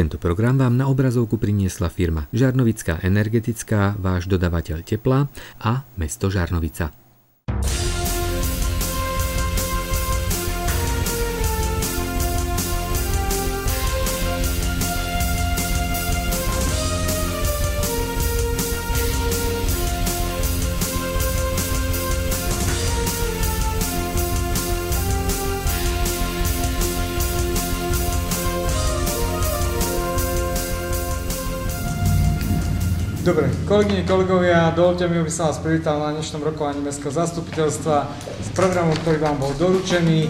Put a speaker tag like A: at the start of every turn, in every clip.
A: Tento program vám na obrazovku priniesla firma Žarnovická energetická, váš dodavateľ tepla a mesto Žarnovica.
B: Kolegyne, kolegovia, dovolte mi, aby som vás privítal na dnešnom rokovaní Mestského zastupiteľstva s programom, ktorý vám bol doručený.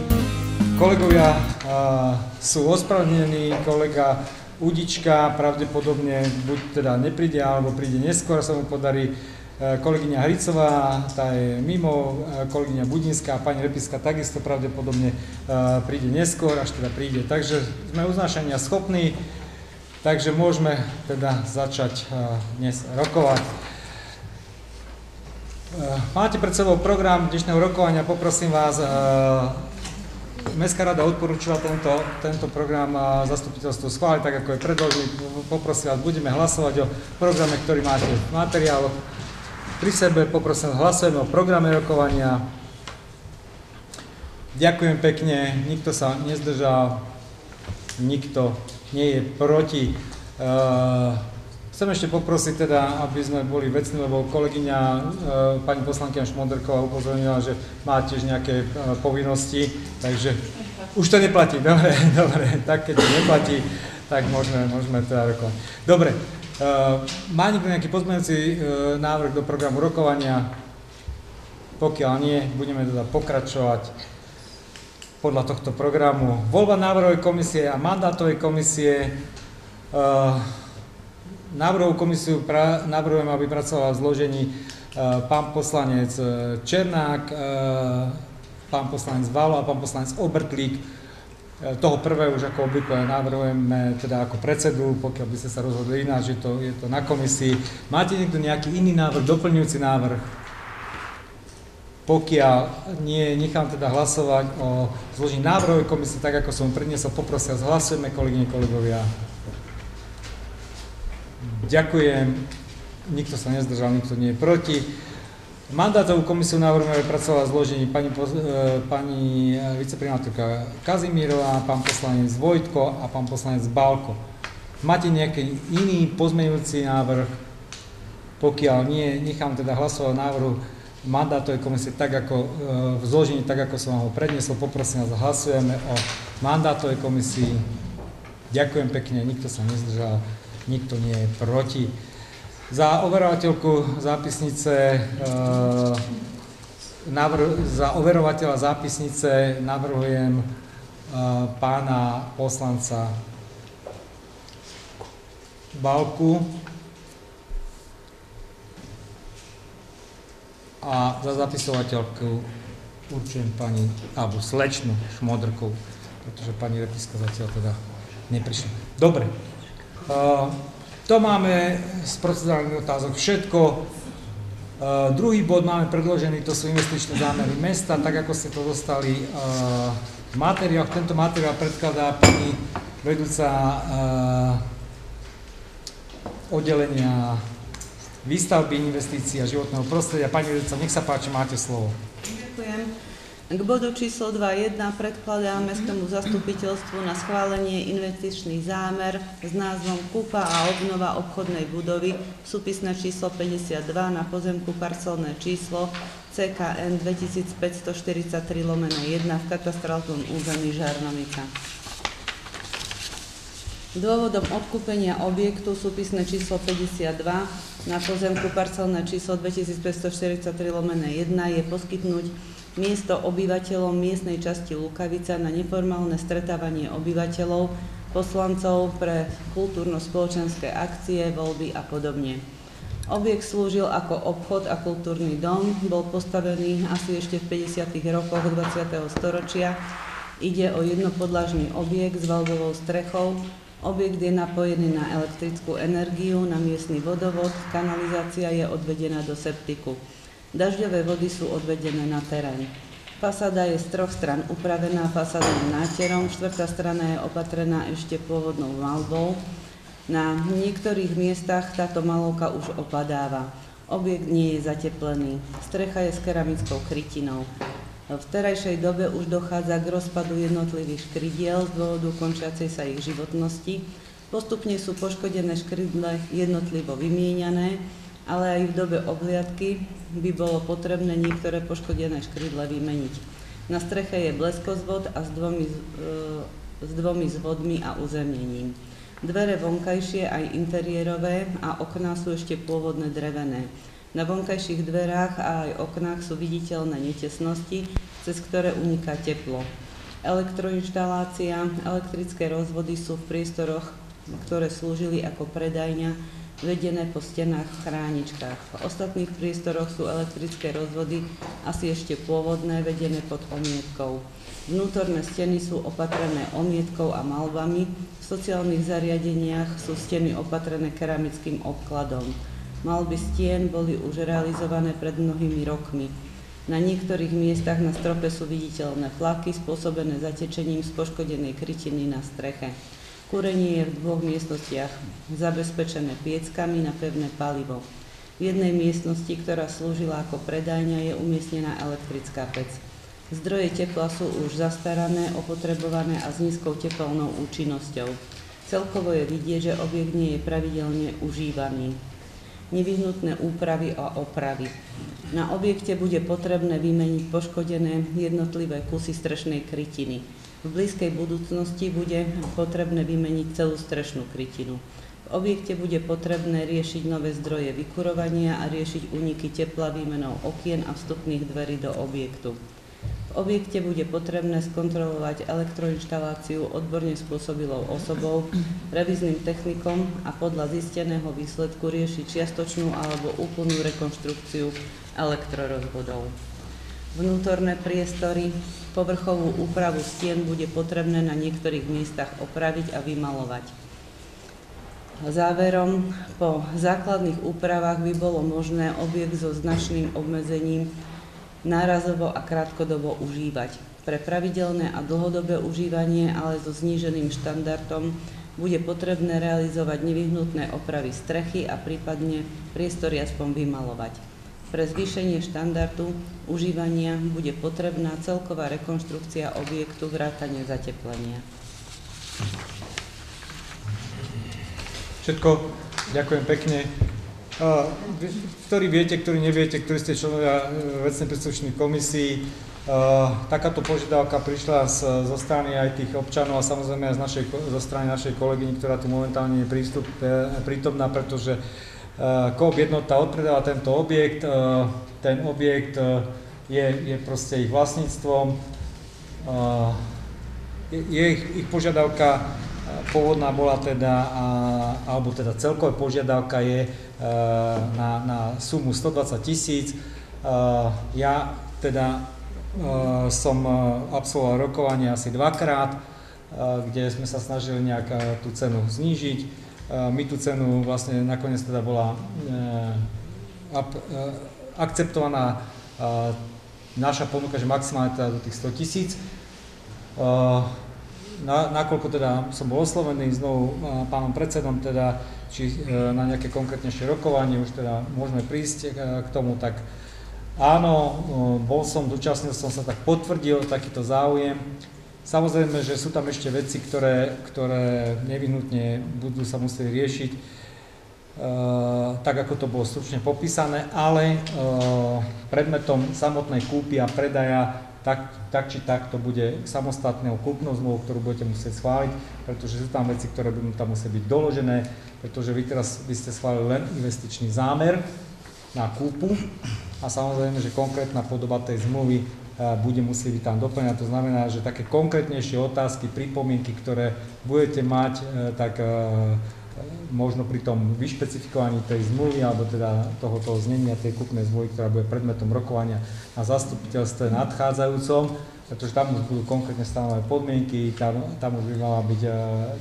B: Kolegovia a, sú ospravedlnení, kolega Udička pravdepodobne buď teda nepríde, alebo príde neskôr, sa mu podarí. E, kolegyňa Hricová, tá je mimo, e, kolegyňa Budinská a pani Repiska takisto pravdepodobne e, príde neskôr, až teda príde. Takže sme uznášania schopní. Takže môžeme teda začať eh, dnes rokovať. Eh, máte pred sebou program dnešného rokovania, poprosím vás, eh, Mestská rada odporúčila tento, tento program zastupiteľstvu schváliť, tak ako je predložený. Poprosím vás, budeme hlasovať o programe, ktorý máte v materiáloch pri sebe. Poprosím vás, hlasujeme o programe rokovania. Ďakujem pekne, nikto sa nezdržal, nikto nie je proti. Uh, chcem ešte poprosiť teda, aby sme boli vecní, lebo kolegyňa uh, pani poslankyňa Šmondrková upozornila, že má tiež nejaké uh, povinnosti, takže už to neplatí. Dobre, dobre, tak keď to neplatí, tak môžeme, môžeme teda rokovať. Dobre, má niekto nejaký pozmeňujúci návrh do programu rokovania? Pokiaľ nie, budeme teda pokračovať podľa tohto programu. Voľba návrhovej komisie a mandátovej komisie. Eh, návrhovú komisiu navrhujem, aby pracovala v zložení eh, pán poslanec eh, Černák, pán poslanec Valo a pán poslanec Obrtlík. Toho prvého už ako obvykle navrhujeme teda ako predsedu, pokiaľ by ste sa rozhodli ináč, že to, je to na komisii. Máte niekto nejaký iný návrh, doplňujúci návrh? Pokiaľ nie, nechám teda hlasovať o zložení návrhovej komisie, tak ako som predniesol, poprosil, zhlasujeme, kolegyne, kolegovia. Ďakujem. Nikto sa nezdržal, nikto nie je proti. Mandátovú komisiu navrhujeme pracovať zložení pani, e, pani viceprimátorka Kazimírová, pán poslanec Vojtko a pán poslanec Balko. Máte nejaký iný pozmeňujúci návrh? Pokiaľ nie, nechám teda hlasovať návrhu mandátovej komisie tak ako, e, v zložení tak, ako som ho predniesol. Poprosím vás, hlasujeme o mandátovej komisii. Ďakujem pekne, nikto sa nezdržal, nikto nie je proti. Za overovateľku zápisnice e, za overovateľa zápisnice navrhujem uh, pána poslanca Balku. A za zapisovateľku určujem pani, alebo slečnu Šmodrkovú, pretože pani Repiska zatiaľ teda neprišla. Dobre, uh, to máme z procedurálnych otázok všetko. Uh, druhý bod máme predložený, to sú investičné zámery mesta, tak ako ste to dostali uh, v materiáloch. Tento materiál predkladá pani vedúca oddelenia výstavby, investícií a životného prostredia. Pani vedúca, nech sa páči, máte slovo.
C: Ďakujem. K bodu číslo 2.1 predkladám Mestskému zastupiteľstvu na schválenie investičný zámer s názvom Kúpa a obnova obchodnej budovy, súpisné číslo 52 na pozemku parcelné číslo CKN 2543 lomeno 1 v katastrálnom území Žarnovica. Dôvodom odkúpenia objektu súpisné číslo 52 na pozemku parcelné číslo 2543 lomené 1 je poskytnúť miesto obyvateľom miestnej časti Lukavica na neformálne stretávanie obyvateľov, poslancov pre kultúrno-spoločenské akcie, voľby a podobne. Objekt slúžil ako obchod a kultúrny dom, bol postavený asi ešte v 50. rokoch 20. storočia. Ide o jednopodlažný objekt s valbovou strechou, Objekt je napojený na elektrickú energiu, na miestny vodovod, kanalizácia je odvedená do septiku. Dažďové vody sú odvedené na terén. Fasáda je z troch stran upravená fasádnym náterom, štvrtá strana je opatrená ešte pôvodnou malbou, Na niektorých miestach táto malovka už opadáva. Objekt nie je zateplený. Strecha je s keramickou krytinou. V terajšej dobe už dochádza k rozpadu jednotlivých škrydiel z dôvodu končiacej sa ich životnosti. Postupne sú poškodené škrydle jednotlivo vymieňané, ale aj v dobe obhliadky by bolo potrebné niektoré poškodené škrydle vymeniť. Na streche je bleskozvod a s dvomi, e, s dvomi zvodmi a uzemnením. Dvere vonkajšie aj interiérové a okná sú ešte pôvodné drevené. Na vonkajších dverách a aj oknách sú viditeľné netesnosti, cez ktoré uniká teplo. Elektroinštalácia, elektrické rozvody sú v priestoroch, ktoré slúžili ako predajňa, vedené po stenách v chráničkách. V ostatných priestoroch sú elektrické rozvody asi ešte pôvodné, vedené pod omietkou. Vnútorné steny sú opatrené omietkou a malbami, v sociálnych zariadeniach sú steny opatrené keramickým obkladom. Malby stien boli už realizované pred mnohými rokmi. Na niektorých miestach na strope sú viditeľné flaky spôsobené zatečením z poškodenej krytiny na streche. Kúrenie je v dvoch miestnostiach zabezpečené pieckami na pevné palivo. V jednej miestnosti, ktorá slúžila ako predajňa, je umiestnená elektrická pec. Zdroje tepla sú už zastarané, opotrebované a s nízkou teplnou účinnosťou. Celkovo je vidieť, že objekt nie je pravidelne užívaný. Nevyhnutné úpravy a opravy. Na objekte bude potrebné vymeniť poškodené jednotlivé kusy strešnej krytiny. V blízkej budúcnosti bude potrebné vymeniť celú strešnú krytinu. V objekte bude potrebné riešiť nové zdroje vykurovania a riešiť úniky tepla výmenou okien a vstupných dverí do objektu. V objekte bude potrebné skontrolovať elektroinštaláciu odborne spôsobilou osobou, revizným technikom a podľa zisteného výsledku riešiť čiastočnú alebo úplnú rekonštrukciu elektrorozvodov. Vnútorné priestory, povrchovú úpravu stien bude potrebné na niektorých miestach opraviť a vymalovať. Záverom, po základných úpravách by bolo možné objekt so značným obmedzením nárazovo a krátkodobo užívať. Pre pravidelné a dlhodobé užívanie, ale so zníženým štandardom, bude potrebné realizovať nevyhnutné opravy strechy a prípadne priestory aspoň vymalovať. Pre zvýšenie štandardu užívania bude potrebná celková rekonštrukcia objektu vrátane zateplenia.
B: Všetko. Ďakujem pekne ktorí viete, ktorí neviete, ktorí ste členovia e, vecnej príslušných komisí, takáto požiadavka prišla zo strany aj tých občanov a samozrejme aj z našej, zo strany našej kolegyny, ktorá tu momentálne je prístup, e, prítomná, pretože KOP e, jednota odpredáva tento objekt, ten objekt je, je proste ich vlastníctvom, je, je ich požiadavka pôvodná bola teda, alebo teda celková požiadavka je Eh, na, na sumu 120 tisíc. Eh, ja teda eh, som absolvoval rokovanie asi dvakrát, kde sme sa snažili nejak tú cenu znížiť. My tú cenu vlastne nakoniec teda bola akceptovaná naša ponuka, že maximálne teda do tých 100 tisíc. Na, nakoľko teda som bol oslovený znovu pánom predsedom, teda či e, na nejaké konkrétnejšie rokovanie už teda môžeme prísť e, k tomu, tak áno, e, bol som, zúčastnil som sa, tak potvrdil takýto záujem. Samozrejme, že sú tam ešte veci, ktoré, ktoré nevyhnutne budú sa musieť riešiť, tak ako to bolo stručne popísané, ale predmetom samotnej kúpy a predaja tak, tak či tak to bude samostatného kúpnou zmluvu, ktorú budete musieť schváliť, pretože sú tam veci, ktoré budú tam musieť byť doložené, pretože vy teraz by ste schválili len investičný zámer na kúpu a samozrejme, že konkrétna podoba tej zmluvy e, bude musieť byť tam doplnená. To znamená, že také konkrétnejšie otázky, pripomienky, ktoré budete mať, e, tak e, možno pri tom vyšpecifikovaní tej zmluvy alebo teda tohoto znenia tej kúpnej zmluvy, ktorá bude predmetom rokovania na zastupiteľstve nadchádzajúcom, pretože tam už budú konkrétne stanovené podmienky, tam, tam už by mala byť uh,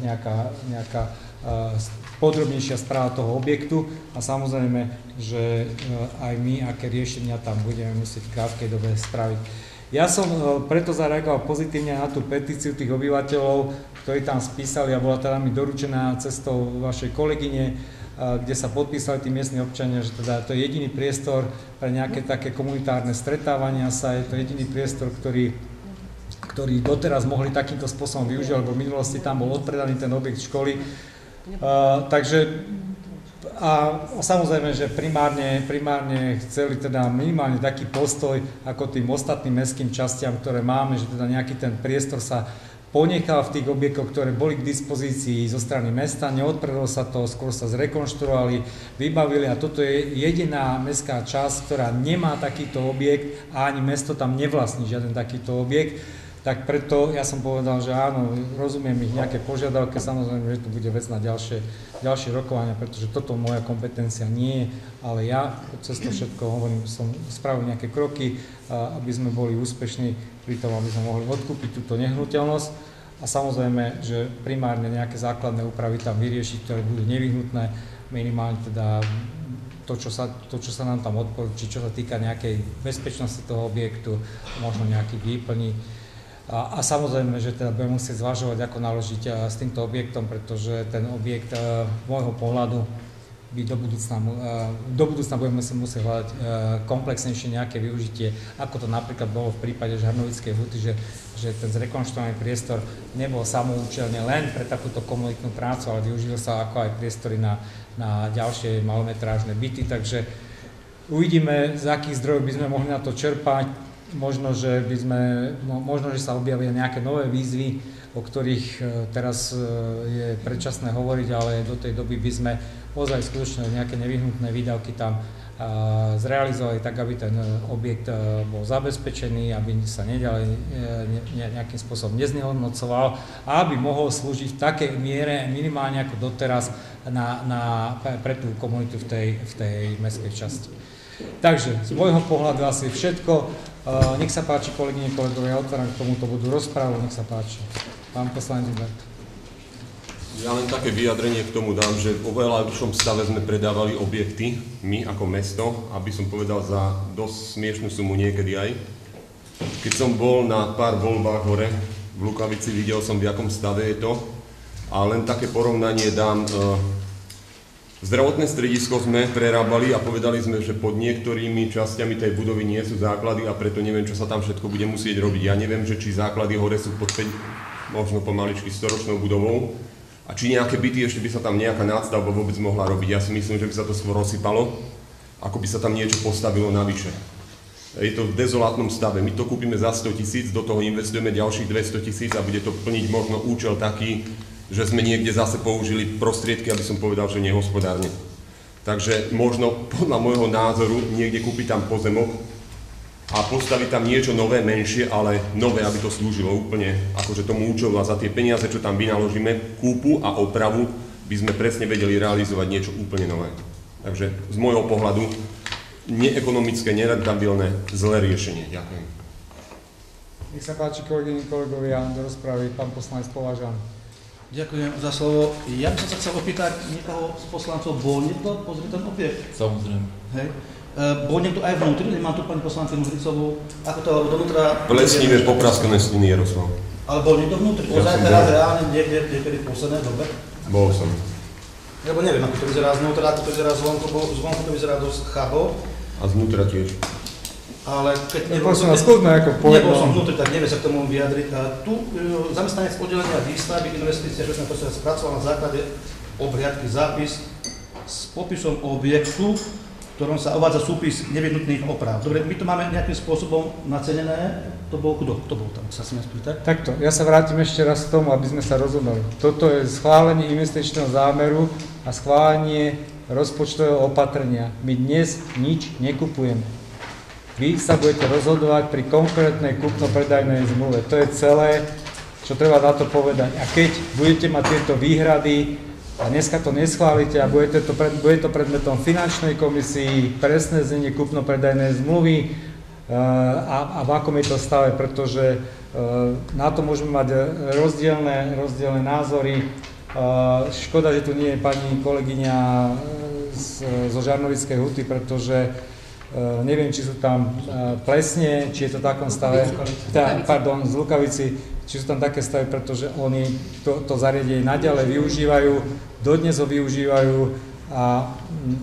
B: nejaká, nejaká uh, podrobnejšia správa toho objektu a samozrejme, že uh, aj my, aké riešenia tam budeme musieť v krátkej dobe spraviť. Ja som preto zareagoval pozitívne na tú petíciu tých obyvateľov, ktorí tam spísali a bola teda mi doručená cestou vašej kolegyne, kde sa podpísali tí miestni občania, že teda to je jediný priestor pre nejaké také komunitárne stretávania sa, je to jediný priestor, ktorý, ktorý doteraz mohli takýmto spôsobom využívať, lebo v minulosti tam bol odpredaný ten objekt školy. Uh, takže a samozrejme, že primárne, primárne chceli teda minimálne taký postoj ako tým ostatným mestským častiam, ktoré máme, že teda nejaký ten priestor sa ponechal v tých objektoch, ktoré boli k dispozícii zo strany mesta, neodpredalo sa to, skôr sa zrekonštruovali, vybavili a toto je jediná mestská časť, ktorá nemá takýto objekt a ani mesto tam nevlastní žiaden takýto objekt. Tak preto ja som povedal, že áno, rozumiem ich nejaké požiadavky, samozrejme, že to bude vec na ďalšie, ďalšie rokovania, pretože toto moja kompetencia nie je, ale ja cez to všetko hovorím, som spravil nejaké kroky, aby sme boli úspešní pri tom, aby sme mohli odkúpiť túto nehnuteľnosť. A samozrejme, že primárne nejaké základné úpravy tam vyriešiť, ktoré budú nevyhnutné, minimálne teda to, čo sa, to, čo sa nám tam odporúči, čo sa týka nejakej bezpečnosti toho objektu, možno nejakých výplní, a, a samozrejme, že teda budeme musieť zvažovať, ako naložiť s týmto objektom, pretože ten objekt uh, môjho pohľadu by do budúcna, uh, do budúcna budeme sa musieť hľadať uh, komplexnejšie nejaké využitie, ako to napríklad bolo v prípade Žarnovickej huty, že, že ten zrekonštruovaný priestor nebol samoučelne len pre takúto komunitnú prácu, ale využil sa ako aj priestory na, na ďalšie malometrážne byty, takže uvidíme, z akých zdrojov by sme mohli na to čerpať. Možno, že by sme, možno, že sa objavia nejaké nové výzvy, o ktorých e, teraz e, je predčasné hovoriť, ale do tej doby by sme ozaj skutočne nejaké nevyhnutné výdavky tam zrealizovali tak, aby ten e, objekt bol zabezpečený, aby sa neďalej nejakým spôsobom neznehodnocoval a aby mohol slúžiť v takej miere minimálne ako doteraz na, na, pre tú komunitu v tej, v tej mestskej časti. Takže z môjho pohľadu asi všetko. Nech sa páči, kolegyne, kolegovia, ja otváram k tomuto bodu rozprávu, nech sa páči. Pán poslanec Hubert.
D: Ja len také vyjadrenie k tomu dám, že vo veľa lepšom stave sme predávali objekty, my ako mesto, aby som povedal za dosť smiešnú sumu niekedy aj. Keď som bol na pár voľbách hore v Lukavici, videl som v akom stave je to. A len také porovnanie dám, Zdravotné stredisko sme prerábali a povedali sme, že pod niektorými časťami tej budovy nie sú základy a preto neviem, čo sa tam všetko bude musieť robiť. Ja neviem, že či základy hore sú pod 5, možno pomaličky storočnou budovou a či nejaké byty ešte by sa tam nejaká nástavba vôbec mohla robiť. Ja si myslím, že by sa to skôr rozsypalo, ako by sa tam niečo postavilo navyše. Je to v dezolátnom stave. My to kúpime za 100 tisíc, do toho investujeme ďalších 200 tisíc a bude to plniť možno účel taký, že sme niekde zase použili prostriedky, aby som povedal, že nehospodárne. Takže možno podľa môjho názoru niekde kúpiť tam pozemok a postaviť tam niečo nové, menšie, ale nové, aby to slúžilo úplne akože tomu účelu a za tie peniaze, čo tam vynaložíme, kúpu a opravu, by sme presne vedeli realizovať niečo úplne nové. Takže z môjho pohľadu neekonomické, nerentabilné, zlé riešenie. Ďakujem.
B: Nech sa páči, kolegyni, kolegovia, do rozpravy pán poslanec Považan.
E: Ďakujem za slovo. Ja by som sa chcel opýtať niekoho z poslancov, bol niekto pozrieť ten objekt?
F: Samozrejme.
E: Hej. E, bol niekto aj vnútri, nemám tu pani poslanci Hricovú, ako to dovnútra...
D: Plesnivé popraskané sliny Jaroslav.
E: Ale bol niekto vnútri, ja ozaj teraz bol. reálne niekde, niekedy v poslednej dobe?
D: Bol som.
E: Lebo neviem, ako to vyzerá znútra, ako to vyzerá zvonku, bo zvonku to vyzerá dosť chabo.
D: A znútra tiež
E: ale keď
B: nebol som, skúsme ako
E: Nebol som vnútri, tak nevie sa k tomu vyjadriť. A tu e, zamestnanec oddelenia výstavby investície životného prostredia spracoval na základe obhliadky zápis s popisom objektu, v ktorom sa uvádza súpis nevyhnutných oprav. Dobre, my to máme nejakým spôsobom nacenené. To bol kto? Kto bol tam, sa smiem spýtať?
B: Takto, ja sa vrátim ešte raz k tomu, aby sme sa rozumeli. Toto je schválenie investičného zámeru a schválenie rozpočtového opatrenia. My dnes nič nekupujeme. Vy sa budete rozhodovať pri konkrétnej kúpno-predajnej zmluve. To je celé, čo treba na to povedať. A keď budete mať tieto výhrady a dneska to neschválite a budete to, pred, bude to predmetom finančnej komisii, presné znenie kúpno-predajnej zmluvy uh, a, a v akom je to stave, pretože uh, na to môžeme mať rozdielne, rozdielne názory. Uh, škoda, že tu nie je pani kolegyňa z, zo Žarnovickej huty, pretože neviem, či sú tam plesne, či je to v takom stave, tá, pardon, z Lukavici, či sú tam také stavy, pretože oni to, to zariadenie naďalej využívajú, dodnes ho využívajú a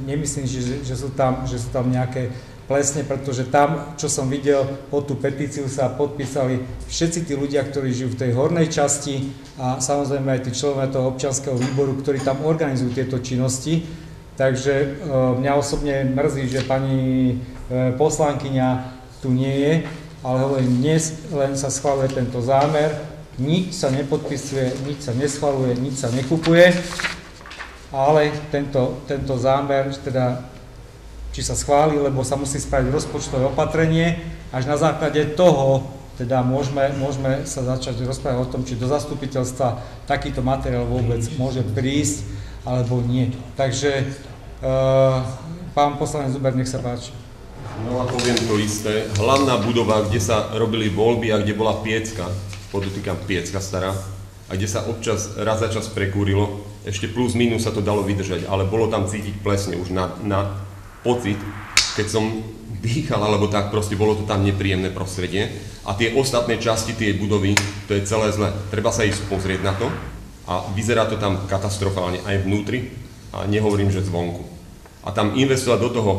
B: nemyslím, že, že, sú tam, že sú tam nejaké plesne, pretože tam, čo som videl, pod tú petíciu sa podpísali všetci tí ľudia, ktorí žijú v tej hornej časti a samozrejme aj tí členovia toho občanského výboru, ktorí tam organizujú tieto činnosti. Takže e, mňa osobne mrzí, že pani e, poslankyňa tu nie je, ale hovorím, dnes len sa schváluje tento zámer, nič sa nepodpisuje, nič sa neschvaluje, nič sa nekupuje, ale tento, tento zámer teda či sa schváli, lebo sa musí spraviť rozpočtové opatrenie. Až na základe toho teda môžeme, môžeme sa začať rozprávať o tom, či do zastupiteľstva takýto materiál vôbec môže prísť, alebo nie. Takže uh, pán poslanec Zuber, nech sa páči.
D: No a poviem to isté. Hlavná budova, kde sa robili voľby a kde bola piecka, podotýkam piecka stará, a kde sa občas raz za čas prekúrilo, ešte plus minus sa to dalo vydržať, ale bolo tam cítiť plesne už na, na pocit, keď som dýchal, alebo tak proste bolo to tam nepríjemné prostredie. A tie ostatné časti tej budovy, to je celé zle. Treba sa ísť pozrieť na to a vyzerá to tam katastrofálne aj vnútri a nehovorím, že zvonku. A tam investovať do toho,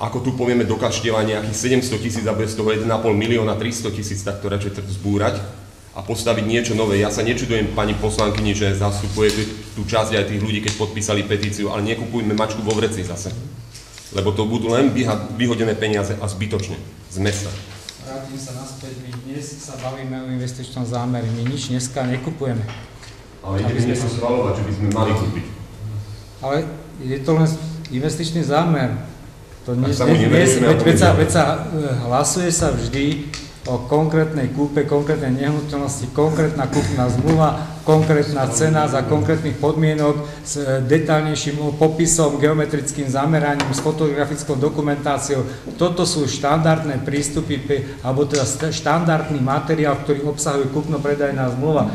D: ako tu povieme do Kaštieva nejakých 700 tisíc a bez toho 1,5 milióna 300 tisíc, tak to radšej zbúrať a postaviť niečo nové. Ja sa nečudujem pani poslankyni, že zastupuje tú časť aj tých ľudí, keď podpísali petíciu, ale nekupujme mačku vo vreci zase lebo to budú len vyhodené peniaze a zbytočne z mesta.
B: Vrátim sa naspäť, my dnes sa bavíme o investičnom zámeri, my nič dneska nekupujeme.
D: Ale ide sme niečo schvalovať, že by sme mali kúpiť.
B: Ale je to len investičný zámer. To nie, nie, nie, veď, veď, sa, veď sa hlasuje sa vždy o konkrétnej kúpe, konkrétnej nehnuteľnosti, konkrétna kúpna zmluva, konkrétna cena za konkrétnych podmienok s e, detaľnejším popisom, geometrickým zameraním, s fotografickou dokumentáciou. Toto sú štandardné prístupy, alebo teda štandardný materiál, ktorý obsahuje kúpno-predajná zmluva.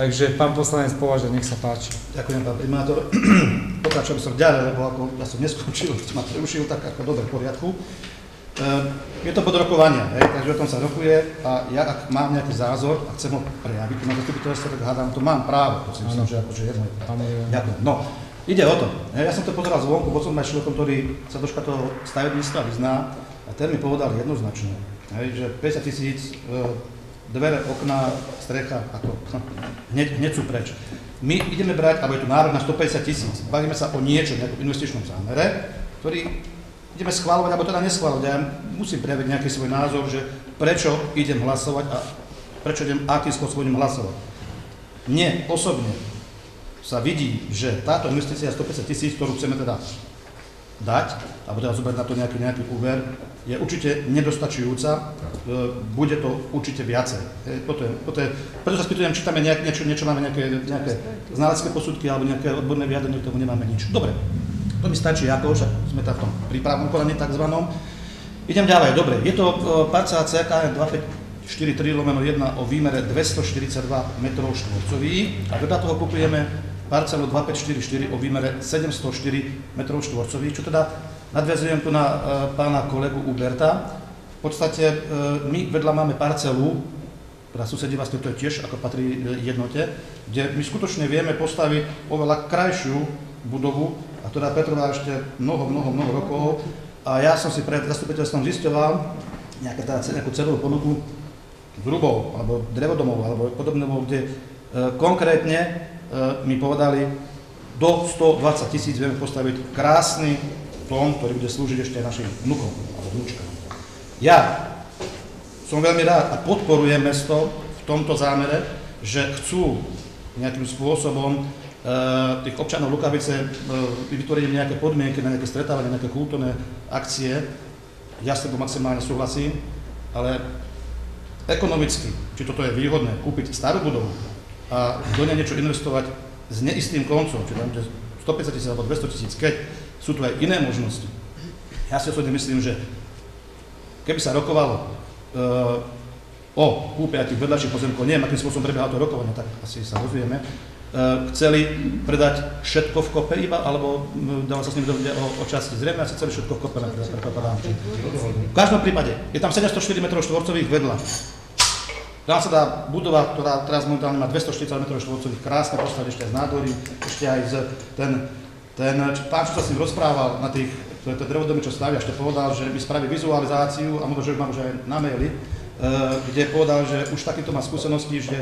B: Takže pán poslanec považa, nech sa páči.
E: Ďakujem, pán primátor. Pokračujem som ďalej, lebo ako ja som neskončil, ma preušil, tak ako dobre v poriadku. Ehm, je to podrokovania, hej, takže o tom sa rokuje a ja ak mám nejaký zázor a chcem ho prejaviť na zastupiteľstve, tak hádam, to mám právo, to si myslím, že akože je moje právo. Ďakujem. No, ide o to. Ja som to pozeral zvonku, bol som aj človekom, ktorý sa troška toho stavebníctva vyzná a ten mi povedal jednoznačne, hej, že 50 tisíc e, dvere, okna, strecha, ako hneď, hneď sú preč. My ideme brať, alebo je tu návrh na 150 tisíc, bavíme sa o niečo, nejakom investičnom zámere, ktorý ideme schváľovať, alebo teda neschváľovať. Ja musím prejaviť nejaký svoj názor, že prečo idem hlasovať a prečo idem, akým spôsobom idem hlasovať. Mne osobne sa vidí, že táto investícia 150 tisíc, ktorú chceme teda dať, alebo teda zobrať na to nejaký, nejaký úver, je určite nedostačujúca, e, bude to určite viacej. Toto je, toto je, preto sa spýtujem, či tam je nejak, niečo, niečo máme nejaké, nejaké znalecké posudky alebo nejaké odborné vyjadrenie, k tomu nemáme nič. Dobre, to mi stačí ako, však sme tam v tom prípravnom konaní takzvanom. Idem ďalej, dobre, je to e, parcela CKN 2543 lomeno 1 o výmere 242 m štvorcových a vedľa toho kupujeme parcelu 2544 o výmere 704 m štvorcových, čo teda nadvezujem tu na uh, pána kolegu Uberta. V podstate uh, my vedľa máme parcelu, ktorá susedí vlastne to je tiež ako patrí jednote, kde my skutočne vieme postaviť oveľa krajšiu budovu, a ktorá pretrvá ešte mnoho, mnoho, mnoho rokov. A ja som si pred zastupiteľstvom zisťoval nejaké teda, nejakú cenovú ponuku hrubou, alebo drevodomov, alebo podobného, kde e, konkrétne e, mi povedali, do 120 tisíc vieme postaviť krásny dom, ktorý bude slúžiť ešte našim vnukom alebo vnúčkam. Ja som veľmi rád a podporujem mesto v tomto zámere, že chcú nejakým spôsobom tých občanov Lukavice eh, vytvoriť nejaké podmienky na nejaké stretávanie, nejaké kultúrne akcie. Ja s tebou maximálne súhlasím, ale ekonomicky, či toto je výhodné, kúpiť starú budovu a do nej niečo investovať s neistým koncom, či tam 150 tisíc alebo 200 tisíc, keď sú tu aj iné možnosti. Ja si osobne myslím, že keby sa rokovalo uh, o kúpe tých vedľajších pozemkov, neviem, akým spôsobom prebieha to rokovanie, tak asi sa rozvieme, Eh, chceli predať všetko v kope iba, alebo hm, dalo sa s nimi dohodne o, o časti. Zrejme asi chceli všetko v kope predať, V každom prípade, je tam 704 m štvorcových vedľa. Dá sa dá budova, ktorá teraz momentálne má 240 m štvorcových, krásne postaviť ešte aj z nádory, ešte aj z ten, ten pán, čo sa s ním rozprával na tých, to je to drevodomy, čo stavia, ešte povedal, že by spravil vizualizáciu, a možno, že mám už aj na maili, kde povedal, že už takýto má skúsenosti, že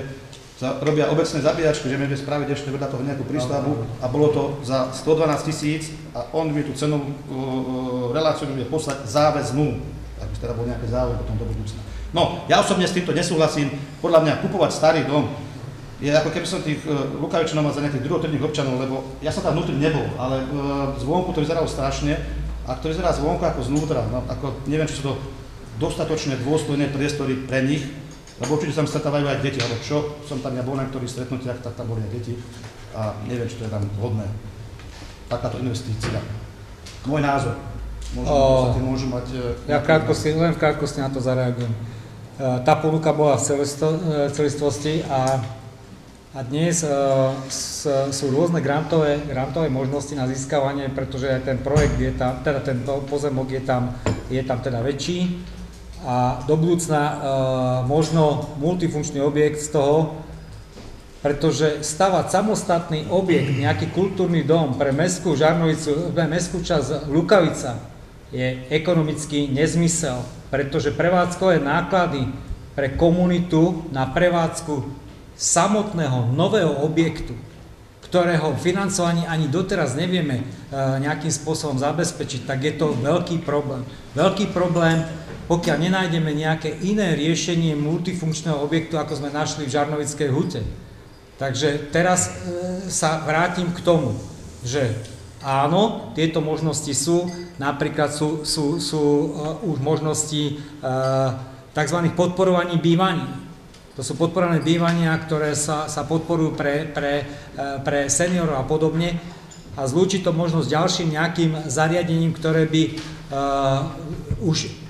E: robia obecné zabíjačky, že my spraviť ešte vedľa toho nejakú prístavbu a bolo to za 112 tisíc a on mi tú cenovú reláciu bude poslať záväznú, aby teda bol nejaké záujem potom do budúcna. No, ja osobne s týmto nesúhlasím. Podľa mňa kupovať starý dom je ako keby som tých uh, Lukavičanov mal za nejakých druhotredných občanov, lebo ja som tam vnútri nebol, ale uh, zvonku to vyzeralo strašne a to vyzerá zvonku ako znútra, no, ako neviem, či sú to dostatočne dôstojné priestory pre nich, lebo určite sa stretávajú aj deti, alebo čo, som tam ja bol na ktorých stretnutiach, tak tam boli aj deti a neviem, či to je tam vhodné. Takáto investícia. Môj názor. Možno o, môžu mať...
B: E, ja krátkosti, len v krátkosti na to zareagujem. E, tá ponuka bola v celisto, e, celistvosti a, a dnes sú rôzne grantové, grantové možnosti na získavanie, pretože ten projekt je tam, teda ten pozemok je tam, je tam teda väčší a do budúcna e, možno multifunkčný objekt z toho, pretože stavať samostatný objekt, nejaký kultúrny dom pre mestskú Žarnovicu, pre mestskú časť Lukavica je ekonomický nezmysel, pretože prevádzkové náklady pre komunitu na prevádzku samotného nového objektu, ktorého financovanie ani doteraz nevieme e, nejakým spôsobom zabezpečiť, tak je to veľký problém. Veľký problém pokiaľ nenájdeme nejaké iné riešenie multifunkčného objektu, ako sme našli v Žarnovickej hute. Takže teraz e, sa vrátim k tomu, že áno, tieto možnosti sú, napríklad sú, sú, sú uh, už možnosti uh, tzv. podporovaní bývaní. To sú podporované bývania, ktoré sa, sa podporujú pre, pre, uh, pre seniorov a podobne a zlúči to možno s ďalším nejakým zariadením, ktoré by uh, už E,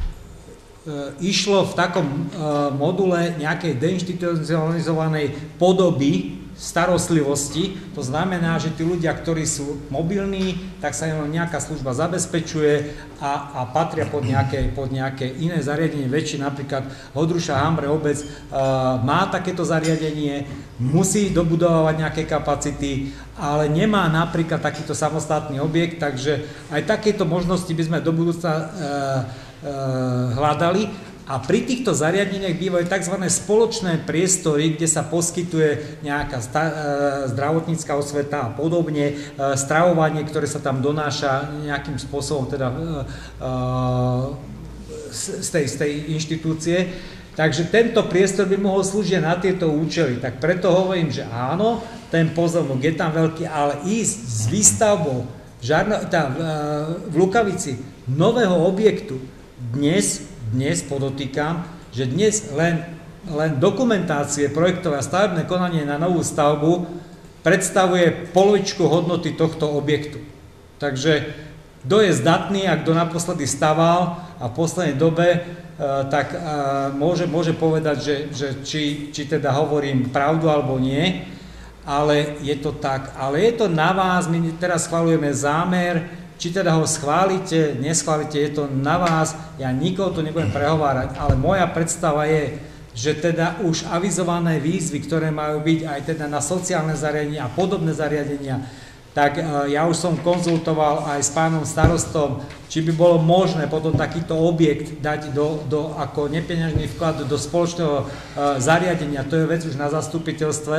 B: išlo v takom e, module nejakej deinstitucionalizovanej podoby starostlivosti. To znamená, že tí ľudia, ktorí sú mobilní, tak sa im nejaká služba zabezpečuje a, a patria pod nejaké, pod nejaké iné zariadenie väčšie. Napríklad Hodruša Hambre obec uh, má takéto zariadenie, musí dobudovať nejaké kapacity, ale nemá napríklad takýto samostatný objekt, takže aj takéto možnosti by sme do budúcna Eh, hľadali a pri týchto zariadeniach bývajú tzv. spoločné priestory, kde sa poskytuje nejaká eh, zdravotnícká osveta a podobne, eh, stravovanie, ktoré sa tam donáša nejakým spôsobom teda z tej, z tej inštitúcie. Takže tento priestor by mohol slúžiť na tieto účely. Tak preto hovorím, že áno, ten pozemok je tam veľký, ale ísť s výstavbou v, Žarno, tá, v Lukavici nového objektu, dnes, dnes podotýkam, že dnes len, len dokumentácie projektové a stavebné konanie na novú stavbu predstavuje polovičku hodnoty tohto objektu. Takže kto je zdatný a kto naposledy staval a v poslednej dobe, e, tak e, môže, môže povedať, že, že či, či teda hovorím pravdu alebo nie, ale je to tak. Ale je to na vás, my teraz schvalujeme zámer, či teda ho schválite, neschválite, je to na vás, ja nikoho to nebudem prehovárať, ale moja predstava je, že teda už avizované výzvy, ktoré majú byť aj teda na sociálne zariadenia a podobné zariadenia, tak e, ja už som konzultoval aj s pánom starostom, či by bolo možné potom takýto objekt dať do, do ako nepeňažný vklad do spoločného e, zariadenia, to je vec už na zastupiteľstve,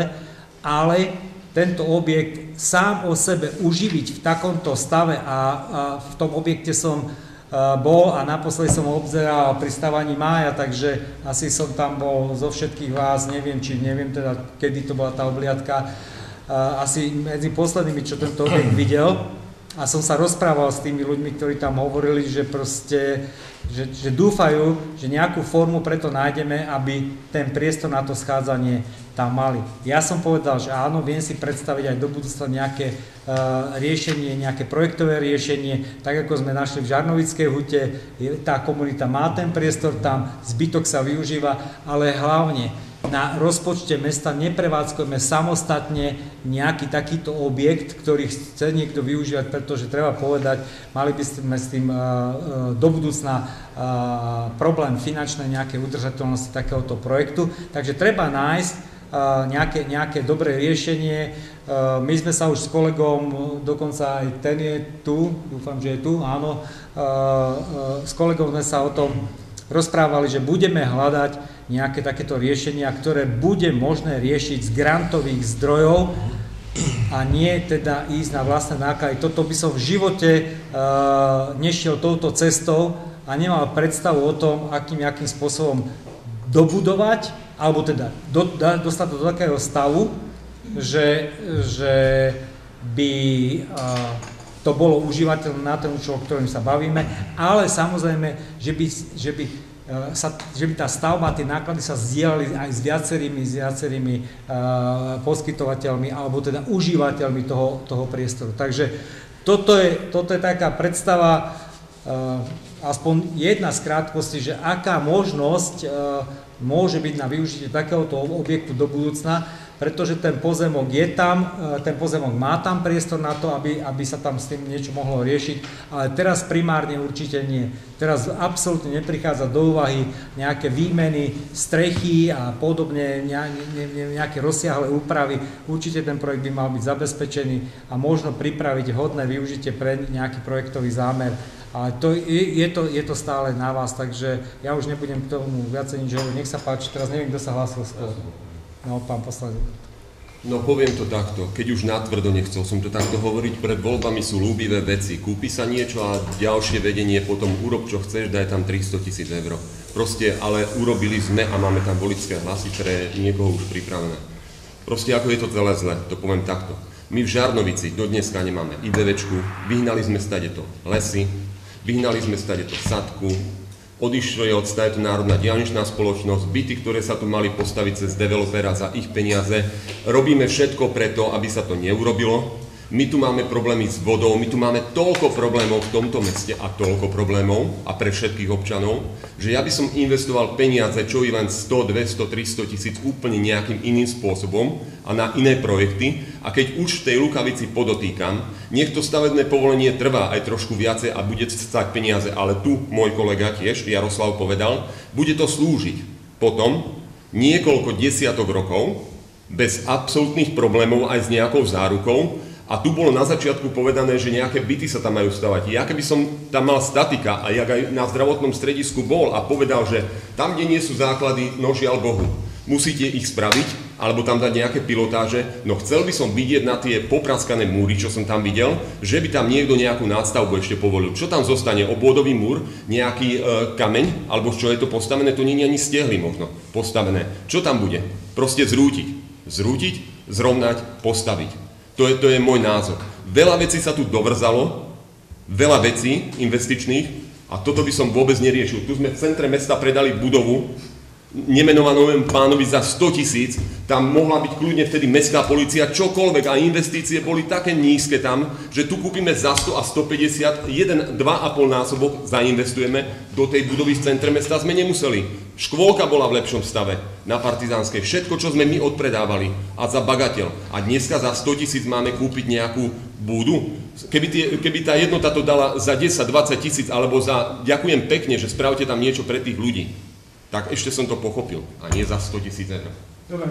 B: ale tento objekt sám o sebe uživiť v takomto stave a, a v tom objekte som bol a naposledy som obzeral pri stavaní mája, takže asi som tam bol zo všetkých vás, neviem, či neviem teda, kedy to bola tá obliadka, asi medzi poslednými, čo tento objekt videl a som sa rozprával s tými ľuďmi, ktorí tam hovorili, že proste, že, že dúfajú, že nejakú formu preto nájdeme, aby ten priestor na to schádzanie tam mali. Ja som povedal, že áno, viem si predstaviť aj do budúcna nejaké uh, riešenie, nejaké projektové riešenie, tak ako sme našli v Žarnovickej hute, tá komunita má ten priestor tam, zbytok sa využíva, ale hlavne na rozpočte mesta neprevádzkujeme samostatne nejaký takýto objekt, ktorý chce niekto využívať, pretože treba povedať, mali by sme s tým do budúcna problém finančnej nejakej udržateľnosti takéhoto projektu. Takže treba nájsť nejaké, nejaké dobré riešenie. My sme sa už s kolegom, dokonca aj ten je tu, dúfam, že je tu, áno, s kolegom sme sa o tom rozprávali, že budeme hľadať nejaké takéto riešenia, ktoré bude možné riešiť z grantových zdrojov a nie teda ísť na vlastné náklady. Toto by som v živote uh, nešiel touto cestou a nemal predstavu o tom, akým, akým spôsobom dobudovať, alebo teda do, da, dostať do takého stavu, že, že by uh, to bolo užívateľné na ten účel, o ktorým sa bavíme, ale samozrejme, že by, že by sa, že by tá stavba, tie náklady sa zdieľali aj s viacerými, s viacerými uh, poskytovateľmi alebo teda užívateľmi toho, toho priestoru. Takže toto je, toto je taká predstava, uh, aspoň jedna z krátkosti, že aká možnosť uh, môže byť na využitie takéhoto objektu do budúcna pretože ten pozemok je tam, e, ten pozemok má tam priestor na to, aby, aby sa tam s tým niečo mohlo riešiť, ale teraz primárne určite nie. Teraz absolútne neprichádza do úvahy nejaké výmeny, strechy a podobne, nejaké rozsiahle úpravy. Určite ten projekt by mal byť zabezpečený a možno pripraviť hodné využitie pre nejaký projektový zámer. Ale to, je, to, je to stále na vás, takže ja už nebudem k tomu viacej nič hovoriť. Nech sa páči, teraz neviem, kto sa hlásil skôr. No, pán poslanec.
D: No poviem to takto, keď už natvrdo nechcel som to takto hovoriť, pred voľbami sú ľúbivé veci. Kúpi sa niečo a ďalšie vedenie potom urob čo chceš, daj tam 300 tisíc eur. Proste, ale urobili sme a máme tam voličské hlasy pre niekoho už pripravené. Proste ako je to celé zle, to poviem takto. My v Žarnovici do dneska nemáme IDVčku, vyhnali sme stade to lesy, vyhnali sme stade to sadku, odišli od stajetu Národná diálničná spoločnosť, byty, ktoré sa tu mali postaviť cez developera za ich peniaze. Robíme všetko preto, aby sa to neurobilo. My tu máme problémy s vodou, my tu máme toľko problémov v tomto meste a toľko problémov a pre všetkých občanov, že ja by som investoval peniaze, čo i len 100, 200, 300 tisíc úplne nejakým iným spôsobom a na iné projekty. A keď už v tej lukavici podotýkam, nech to stavebné povolenie trvá aj trošku viacej a bude stať peniaze, ale tu môj kolega tiež, Jaroslav povedal, bude to slúžiť potom niekoľko desiatok rokov bez absolútnych problémov aj s nejakou zárukou, a tu bolo na začiatku povedané, že nejaké byty sa tam majú stavať. Ja keby som tam mal statika a jak aj na zdravotnom stredisku bol a povedal, že tam, kde nie sú základy, no žiaľ Bohu, musíte ich spraviť, alebo tam dať nejaké pilotáže, no chcel by som vidieť na tie popraskané múry, čo som tam videl, že by tam niekto nejakú nadstavbu ešte povolil. Čo tam zostane? Obvodový múr, nejaký e, kameň, alebo čo je to postavené, to nie je ani stehly možno postavené. Čo tam bude? Proste zrútiť. Zrútiť, zrovnať, postaviť. To je, to je môj názor. Veľa vecí sa tu dovrzalo, veľa vecí investičných a toto by som vôbec neriešil. Tu sme v centre mesta predali budovu, nemenovanému pánovi za 100 tisíc, tam mohla byť kľudne vtedy mestská policia, čokoľvek a investície boli také nízke tam, že tu kúpime za 100 a 150, 1, 2,5 násobok zainvestujeme, do tej budovy v centre mesta sme nemuseli. Škôlka bola v lepšom stave na Partizánskej, všetko, čo sme my odpredávali a za bagateľ. A dneska za 100 tisíc máme kúpiť nejakú budu. Keby, tie, keby tá jednota to dala za 10-20 tisíc, alebo za, ďakujem pekne, že spravte tam niečo pre tých ľudí tak ešte som to pochopil a nie za 100 tisíc eur.
B: Dobre,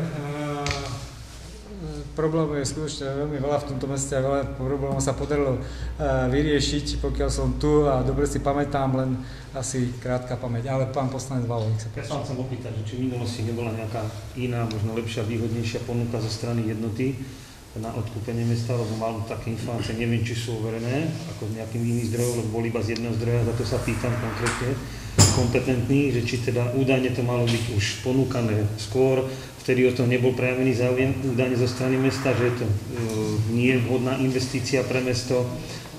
B: problémov je skutočne veľmi veľa v tomto meste a veľa problémov sa podarilo vyriešiť, pokiaľ som tu a dobre si pamätám, len asi krátka pamäť. Ale pán poslanec Valo, nech sa
E: Ja sa chcem opýtať, že či v minulosti nebola nejaká iná, možno lepšia, výhodnejšia ponuka zo strany jednoty na odkúpenie mesta, lebo mám také informácie, neviem, či sú overené, ako nejakým iným zdrojom, lebo boli iba z jedného zdroja, za to sa pýtam konkrétne kompetentní, že či teda údajne to malo byť už ponúkané skôr, vtedy o to nebol prejavený záujem údajne zo strany mesta, že je to e, nie vhodná investícia pre mesto,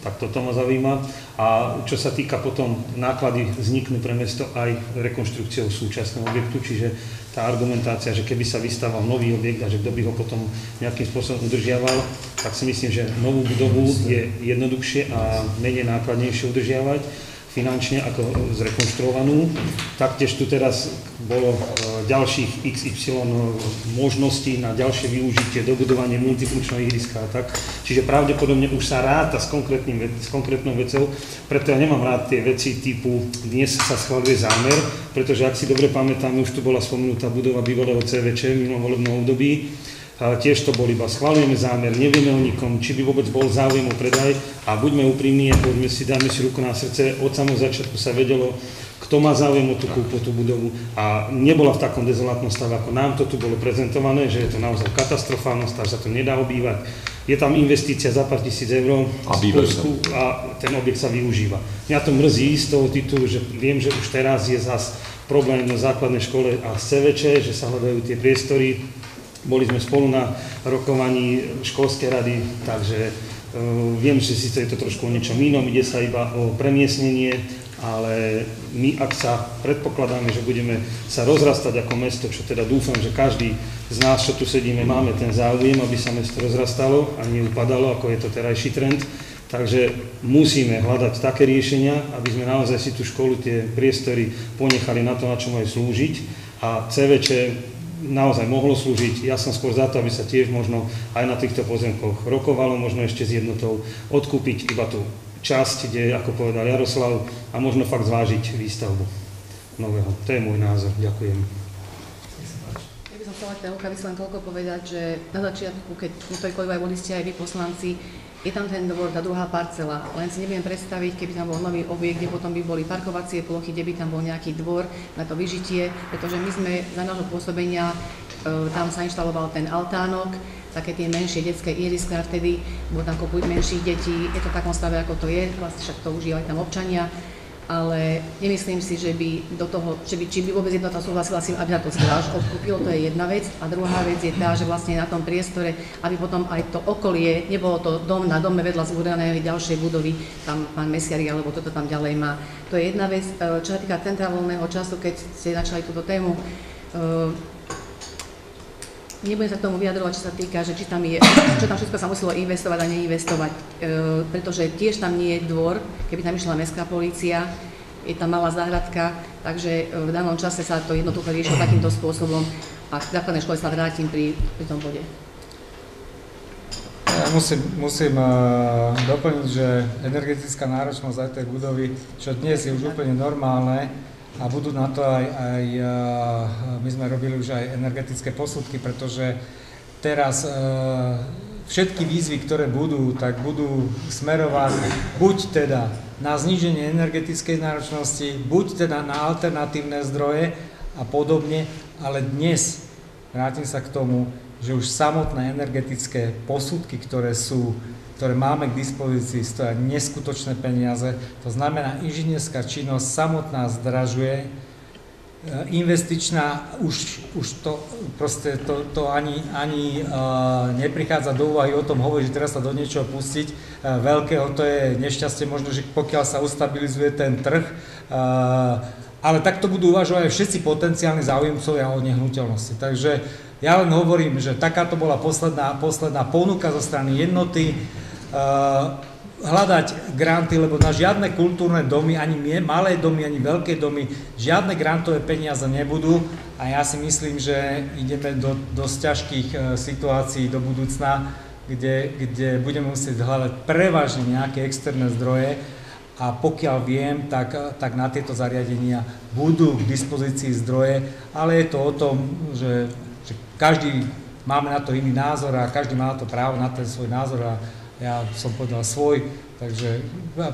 E: tak toto ma zaujíma. A čo sa týka potom náklady vzniknú pre mesto aj rekonštrukciou súčasného objektu, čiže tá argumentácia, že keby sa vystával nový objekt a že kto by ho potom nejakým spôsobom udržiaval, tak si myslím, že novú budovu je jednoduchšie a menej nákladnejšie udržiavať finančne ako zrekonštruovanú. Taktiež tu teraz bolo e,
G: ďalších XY možností na ďalšie využitie, dobudovanie multifunkčného ihriska a tak. Čiže pravdepodobne už sa ráta s, s konkrétnou vecou, preto ja nemám rád tie veci typu dnes sa schvaluje zámer, pretože ak si dobre pamätám, už tu bola spomenutá budova bývalého CVČ v minulom volebnom období, tiež to bol iba schvalujeme zámer, nevieme o nikom, či by vôbec bol záujem o predaj. A buďme úprimní a poďme si, dáme si ruku na srdce, od samého začiatku sa vedelo, kto má záujem o tú kúpu, tú budovu. A nebola v takom dezolátnom stave, ako nám to tu bolo prezentované, že je to naozaj katastrofálna stav, sa to nedá obývať. Je tam investícia za pár tisíc eur. A, a ten objekt sa využíva. Mňa to mrzí z toho titulu, že viem, že už teraz je zas problém na základnej škole a CVČ, že sa hľadajú tie priestory, boli sme spolu na rokovaní školskej rady, takže uh, viem, že síce je to trošku o niečom inom, ide sa iba o premiesnenie, ale my, ak sa predpokladáme, že budeme sa rozrastať ako mesto, čo teda dúfam, že každý z nás, čo tu sedíme, máme ten záujem, aby sa mesto rozrastalo a neupadalo, ako je to terajší trend, takže musíme hľadať také riešenia, aby sme naozaj si tú školu, tie priestory ponechali na to, na čo majú slúžiť. A CVČ naozaj mohlo slúžiť. Ja som skôr za to, aby sa tiež možno aj na týchto pozemkoch rokovalo, možno ešte s jednotou odkúpiť iba tú časť, kde, ako povedal Jaroslav, a možno fakt zvážiť výstavbu nového. To je môj názor. Ďakujem.
F: Ja by som chcela k len toľko povedať, že na začiatku, keď Kultúry aj boli ste aj vy poslanci, je tam ten dvor, tá druhá parcela, len si neviem predstaviť, keby tam bol nový objekt, kde potom by boli parkovacie plochy, kde by tam bol nejaký dvor na to vyžitie, pretože my sme za nášho pôsobenia, e, tam sa inštaloval ten altánok, také tie menšie detské ihriska vtedy, bolo tam kopu menších detí, je to v takom stave, ako to je, vlastne však to užívajú tam občania, ale nemyslím si, že by do toho, že by, či by vôbec jednota súhlasila s tým, aby na to zvlášť odkúpil, to je jedna vec. A druhá vec je tá, že vlastne na tom priestore, aby potom aj to okolie, nebolo to dom na dome vedľa zbúdanej ďalšej budovy, tam pán Mesiari alebo toto tam ďalej má. To je jedna vec. E, čo sa týka centrálneho času, keď ste začali túto tému, e, Nebudem sa k tomu vyjadrovať, čo sa týka, že či tam je, čo tam všetko sa muselo investovať a neinvestovať, e, pretože tiež tam nie je dvor, keby tam išla mestská polícia, je tam malá záhradka, takže e, v danom čase sa to jednoducho riešilo takýmto spôsobom a k základnej škole sa vrátim pri, pri tom bode.
B: Ja musím, musím uh, doplniť, že energetická náročnosť aj tej budovy, čo dnes je už úplne normálne, a budú na to aj, aj my sme robili už aj energetické posudky, pretože teraz všetky výzvy, ktoré budú, tak budú smerovať buď teda na zníženie energetickej náročnosti, buď teda na alternatívne zdroje a podobne, ale dnes, vrátim sa k tomu, že už samotné energetické posudky, ktoré sú ktoré máme k dispozícii, stoja neskutočné peniaze. To znamená, inžinierská činnosť samotná zdražuje, e, investičná už, už to proste to, to ani, ani uh, neprichádza do úvahy o tom hovoriť, že teraz sa do niečoho pustiť uh, veľkého, to je nešťastie, možno, že pokiaľ sa ustabilizuje ten trh, uh, ale takto budú uvažovať aj všetci potenciálni záujemcovia o nehnuteľnosti. Takže ja len hovorím, že takáto bola posledná, posledná ponuka zo strany jednoty, hľadať granty, lebo na žiadne kultúrne domy, ani malé domy, ani veľké domy, žiadne grantové peniaze nebudú. A ja si myslím, že ideme do dosť ťažkých eh, situácií do budúcna, kde, kde budeme musieť hľadať prevažne nejaké externé zdroje. A pokiaľ viem, tak, tak na tieto zariadenia budú k dispozícii zdroje, ale je to o tom, že, že každý máme na to iný názor a každý má na to právo na ten svoj názor a ja som povedal svoj, takže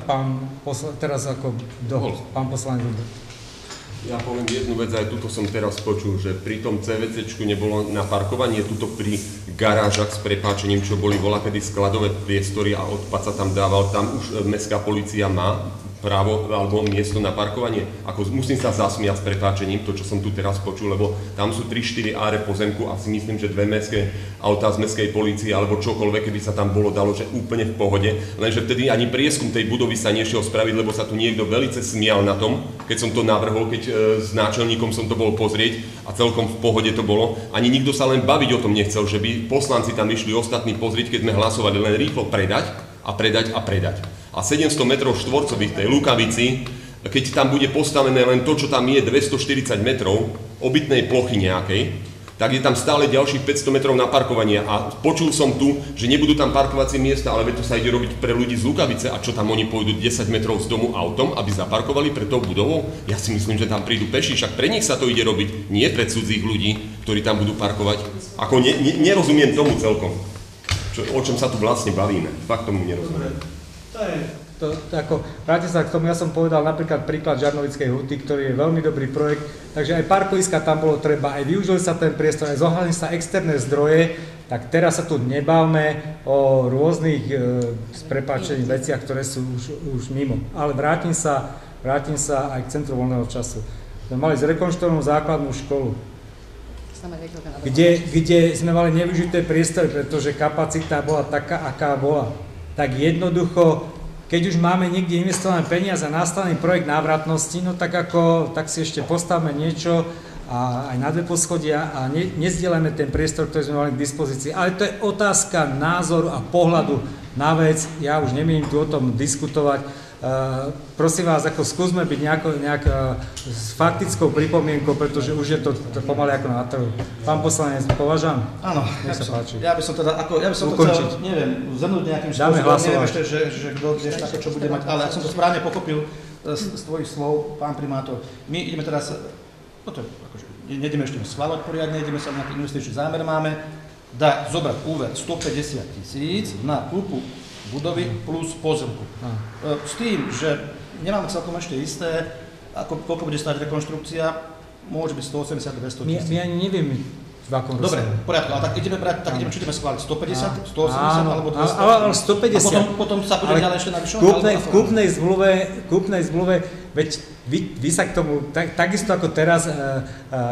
B: pán posla, teraz ako dohol, pán poslanec
D: ja poviem jednu vec, aj tuto som teraz počul, že pri tom CVC nebolo na parkovanie, tuto pri garážach s prepáčením, čo boli vola kedy skladové priestory a odpad sa tam dával, tam už mestská policia má právo alebo miesto na parkovanie. Ako musím sa zasmiať s prepáčením, to, čo som tu teraz počul, lebo tam sú 3-4 áre pozemku a si myslím, že dve mestské autá z mestskej policie alebo čokoľvek, keby sa tam bolo dalo, že úplne v pohode. Lenže vtedy ani prieskum tej budovy sa nešiel spraviť, lebo sa tu niekto velice smial na tom, keď som to navrhol, keď e, s náčelníkom som to bol pozrieť a celkom v pohode to bolo. Ani nikto sa len baviť o tom nechcel, že by poslanci tam išli ostatní pozrieť, keď sme hlasovali len rýchlo predať a predať a predať a 700 metrov štvorcových tej Lukavici keď tam bude postavené len to, čo tam je 240 metrov obytnej plochy nejakej, tak je tam stále ďalších 500 metrov na parkovanie. A počul som tu, že nebudú tam parkovacie miesta, ale to sa ide robiť pre ľudí z Lukavice. A čo tam oni pôjdu 10 metrov z domu autom, aby zaparkovali pre tou budovou? Ja si myslím, že tam prídu peši, však pre nich sa to ide robiť, nie pre cudzích ľudí, ktorí tam budú parkovať. Ako ne, ne, nerozumiem tomu celkom, čo, o čom sa tu vlastne bavíme. Fakt tomu nerozumiem.
B: To to, ako, vrátim sa k tomu, ja som povedal napríklad príklad Žarnovickej huty, ktorý je veľmi dobrý projekt, takže aj parkoviska tam bolo treba, aj využili sa ten priestor, aj zohľadili sa externé zdroje, tak teraz sa tu nebavme o rôznych e, s veciach, ktoré sú už, už mimo. Ale vrátim sa, vrátim sa aj k centru voľného času. Sme mali zrekonštruovanú základnú školu, kde, kde sme mali nevyužité priestory, pretože kapacita bola taká, aká bola. Tak jednoducho keď už máme niekde investované peniaze a nastavený projekt návratnosti, no tak ako, tak si ešte postavme niečo a aj na dve poschodia a ne, nezdielame ten priestor, ktorý sme mali k dispozícii. Ale to je otázka názoru a pohľadu na vec. Ja už nemiem tu o tom diskutovať prosím vás, ako skúsme byť nejako, nejak uh, s faktickou pripomienkou, pretože už je to, to pomaly ako na trhu. Pán poslanec, považujem?
E: Áno, ja sa som, páči. Ja by som teda, ako, ja by som Ukončiť. to chcel, neviem, zhrnúť nejakým spôsobom, neviem ešte, že, že kto vieš také, čo bude mať, ale ak som to správne pochopil z, z tvojich slov, pán primátor, my ideme teraz, no to, akože, nejdeme ešte schváľať poriadne, ideme sa nejaký investičný zámer máme, dať, zobrať úver 150 tisíc na kúpu budovy plus pozemku. E, s tým, že nemáme celkom ešte isté, ako, koľko bude stáť rekonštrukcia, môže byť 180-200
B: tisíc. My, my ani nevieme, v akom
E: Dobre, v poriadku, ale tak ideme brať, tak ideme, či ideme schváliť 150, 180 áno, alebo 200?
B: Ale, ale 150.
E: A potom, potom sa bude ďalej ešte navyšovať?
B: Kúpnej, v kúpnej zmluve, kúpnej zmluve, veď vy, vy sa k tomu, tak, takisto ako teraz uh,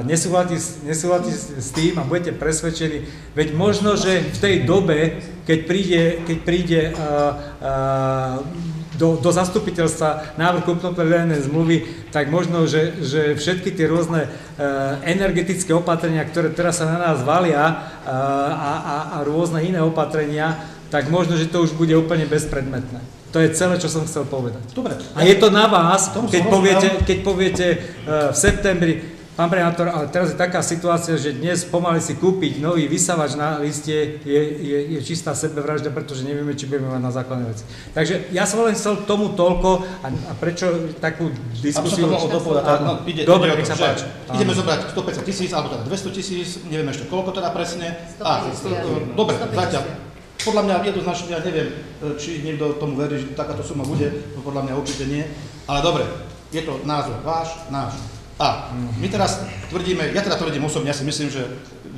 B: nesúhlasíte, s tým a budete presvedčení, veď možno, že v tej dobe, keď príde, keď príde uh, do, do zastupiteľstva návrh kupno-predajnej zmluvy, tak možno, že, že všetky tie rôzne energetické opatrenia, ktoré teraz sa na nás valia a, a, a rôzne iné opatrenia, tak možno, že to už bude úplne bezpredmetné. To je celé, čo som chcel povedať.
E: Dobre.
B: A je to na vás, keď poviete, keď poviete e, v septembri, Pán primátor, ale teraz je taká situácia, že dnes pomaly si kúpiť nový vysavač na liste je, je, je čistá sebevražda, pretože nevieme, či budeme mať na základné veci. Takže ja som len chcel tomu toľko a, a prečo takú diskusiu...
E: Aby som no, ide, Dobre, nech sa páči. Ideme zobrať 150 tisíc, alebo teda 200 tisíc, neviem ešte koľko teda presne. A, dobre, zatiaľ. Podľa mňa jednoznačne, ja neviem, či niekto tomu verí, že takáto suma bude, podľa mňa určite nie. Ale dobre, je to názor váš, náš. A my teraz tvrdíme, ja teda tvrdím osobne, ja si myslím, že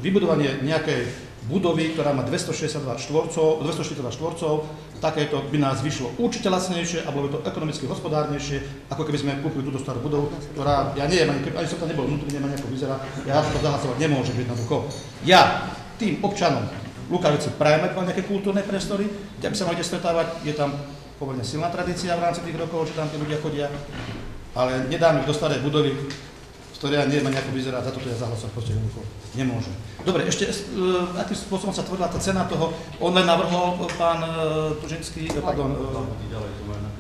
E: vybudovanie nejakej budovy, ktorá má 262 štvorcov, 242 štvorcov, takéto by nás vyšlo určite lacnejšie a bolo by to ekonomicky hospodárnejšie, ako keby sme kúpili túto starú budovu, ktorá, ja neviem, ani, ani som tam nebol vnútri, neviem, ako vyzerá, ja to zahlasovať nemôžem jednoducho. Ja tým občanom Lukavici prajem mať nejaké kultúrne priestory, kde by sa mohli stretávať, je tam pomerne silná tradícia v rámci tých rokov, že tam tí ľudia chodia ale nedám ich do starej budovy, z ktorej ja neviem ako vyzerá, za toto ja zahlasovať proste jednoducho nemôžem. Dobre, ešte uh, akým spôsobom sa tvorila tá cena toho, on len navrhol pán uh, Tužinský, pardon, uh,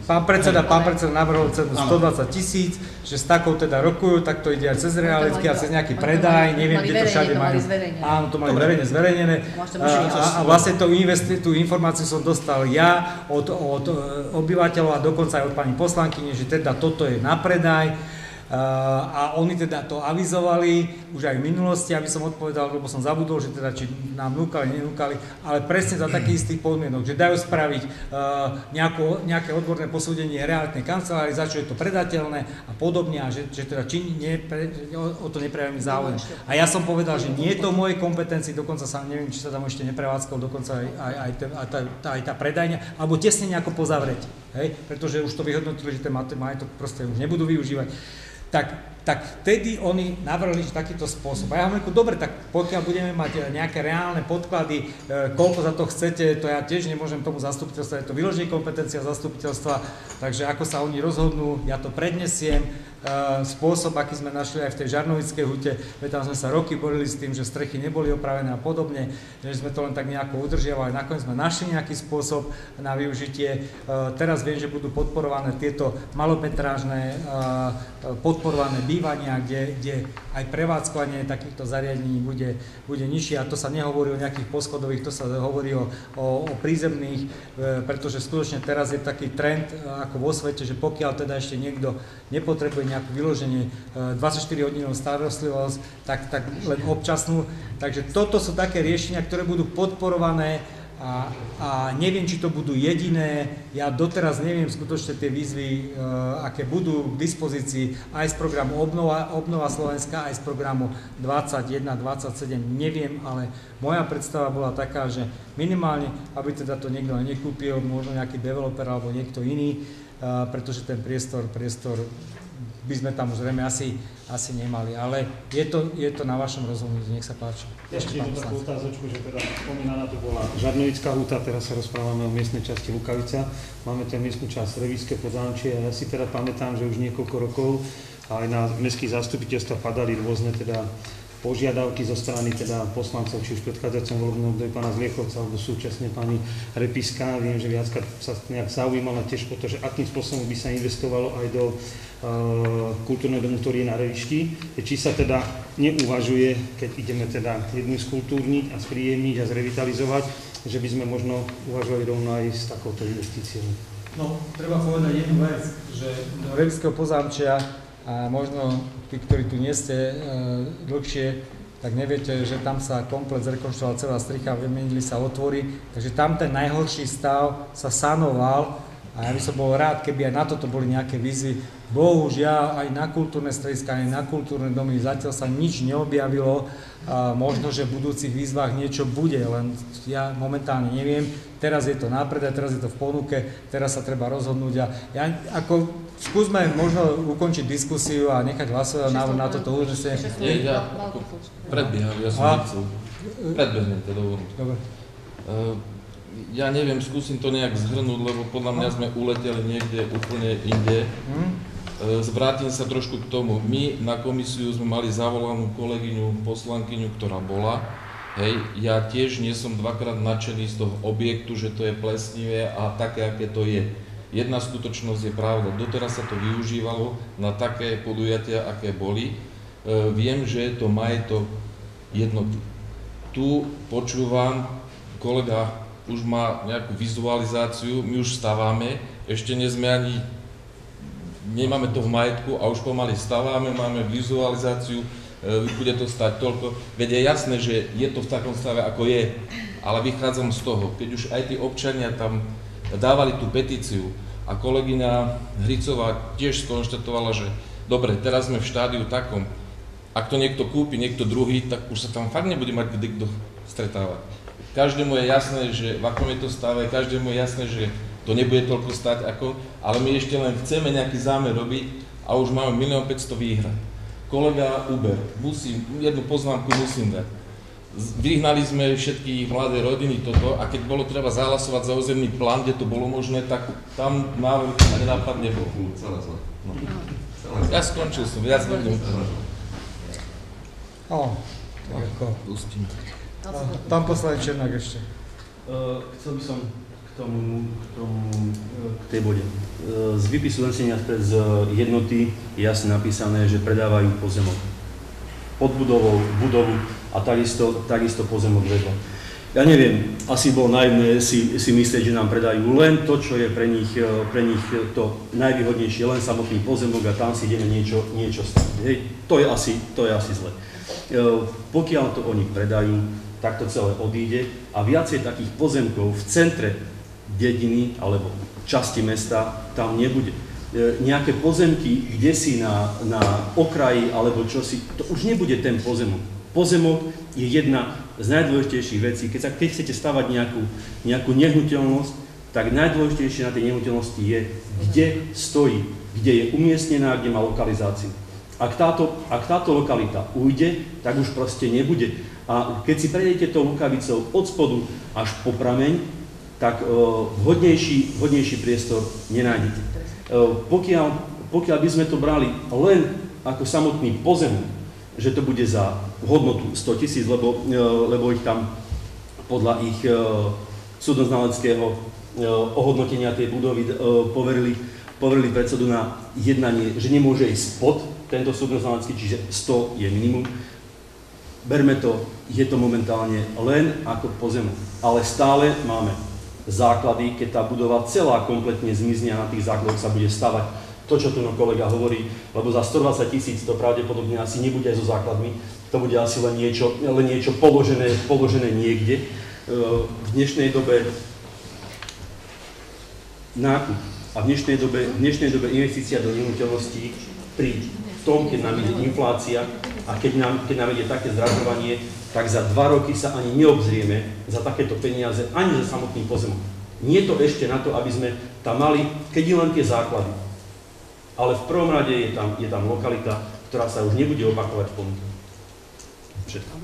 B: Pán predseda, pán predseda navrhol cenu 120 tisíc, že s takou teda rokujú, tak to ide aj cez realitky a cez nejaký predaj, neviem, kde to všade majú. Áno, to mali verejne zverejnené. A, a vlastne tú, investi- tú informáciu som dostal ja od, od obyvateľov a dokonca aj od pani poslankyne, že teda toto je na predaj a oni teda to avizovali už aj v minulosti, aby som odpovedal, lebo som zabudol, že teda či nám núkali, nenúkali, ale presne za takých istých podmienok, že dajú spraviť nejakú, nejaké odborné posúdenie realitnej kancelárii, za čo je to predateľné a podobne a že, že teda či nie, o, o to neprejavím záujem. A ja som povedal, že nie je to v mojej kompetencii, dokonca sa neviem, či sa tam ešte neprevádzkal, dokonca aj, aj, aj, tá, aj tá predajňa, alebo tesne nejako pozavrieť, hej? pretože už to vyhodnotili, že ten majetok proste už nebudú využívať tak tak vtedy oni navrhli takýto spôsob. A ja hovorím, dobre, tak pokiaľ budeme mať nejaké reálne podklady, e, koľko za to chcete, to ja tiež nemôžem tomu zastupiteľstva, je to vyloženie kompetencia zastupiteľstva, takže ako sa oni rozhodnú, ja to prednesiem, spôsob, aký sme našli aj v tej Žarnovickej hute, veď tam sme sa roky borili s tým, že strechy neboli opravené a podobne, že sme to len tak nejako udržiavali. Nakoniec sme našli nejaký spôsob na využitie. Teraz viem, že budú podporované tieto malopetrážne podporované bývania, kde, kde aj prevádzkovanie takýchto zariadení bude, bude nižšie a to sa nehovorí o nejakých poschodových, to sa hovorí o, o, o prízemných, e, pretože skutočne teraz je taký trend e, ako vo svete, že pokiaľ teda ešte niekto nepotrebuje nejakú vyloženie 24-hodinovú e, starostlivosť, tak, tak len občasnú. Takže toto sú také riešenia, ktoré budú podporované a, a neviem, či to budú jediné. Ja doteraz neviem skutočne tie výzvy, e, aké budú k dispozícii aj z programu Obnova, Obnova Slovenska, aj z programu 21, 27, neviem, ale moja predstava bola taká, že minimálne, aby teda to niekto nekúpil, možno nejaký developer alebo niekto iný, e, pretože ten priestor, priestor by sme tam zrejme asi, asi nemali. Ale je to, je to na vašom rozhodnutí, nech sa páči.
G: Ešte jednu takú otázočku, že teda spomínaná tu bola Žarnovická huta, teraz sa rozprávame o miestnej časti Lukavica. Máme tam miestnú časť Revíske podzámčie a ja si teda pamätám, že už niekoľko rokov aj na mestských zastupiteľstva padali rôzne teda požiadavky zo strany teda poslancov, či už v predchádzajúcom volebnom období pána Zliechovca alebo súčasne pani Repiska. Viem, že viackrát sa nejak zaujímala tiež o to, že akým spôsobom by sa investovalo aj do kultúrneho domu, ktorý je na revišti, či sa teda neuvažuje, keď ideme teda jednu skultúrniť a spríjemniť a zrevitalizovať, že by sme možno uvažovali rovno aj s takouto investíciou.
B: No, treba povedať jednu vec, že do Revického pozámčia a možno tí, ktorí tu nie ste e, dlhšie, tak neviete, že tam sa komplet zrekonštruovala celá stricha, vymenili sa otvory, takže tam ten najhorší stav sa sanoval a ja by som bol rád, keby aj na toto boli nejaké výzvy. Bohužiaľ, aj na kultúrne strediska, aj na kultúrne domy zatiaľ sa nič neobjavilo. A možno, že v budúcich výzvach niečo bude, len ja momentálne neviem. Teraz je to nápredaj, teraz je to v ponuke, teraz sa treba rozhodnúť. A ja ako skúsme možno ukončiť diskusiu a nechať hlasovať návrh na toto uznesenie.
H: Nie, ja predbieham, ja som nechcel. Predbehnem to, dovolím. Dobre. Uh, ja neviem, skúsim to nejak zhrnúť, lebo podľa mňa sme uleteli niekde úplne inde. Hm? E, zvrátim sa trošku k tomu. My na komisiu sme mali zavolanú kolegyňu, poslankyňu, ktorá bola. Hej, ja tiež nie som dvakrát nadšený z toho objektu, že to je plesnivé a také, aké to je. Jedna skutočnosť je pravda, doteraz sa to využívalo na také podujatia, aké boli. E, viem, že je to jednoty. Tu počúvam, kolega už má nejakú vizualizáciu, my už stávame, ešte nie sme ani, nemáme to v majetku a už pomaly stávame, máme vizualizáciu, e, bude to stať toľko. Veď je jasné, že je to v takom stave, ako je, ale vychádzam z toho, keď už aj tí občania tam dávali tú petíciu a kolegyňa Hricová tiež skonštatovala, že dobre, teraz sme v štádiu takom, ak to niekto kúpi, niekto druhý, tak už sa tam fakt nebude mať kde kto stretávať. Každému je jasné, že v akom je to stave, každému je jasné, že to nebude toľko stať ako, ale my ešte len chceme nejaký zámer robiť a už máme 1 500 výhrad. Kolega Uber, musím, jednu poznámku musím dať. Vyhnali sme všetky mladé rodiny toto a keď bolo treba zahlasovať za územný plán, kde to bolo možné, tak tam návrh ani nápad nebol. No. Ja skončil som, viac nebudem.
B: O, tak ako... Pustím. Pán poslanec Černák ešte.
I: Uh, chcel by som k tomu, k, tomu, k tej bode. Uh, z výpisu lesenia z jednoty je jasne napísané, že predávajú pozemok pod budovou, budovu a takisto, takisto pozemok vedľa. Ja neviem, asi bolo naivné si, si myslieť, že nám predajú len to, čo je pre nich, pre nich to najvýhodnejšie, len samotný pozemok a tam si ideme niečo, niečo stať. Hej, to je asi, to je asi zle. Pokiaľ to oni predajú, tak to celé odíde a viacej takých pozemkov v centre dediny alebo časti mesta tam nebude. E, nejaké pozemky, kde si na, na okraji alebo čosi, to už nebude ten pozemok. Pozemok je jedna z najdôležitejších vecí. Keď, sa, keď chcete stavať nejakú, nejakú nehnuteľnosť, tak najdôležitejšie na tej nehnuteľnosti je, kde stojí, kde je umiestnená, kde má lokalizáciu. Ak táto, ak táto lokalita ujde, tak už proste nebude. A keď si prejdete tou Lukavicou od spodu až po prameň, tak uh, vhodnejší, vhodnejší priestor nenájdete. Uh, pokiaľ, pokiaľ by sme to brali len ako samotný pozemok, že to bude za hodnotu 100 tisíc, lebo, uh, lebo ich tam podľa ich súdoznaleckého ohodnotenia tej budovy poverili, poverili predsedu na jednanie, že nemôže ísť pod tento súdnoznalecký, čiže 100 je minimum. Berme to, je to momentálne len ako pozemok, ale stále máme základy, keď tá budova celá kompletne zmizne a na tých základoch sa bude stavať to, čo tu no kolega hovorí, lebo za 120 tisíc to pravdepodobne asi nebude aj so základmi, to bude asi len niečo, len niečo položené, položené niekde. E, v dnešnej dobe nákup a v dnešnej dobe, v dnešnej dobe investícia do nehnuteľností pri tom, keď nám ide inflácia a keď nám, keď nám ide také zdražovanie, tak za dva roky sa ani neobzrieme za takéto peniaze, ani za samotný pozemok. Nie je to ešte na to, aby sme tam mali, keď len tie základy. Ale v prvom rade je tam, je tam lokalita, ktorá sa už nebude opakovať v ponuke. Všetko.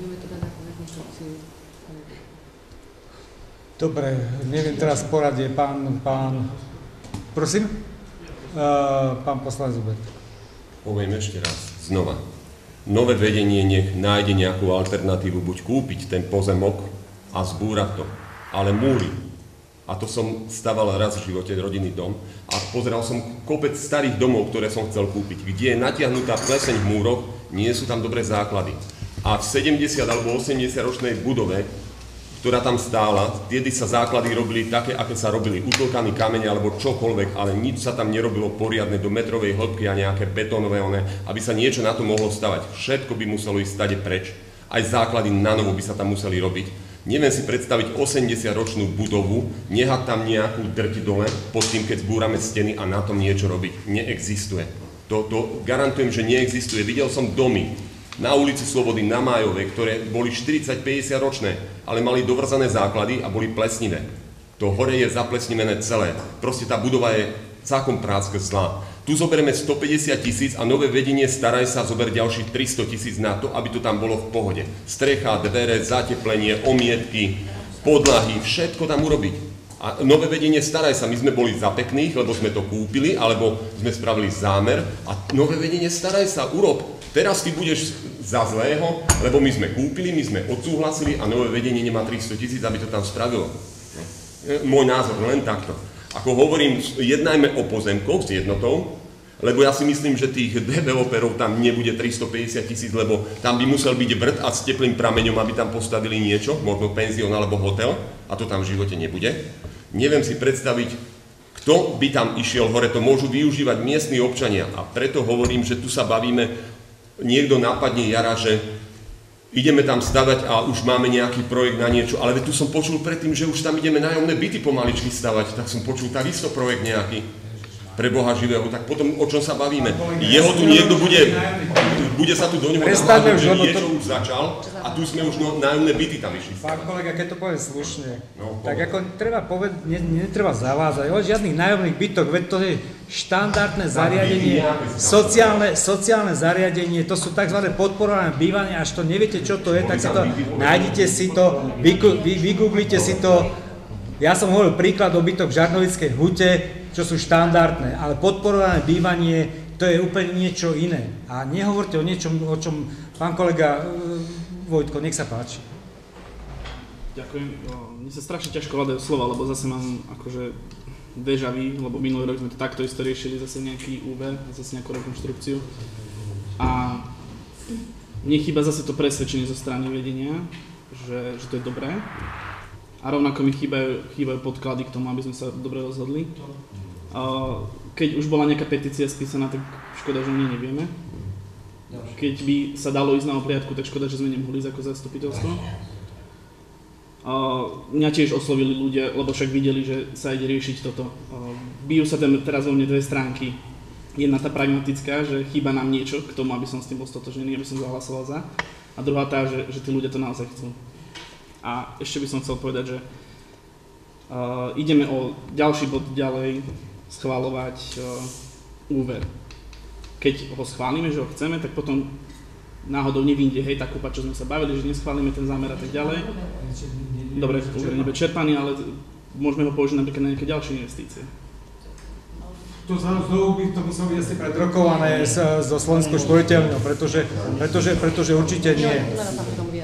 B: Dobre, neviem teraz poradie, pán, pán, prosím, uh, pán poslanec Zubert.
D: Poviem ešte raz, znova nové vedenie nech nájde nejakú alternatívu, buď kúpiť ten pozemok a zbúrať to, ale múry. A to som staval raz v živote rodinný dom a pozeral som kopec starých domov, ktoré som chcel kúpiť, kde je natiahnutá pleseň v múroch, nie sú tam dobré základy. A v 70 alebo 80 ročnej budove ktorá tam stála, vtedy sa základy robili také, aké sa robili, utlkaný kameň alebo čokoľvek, ale nič sa tam nerobilo poriadne do metrovej hĺbky a nejaké betónové one, aby sa niečo na to mohlo stavať. Všetko by muselo ísť stade preč. Aj základy na novo by sa tam museli robiť. Neviem si predstaviť 80-ročnú budovu, nehať tam nejakú drti dole, pod tým, keď zbúrame steny a na tom niečo robiť. Neexistuje. To, to garantujem, že neexistuje. Videl som domy, na ulici Slobody na Májove, ktoré boli 40-50 ročné, ale mali dovrzané základy a boli plesnivé. To hore je zaplesnivené celé. Proste tá budova je celkom prácka zlá. Tu zoberieme 150 tisíc a nové vedenie staraj sa zober ďalších 300 tisíc na to, aby to tam bolo v pohode. Strecha, dvere, zateplenie, omietky, podlahy, všetko tam urobiť. A nové vedenie staraj sa, my sme boli za pekných, lebo sme to kúpili, alebo sme spravili zámer a nové vedenie staraj sa, urob. Teraz ty budeš za zlého, lebo my sme kúpili, my sme odsúhlasili a nové vedenie nemá 300 tisíc, aby to tam spravilo. E, môj názor, len takto. Ako hovorím, jednajme o pozemkoch s jednotou, lebo ja si myslím, že tých developerov tam nebude 350 tisíc, lebo tam by musel byť vrt a s teplým prameňom, aby tam postavili niečo, možno penzión alebo hotel, a to tam v živote nebude. Neviem si predstaviť, kto by tam išiel hore, to môžu využívať miestni občania. A preto hovorím, že tu sa bavíme niekto nápadne jara, že ideme tam stavať a už máme nejaký projekt na niečo, ale tu som počul predtým, že už tam ideme nájomné byty pomaličky stavať, tak som počul takisto projekt nejaký. Pre Boha živého, tak potom o čom sa bavíme? Jeho tu niekto bude, bude sa tu do neho
B: nahľadať,
D: že niečo už začal a tu sme už no, nájomné byty tam išli.
B: Pán kolega, keď to poviem slušne, no, tak ako treba povedať, ne, netreba zavázať, o žiadnych nájomných bytoch, veď to je štandardné zariadenie, sociálne, sociálne zariadenie, to sú tzv. podporované bývanie, až to neviete, čo to je, tak si to, nájdite si to, vygooglite si to, ja som hovoril príklad o bytoch v Žarnovickej hute, čo sú štandardné, ale podporované bývanie to je úplne niečo iné. A nehovorte o niečom, o čom pán kolega e, Vojtko, nech sa páči.
J: Ďakujem. Mne sa strašne ťažko hľadajú slova, lebo zase mám akože deja vu, lebo minulý rok sme to takto isto riešili, zase nejaký úver, zase nejakú rekonštrukciu. A mne chýba zase to presvedčenie zo strany vedenia, že, že to je dobré. A rovnako mi chýbajú, chýbajú podklady k tomu, aby sme sa dobre rozhodli keď už bola nejaká petícia spísaná, tak škoda, že o nej nevieme. Keď by sa dalo ísť na opliadku, tak škoda, že sme nemohli ísť ako zastupiteľstvo. mňa tiež oslovili ľudia, lebo však videli, že sa ide riešiť toto. bijú sa tam teraz vo mne dve stránky. Jedna tá pragmatická, že chýba nám niečo k tomu, aby som s tým bol stotožnený, aby som zahlasoval za. A druhá tá, že, že tí ľudia to naozaj chcú. A ešte by som chcel povedať, že uh, ideme o ďalší bod ďalej, schváľovať uh, úver. keď ho schválime, že ho chceme, tak potom náhodou nevyjde, hej, tá kúpa, čo sme sa bavili, že neschválime ten zámer a tak ďalej. Dobre, úver nebude čerpaný, ale môžeme ho použiť napríklad na nejaké ďalšie investície.
B: To znovu by to muselo byť asi predrokované so Slovenskou šporiteľňou, pretože, pretože, pretože určite nie.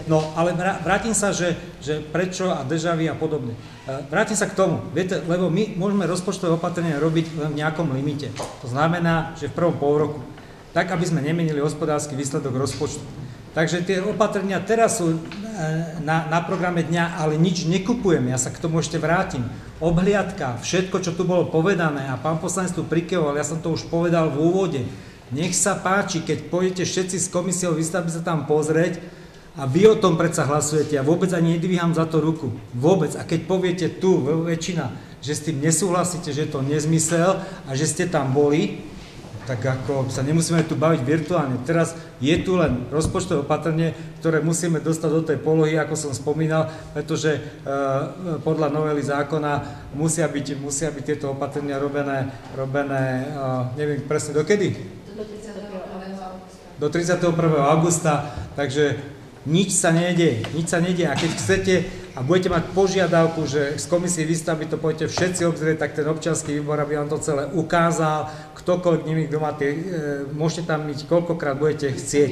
B: No, ale vrátim sa, že, že prečo a dežavy a podobne. E, vrátim sa k tomu, viete, lebo my môžeme rozpočtové opatrenia robiť len v nejakom limite. To znamená, že v prvom pol roku. Tak, aby sme nemenili hospodársky výsledok rozpočtu. Takže tie opatrenia teraz sú e, na, na programe dňa, ale nič nekupujem, ja sa k tomu ešte vrátim. Obhliadka, všetko, čo tu bolo povedané a pán poslanec tu prikeval, ja som to už povedal v úvode, nech sa páči, keď pôjdete všetci s komisiou výstavby sa tam pozrieť a vy o tom predsa hlasujete a vôbec ani nedvíham za to ruku. Vôbec. A keď poviete tu, väčšina, že s tým nesúhlasíte, že je to nezmysel a že ste tam boli, tak ako sa nemusíme tu baviť virtuálne. Teraz je tu len rozpočtové opatrenie, ktoré musíme dostať do tej polohy, ako som spomínal, pretože e, podľa novely zákona musia byť, musia byť tieto opatrenia robené, robené e, neviem presne dokedy? Do 31. augusta, takže nič sa nedie, nič sa nedie. A keď chcete a budete mať požiadavku, že z komisie výstavby to pôjdete všetci obzrieť, tak ten občanský výbor, aby vám to celé ukázal, ktokoľvek nimi, kto má tie, e, môžete tam byť, koľkokrát budete chcieť.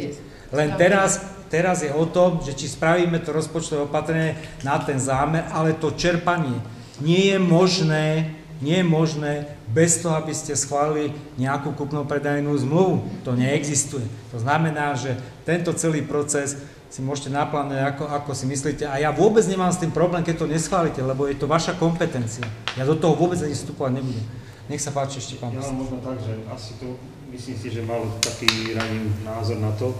B: Len teraz, teraz je o tom, že či spravíme to rozpočtové opatrenie na ten zámer, ale to čerpanie nie je možné, nie je možné bez toho, aby ste schválili nejakú kúpno predajnú zmluvu. To neexistuje. To znamená, že tento celý proces si môžete naplánovať, ako, ako si myslíte. A ja vôbec nemám s tým problém, keď to neschválite, lebo je to vaša kompetencia. Ja do toho vôbec ani vstupovať nebudem. Nech sa páči ešte, pán
G: Ja mám možno tak, že asi to, myslím si, že mal taký raním názor na to,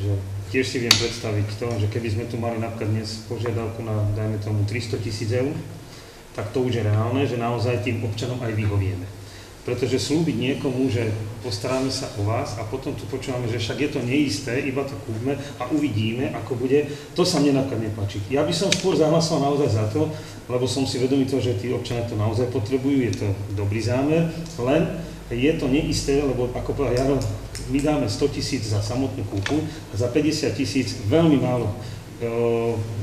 G: že tiež si viem predstaviť to, že keby sme tu mali napríklad dnes požiadavku na, dajme tomu, 300 tisíc eur, tak to už je reálne, že naozaj tým občanom aj vyhovieme. Pretože slúbiť niekomu, že postaráme sa o vás a potom tu počúvame, že však je to neisté, iba to kúpme a uvidíme, ako bude, to sa mne napríklad nepáči. Ja by som skôr zahlasoval naozaj za to, lebo som si vedomý toho, že tí občania to naozaj potrebujú, je to dobrý zámer, len je to neisté, lebo ako povedal Jaro, my dáme 100 tisíc za samotnú kúpu a za 50 tisíc veľmi málo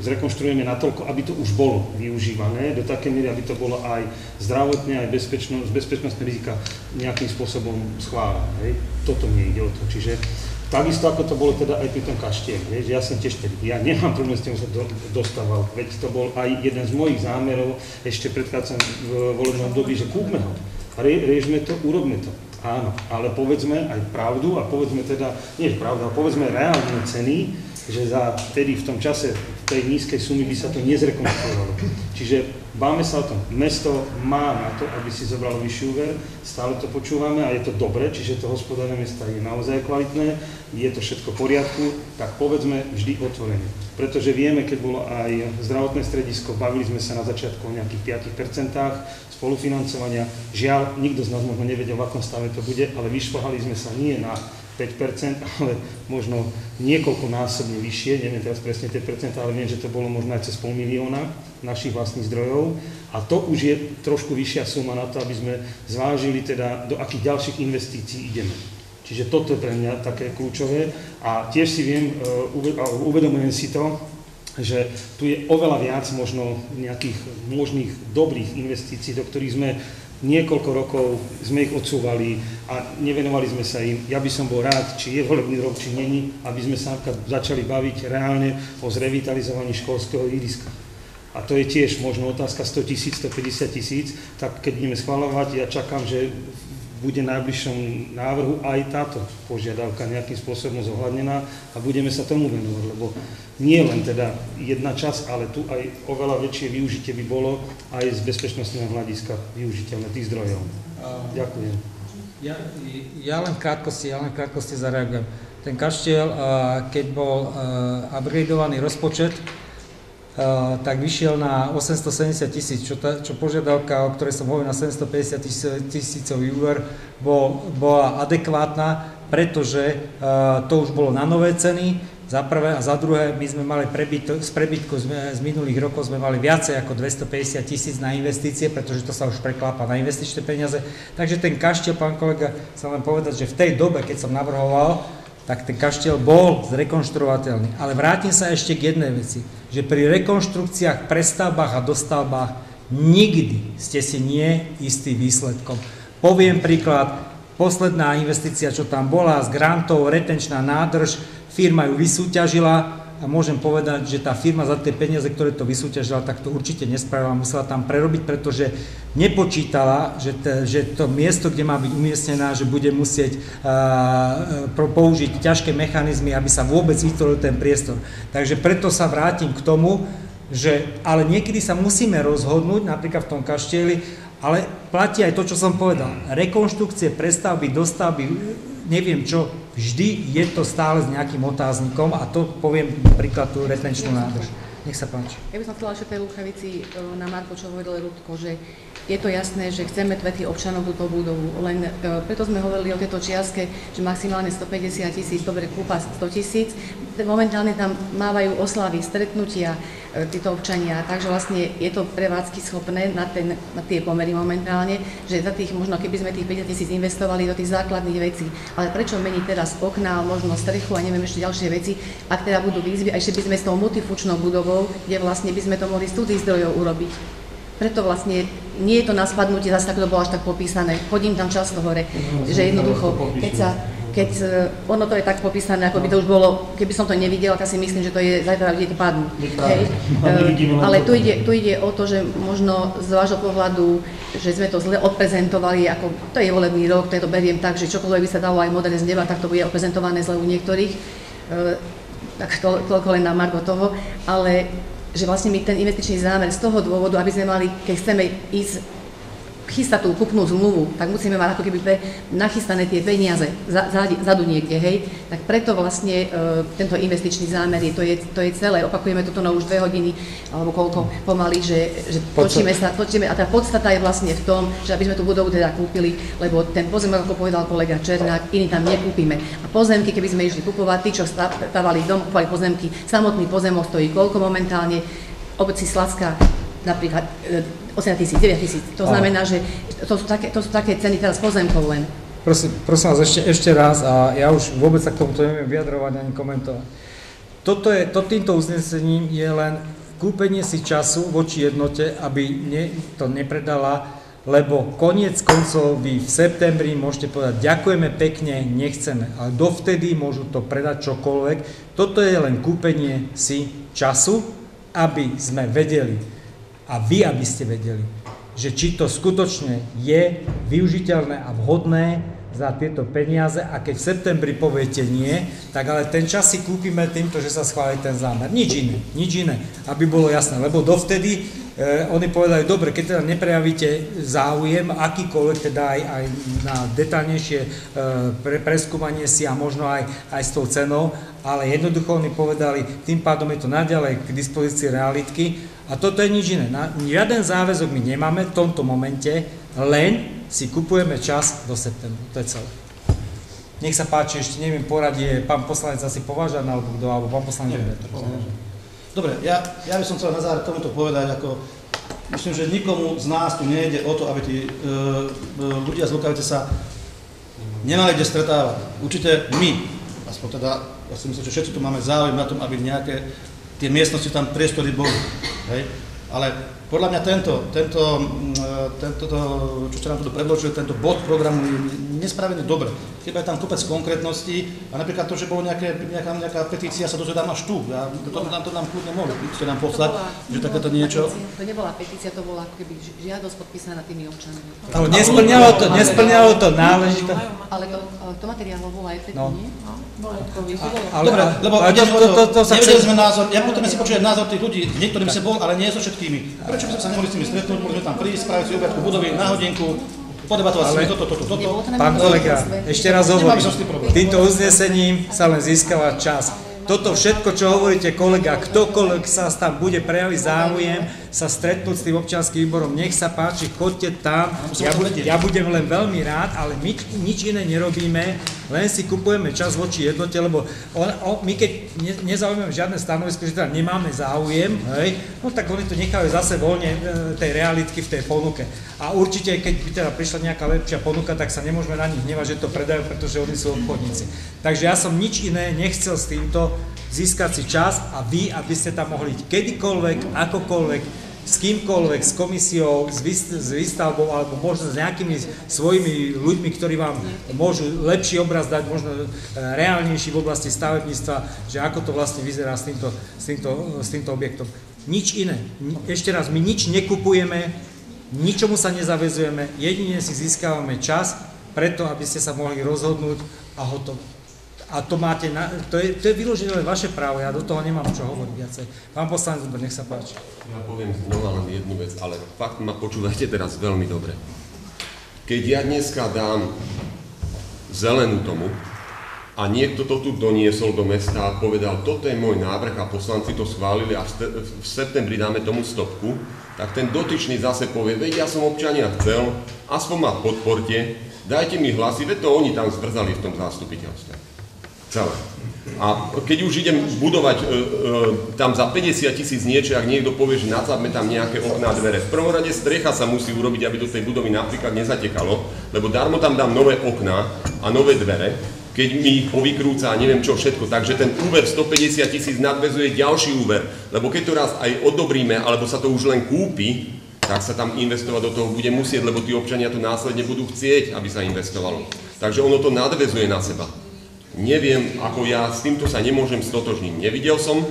G: zrekonštruujeme natoľko, aby to už bolo využívané, do také miery, aby to bolo aj zdravotne, aj bezpečno, bezpečnostné rizika nejakým spôsobom schválené. Hej. Toto mne ide o to. Čiže takisto ako to bolo teda aj pri tom kaštieli, že ja som tiež tedy, ja nemám problém s tým, sa do, dostával, veď to bol aj jeden z mojich zámerov ešte predchádzam v volebnom období, že kúpme ho, Rie, riešme to, urobme to. Áno, ale povedzme aj pravdu a povedzme teda, nie pravda, povedzme reálne ceny, že za tedy v tom čase v tej nízkej sumy by sa to nezrekonštruovalo. Čiže báme sa o tom. Mesto má na to, aby si zobralo vyšší úver, stále to počúvame a je to dobre, čiže to hospodárne mesta je naozaj kvalitné, je to všetko v poriadku, tak povedzme vždy otvorene. Pretože vieme, keď bolo aj zdravotné stredisko, bavili sme sa na začiatku o nejakých 5% spolufinancovania. Žiaľ, nikto z nás možno nevedel, v akom stave to bude, ale vyšplhali sme sa nie na 5%, ale možno niekoľko násobne vyššie, neviem teraz presne tie percentá, ale viem, že to bolo možno aj cez pol milióna našich vlastných zdrojov. A to už je trošku vyššia suma na to, aby sme zvážili teda, do akých ďalších investícií ideme. Čiže toto je pre mňa také kľúčové a tiež si viem, e, uvedomujem si to, že tu je oveľa viac možno nejakých možných dobrých investícií, do ktorých sme niekoľko rokov sme ich odsúvali a nevenovali sme sa im. Ja by som bol rád, či je volebný rok, či není, aby sme sa začali baviť reálne o zrevitalizovaní školského iriska. A to je tiež možno otázka 100 tisíc, 150 tisíc, tak keď ideme schvalovať, ja čakám, že bude v najbližšom návrhu aj táto požiadavka nejakým spôsobom zohľadnená a budeme sa tomu venovať, lebo nie len teda jedna časť, ale tu aj oveľa väčšie využitie by bolo aj z bezpečnostného hľadiska využiteľné tých zdrojov. Ďakujem.
B: Ja, ja len v krátkosti, ja len v krátkosti zareagujem. Ten kaštiel, keď bol upgradeovaný rozpočet, tak vyšiel na 870 tisíc, čo, čo požiadavka, o ktorej som hovoril na 750 tisícov úver, bol, bola adekvátna, pretože uh, to už bolo na nové ceny, za prvé a za druhé, my sme mali prebyt, z prebytku z, z minulých rokov sme mali viacej ako 250 tisíc na investície, pretože to sa už preklápa na investičné peniaze. Takže ten kaštiel, pán kolega, sa len povedať, že v tej dobe, keď som navrhoval, tak ten kaštiel bol zrekonštruovateľný. Ale vrátim sa ešte k jednej veci, že pri rekonštrukciách, prestavbách a dostavbách nikdy ste si nie istý výsledkom. Poviem príklad, posledná investícia, čo tam bola, z grantov, retenčná nádrž, firma ju vysúťažila, a môžem povedať, že tá firma za tie peniaze, ktoré to vysúťažila, tak to určite nespravila, musela tam prerobiť, pretože nepočítala, že, te, že to miesto, kde má byť umiestnená, že bude musieť uh, použiť ťažké mechanizmy, aby sa vôbec vytvoril ten priestor. Takže preto sa vrátim k tomu, že ale niekedy sa musíme rozhodnúť, napríklad v tom kaštieli, ale platí aj to, čo som povedal. Rekonštrukcie, prestavby, dostavby, neviem čo, vždy je to stále s nejakým otáznikom a to poviem príklad tú retenčnú nádrž. Nech sa páči.
F: Ja by som chcela ešte tej Luchavici e, na Marko, čo hovoril Rudko, že je to jasné, že chceme tvety občanov túto budovu, len e, preto sme hovorili o tejto čiastke, že maximálne 150 tisíc, dobre, kúpa 100 tisíc. Momentálne tam mávajú oslavy, stretnutia, E, títo občania. Takže vlastne je to prevádzky schopné na, ten, na tie pomery momentálne, že za tých možno keby sme tých 50 tisíc investovali do tých základných vecí. Ale prečo meniť teraz okná, možno strechu a neviem ešte ďalšie veci, ak teda budú výzvy, a ešte by sme s tou multifučnou budovou, kde vlastne by sme to mohli z zdrojov urobiť. Preto vlastne nie je to na spadnutie, zase tak to bolo až tak popísané. Chodím tam často hore, že jednoducho, keď sa, keď e, ono to je tak popísané, ako by to už bolo, keby som to nevidel, tak si myslím, že to je zajtra kde to padnú. Hej. E, ale tu ide, tu ide o to, že možno z vášho pohľadu, že sme to zle odprezentovali, ako to je volebný rok, to, je to beriem tak, že čokoľvek by sa dalo aj moderne z neba, tak to bude odprezentované zle u niektorých. E, tak to, toľko len na margo toho, ale že vlastne my ten investičný zámer z toho dôvodu, aby sme mali, keď chceme ísť chystať tú kúpnú zmluvu, tak musíme mať ako keby pre, nachystané tie peniaze za, za, zadu niekde, hej. Tak preto vlastne e, tento investičný zámer je to, je, to je celé. Opakujeme toto no už dve hodiny, alebo koľko pomaly, že, že točíme sa, točíme a tá podstata je vlastne v tom, že aby sme tú budovu teda kúpili, lebo ten pozemok, ako povedal kolega Černák, iný tam nekúpime. A pozemky, keby sme išli kupovať, tí, čo stavali dom, kúpali pozemky, samotný pozemok stojí koľko momentálne, obci Slacka napríklad 8 tisíc, 9 tisíc. To znamená, že to sú, také, to sú také ceny teraz pozemkov len.
B: Prosím, prosím vás ešte, ešte raz a ja už vôbec sa k tomuto neviem vyjadrovať ani komentovať. Toto je, to týmto uznesením je len kúpenie si času voči jednote, aby ne, to nepredala, lebo koniec koncov vy v septembri môžete povedať ďakujeme pekne, nechceme, ale dovtedy môžu to predať čokoľvek. Toto je len kúpenie si času, aby sme vedeli, a vy, aby ste vedeli, že či to skutočne je využiteľné a vhodné za tieto peniaze. A keď v septembri poviete nie, tak ale ten čas si kúpime týmto, že sa schváli ten zámer. Nič iné, nič iné, aby bolo jasné, lebo dovtedy e, oni povedali, dobre, keď teda neprejavíte záujem, akýkoľvek teda aj, aj na detálnejšie e, pre, preskúmanie si a možno aj, aj s tou cenou, ale jednoducho oni povedali, tým pádom je to naďalej k dispozícii realitky, a toto je nič iné. Na, žiaden záväzok my nemáme v tomto momente, len si kupujeme čas do septembra. To je celé. Nech sa páči, ešte neviem, poradie, pán poslanec asi považan, alebo kto, alebo pán poslanec
E: Dobre, ja, ja by som chcel na záver tomuto povedať, ako myslím, že nikomu z nás tu nejde o to, aby tí e, e, ľudia z Lukavice sa nemali kde stretávať. Určite my, aspoň teda, ja si myslím, že všetci tu máme záujem na tom, aby nejaké tie miestnosti tam priestory boli. Hej? Ale podľa mňa tento, tento, mm, e, tento to, čo ste nám tu predložili, tento bod programu je nespravený dobre. Chyba je tam kopec konkrétností a napríklad to, že bolo nejaké, nejaká, nejaká petícia, sa dozvedám až tu. Ja, to, to, to nám kľudne mohli ste nám poslať, že takéto niečo...
F: Petícia, to nebola petícia, to bola ako keby žiadosť podpísaná tými občanmi.
B: Ale nesplňalo to, nesplňalo to náležito.
F: Ale to, to materiálo bola aj no. nie? No.
E: Dobre, lebo nevedeli sme názor, ja potom si počujem názor tých ľudí, niektorým sa bol, ale nie so všetkými. Prečo by sme sa nemohli s nimi stretnúť, môžeme tam prísť, spraviť si obliadku budovy na hodinku, podebatovať s nimi toto, toto, toto.
B: Pán kolega, ešte raz hovorím, týmto uznesením sa len získava čas. Toto všetko, čo hovoríte kolega, ktokoľvek sa tam bude prejaviť záujem, sa stretnúť s tým občianským výborom, nech sa páči, chodte tam, ja, bu- ja budem len veľmi rád, ale my nič iné nerobíme, len si kupujeme čas voči jednote, lebo on, on, my keď ne, nezaujímame žiadne stanovisko, že teda nemáme záujem, hej, no tak oni to nechajú zase voľne e, tej realitky v tej ponuke. A určite, keď by teda prišla nejaká lepšia ponuka, tak sa nemôžeme na nich hnevať, že to predajú, pretože oni sú obchodníci. Takže ja som nič iné nechcel s týmto získať si čas a vy, aby ste tam mohli ísť kedykoľvek, akokoľvek, s kýmkoľvek, s komisiou, s, s výstavbou alebo možno s nejakými svojimi ľuďmi, ktorí vám môžu lepší obraz dať, možno e, reálnejší v oblasti stavebníctva, že ako to vlastne vyzerá s týmto, s týmto, s týmto objektom. Nič iné. Ešte raz, my nič nekupujeme, ničomu sa nezavezujeme, jedine si získavame čas preto, aby ste sa mohli rozhodnúť a hotovo. A to máte, na, to, je, to je vyložené vaše právo, ja do toho nemám čo hovoriť viacej. Pán poslanec, nech sa páči.
D: Ja poviem znova len jednu vec, ale fakt ma počúvajte teraz veľmi dobre. Keď ja dneska dám zelenú tomu a niekto to tu doniesol do mesta a povedal, toto je môj návrh a poslanci to schválili a v septembri dáme tomu stopku, tak ten dotyčný zase povie, veď ja som občania chcel, aspoň ma podporte, dajte mi hlasy, veď to oni tam zbrzali v tom zástupiteľstve celé. A keď už idem budovať e, e, tam za 50 tisíc niečo, ak niekto povie, že nacapme tam nejaké okná dvere. V prvom rade strecha sa musí urobiť, aby do tej budovy napríklad nezatekalo, lebo darmo tam dám nové okná a nové dvere, keď mi povykrúca a neviem čo všetko. Takže ten úver 150 tisíc nadvezuje ďalší úver, lebo keď to raz aj odobríme, alebo sa to už len kúpi, tak sa tam investovať do toho bude musieť, lebo tí občania to následne budú chcieť, aby sa investovalo. Takže ono to nadvezuje na seba. Neviem, ako ja s týmto sa nemôžem stotožniť. Nevidel som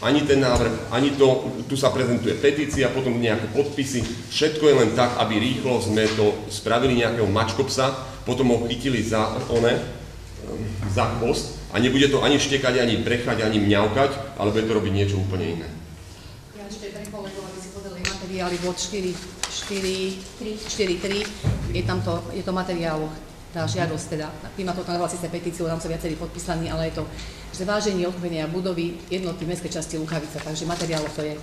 D: ani ten návrh, ani to, tu sa prezentuje petícia, potom nejaké podpisy. Všetko je len tak, aby rýchlo sme to spravili nejakého mačkopsa, potom ho chytili za one, za chvost a nebude to ani štekať, ani brechať, ani mňaukať, ale bude to robiť niečo úplne iné.
F: Ja ešte pre kolegov, aby si podali materiály bod 4, 4, 4, 3, je tam to, je to materiál tá žiadosť teda, týma to navrhla síce petíciu, tam sa viacerí podpísaní, ale je to zváženie odkúpenia budovy jednoty mestskej časti Lukavica, takže materiál to je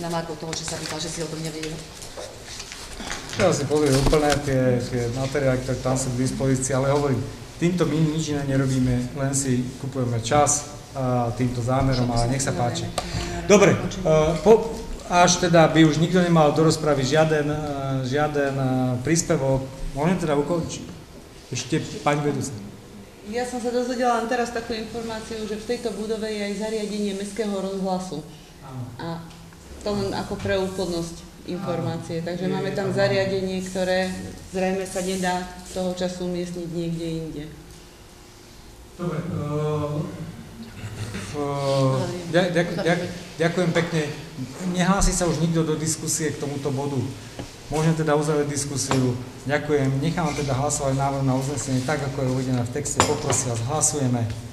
F: na marku toho, čo sa pýtal, že si o tom nevedel.
B: Ja si pozrieť úplne tie, tie materiály, ktoré tam sú k dispozícii, ale hovorím, týmto my nič iné nerobíme, len si kupujeme čas a týmto zámerom, ale nech sa páči. Dobre, uh, po, až teda by už nikto nemal do rozpravy žiaden, uh, žiaden uh, príspevok, Môžem teda ukončiť? Ešte, pani vedúca.
C: Ja som sa dozvedela len teraz takú informáciu, že v tejto budove je aj zariadenie mestského rozhlasu. A to len ako pre úplnosť informácie. Takže máme tam zariadenie, ktoré zrejme sa nedá toho času umiestniť niekde inde.
B: Dobre. Uh, uh, ďak, ďak, ďakujem pekne. Nehlási sa už nikto do diskusie k tomuto bodu. Môžem teda uzavrieť diskusiu. Ďakujem. Nechám teda hlasovať návrh na uznesenie tak, ako je uvedené v texte. Poprosím vás, hlasujeme.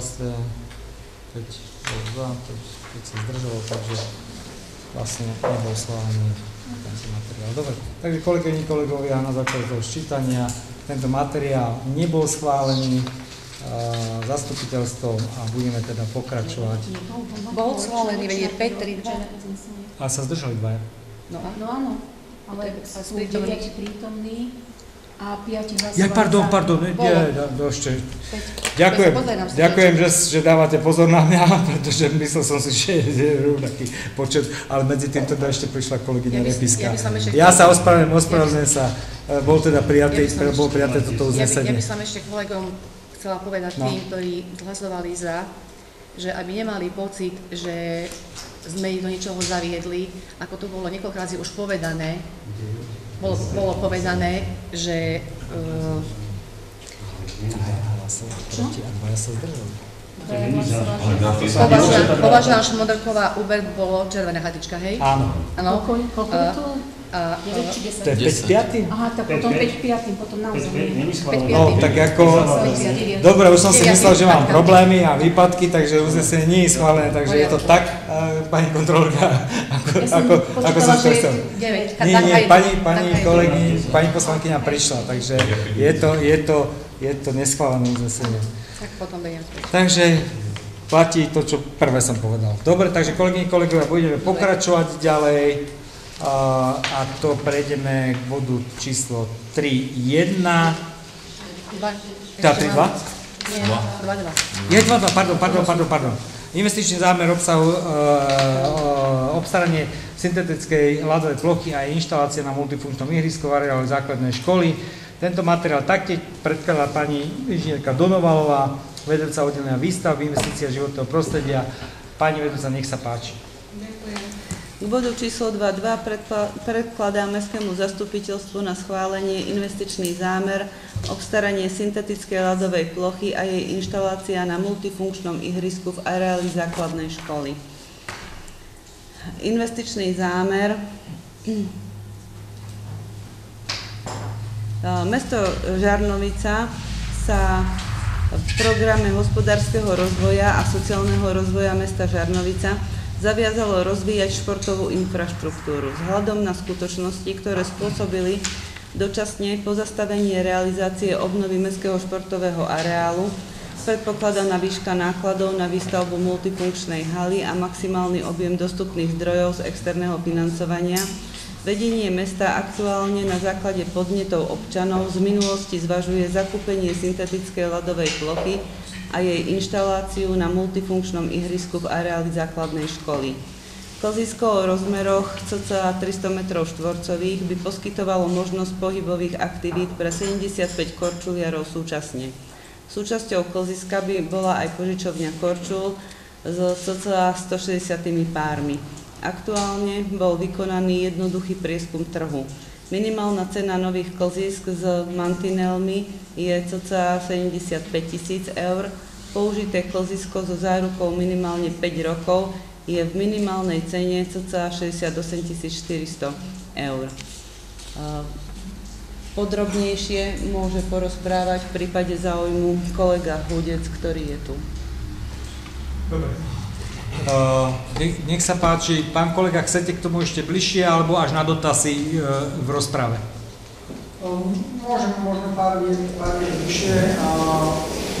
B: Takže vlastne, keď bol za, teď, keď sa zdržalo, takže vlastne nebol schválený tento materiál. Dobre, takže kolegyni, kolegovia, na základe toho ščítania tento materiál nebol schválený zastupiteľstvom a budeme teda pokračovať.
F: Bol schválený, vedie 5, 3, 2.
B: A sa zdržali dvaja.
K: No, no áno, ale sú 9 prítomní a 5 hlasovali
B: Ja, pardon, pardon, nie, nie, ešte. Ďakujem, ďakujem, že, že dávate pozor na mňa, pretože myslel som si, že je rovnaký počet, ale medzi tým teda ešte prišla kolegyňa ja Repiska. Ja, ja sa ospravedlňujem, ospravedlňujem sa, e, bol teda prijatý, ja bol prijaté toto uznesenie.
F: Ja by som ešte kolegom chcela povedať no. tým, ktorí hlasovali za, že aby nemali pocit, že sme ich do niečoho zaviedli, ako to bolo niekoľkrát už povedané, bolo, bolo povedané, že uh, Čo? Považná Šmodrková Uber bolo červená chatička, hej?
B: Áno.
F: Áno.
K: Koľko je to?
F: A,
K: 9 či 10?
B: To je 5 5
K: Aha, tak potom 5 5 potom naozaj nie.
B: No, tak ako... Dobre, už som si myslel, že mám problémy a výpadky, takže uznesenie nie je schválené, takže je to tak, pani kontrolka, ako, ako, ako som to chcel. Nie, nie, pani, pani kolegy, pani poslankyňa prišla, takže je to, je to, je to neschválené uznesenie.
F: Tak potom budem
B: Takže platí to, čo prvé som povedal. Dobre, takže kolegyni, kolegovia, budeme pokračovať ďalej a to prejdeme k bodu číslo 3.1. Teda 3.2?
F: Nie, 2.2.
B: Je 2.2, pardon, pardon, pardon, pardon. Investičný zámer obsahu, e, obstaranie syntetickej ľadovej plochy a inštalácie na multifunkčnom ihrisku v areáli základnej školy. Tento materiál taktiež predkladá pani inžinierka Donovalová, vedúca oddelenia výstavby, investícia životného prostredia. Pani vedúca, nech sa páči.
C: K bodu číslo 2.2 predkladá Mestskému zastupiteľstvu na schválenie investičný zámer, obstaranie syntetickej ľadovej plochy a jej inštalácia na multifunkčnom ihrisku v areáli základnej školy. Investičný zámer Mesto Žarnovica sa v programe hospodárskeho rozvoja a sociálneho rozvoja mesta Žarnovica zaviazalo rozvíjať športovú infraštruktúru. Vzhľadom na skutočnosti, ktoré spôsobili dočasne pozastavenie realizácie obnovy mestského športového areálu, predpokladaná výška nákladov na výstavbu multifunkčnej haly a maximálny objem dostupných zdrojov z externého financovania, vedenie mesta aktuálne na základe podnetov občanov z minulosti zvažuje zakúpenie syntetickej ľadovej plochy a jej inštaláciu na multifunkčnom ihrisku v areáli základnej školy. Klzisko o rozmeroch cca 300 m štvorcových by poskytovalo možnosť pohybových aktivít pre 75 korčuliarov súčasne. Súčasťou klziska by bola aj požičovňa korčul s cca 160 pármi. Aktuálne bol vykonaný jednoduchý prieskum trhu. Minimálna cena nových klzisk s mantinelmi je cca 75 tisíc eur. Použité klzisko so zárukou minimálne 5 rokov je v minimálnej cene cca 68 400 eur. Podrobnejšie môže porozprávať v prípade záujmu kolega Hudec, ktorý je tu.
B: Dobre. Uh, nech sa páči, pán kolega, chcete k tomu ešte bližšie alebo až na dotasy uh, v rozprave?
L: Um, môžem, môžem pár viet bližšie.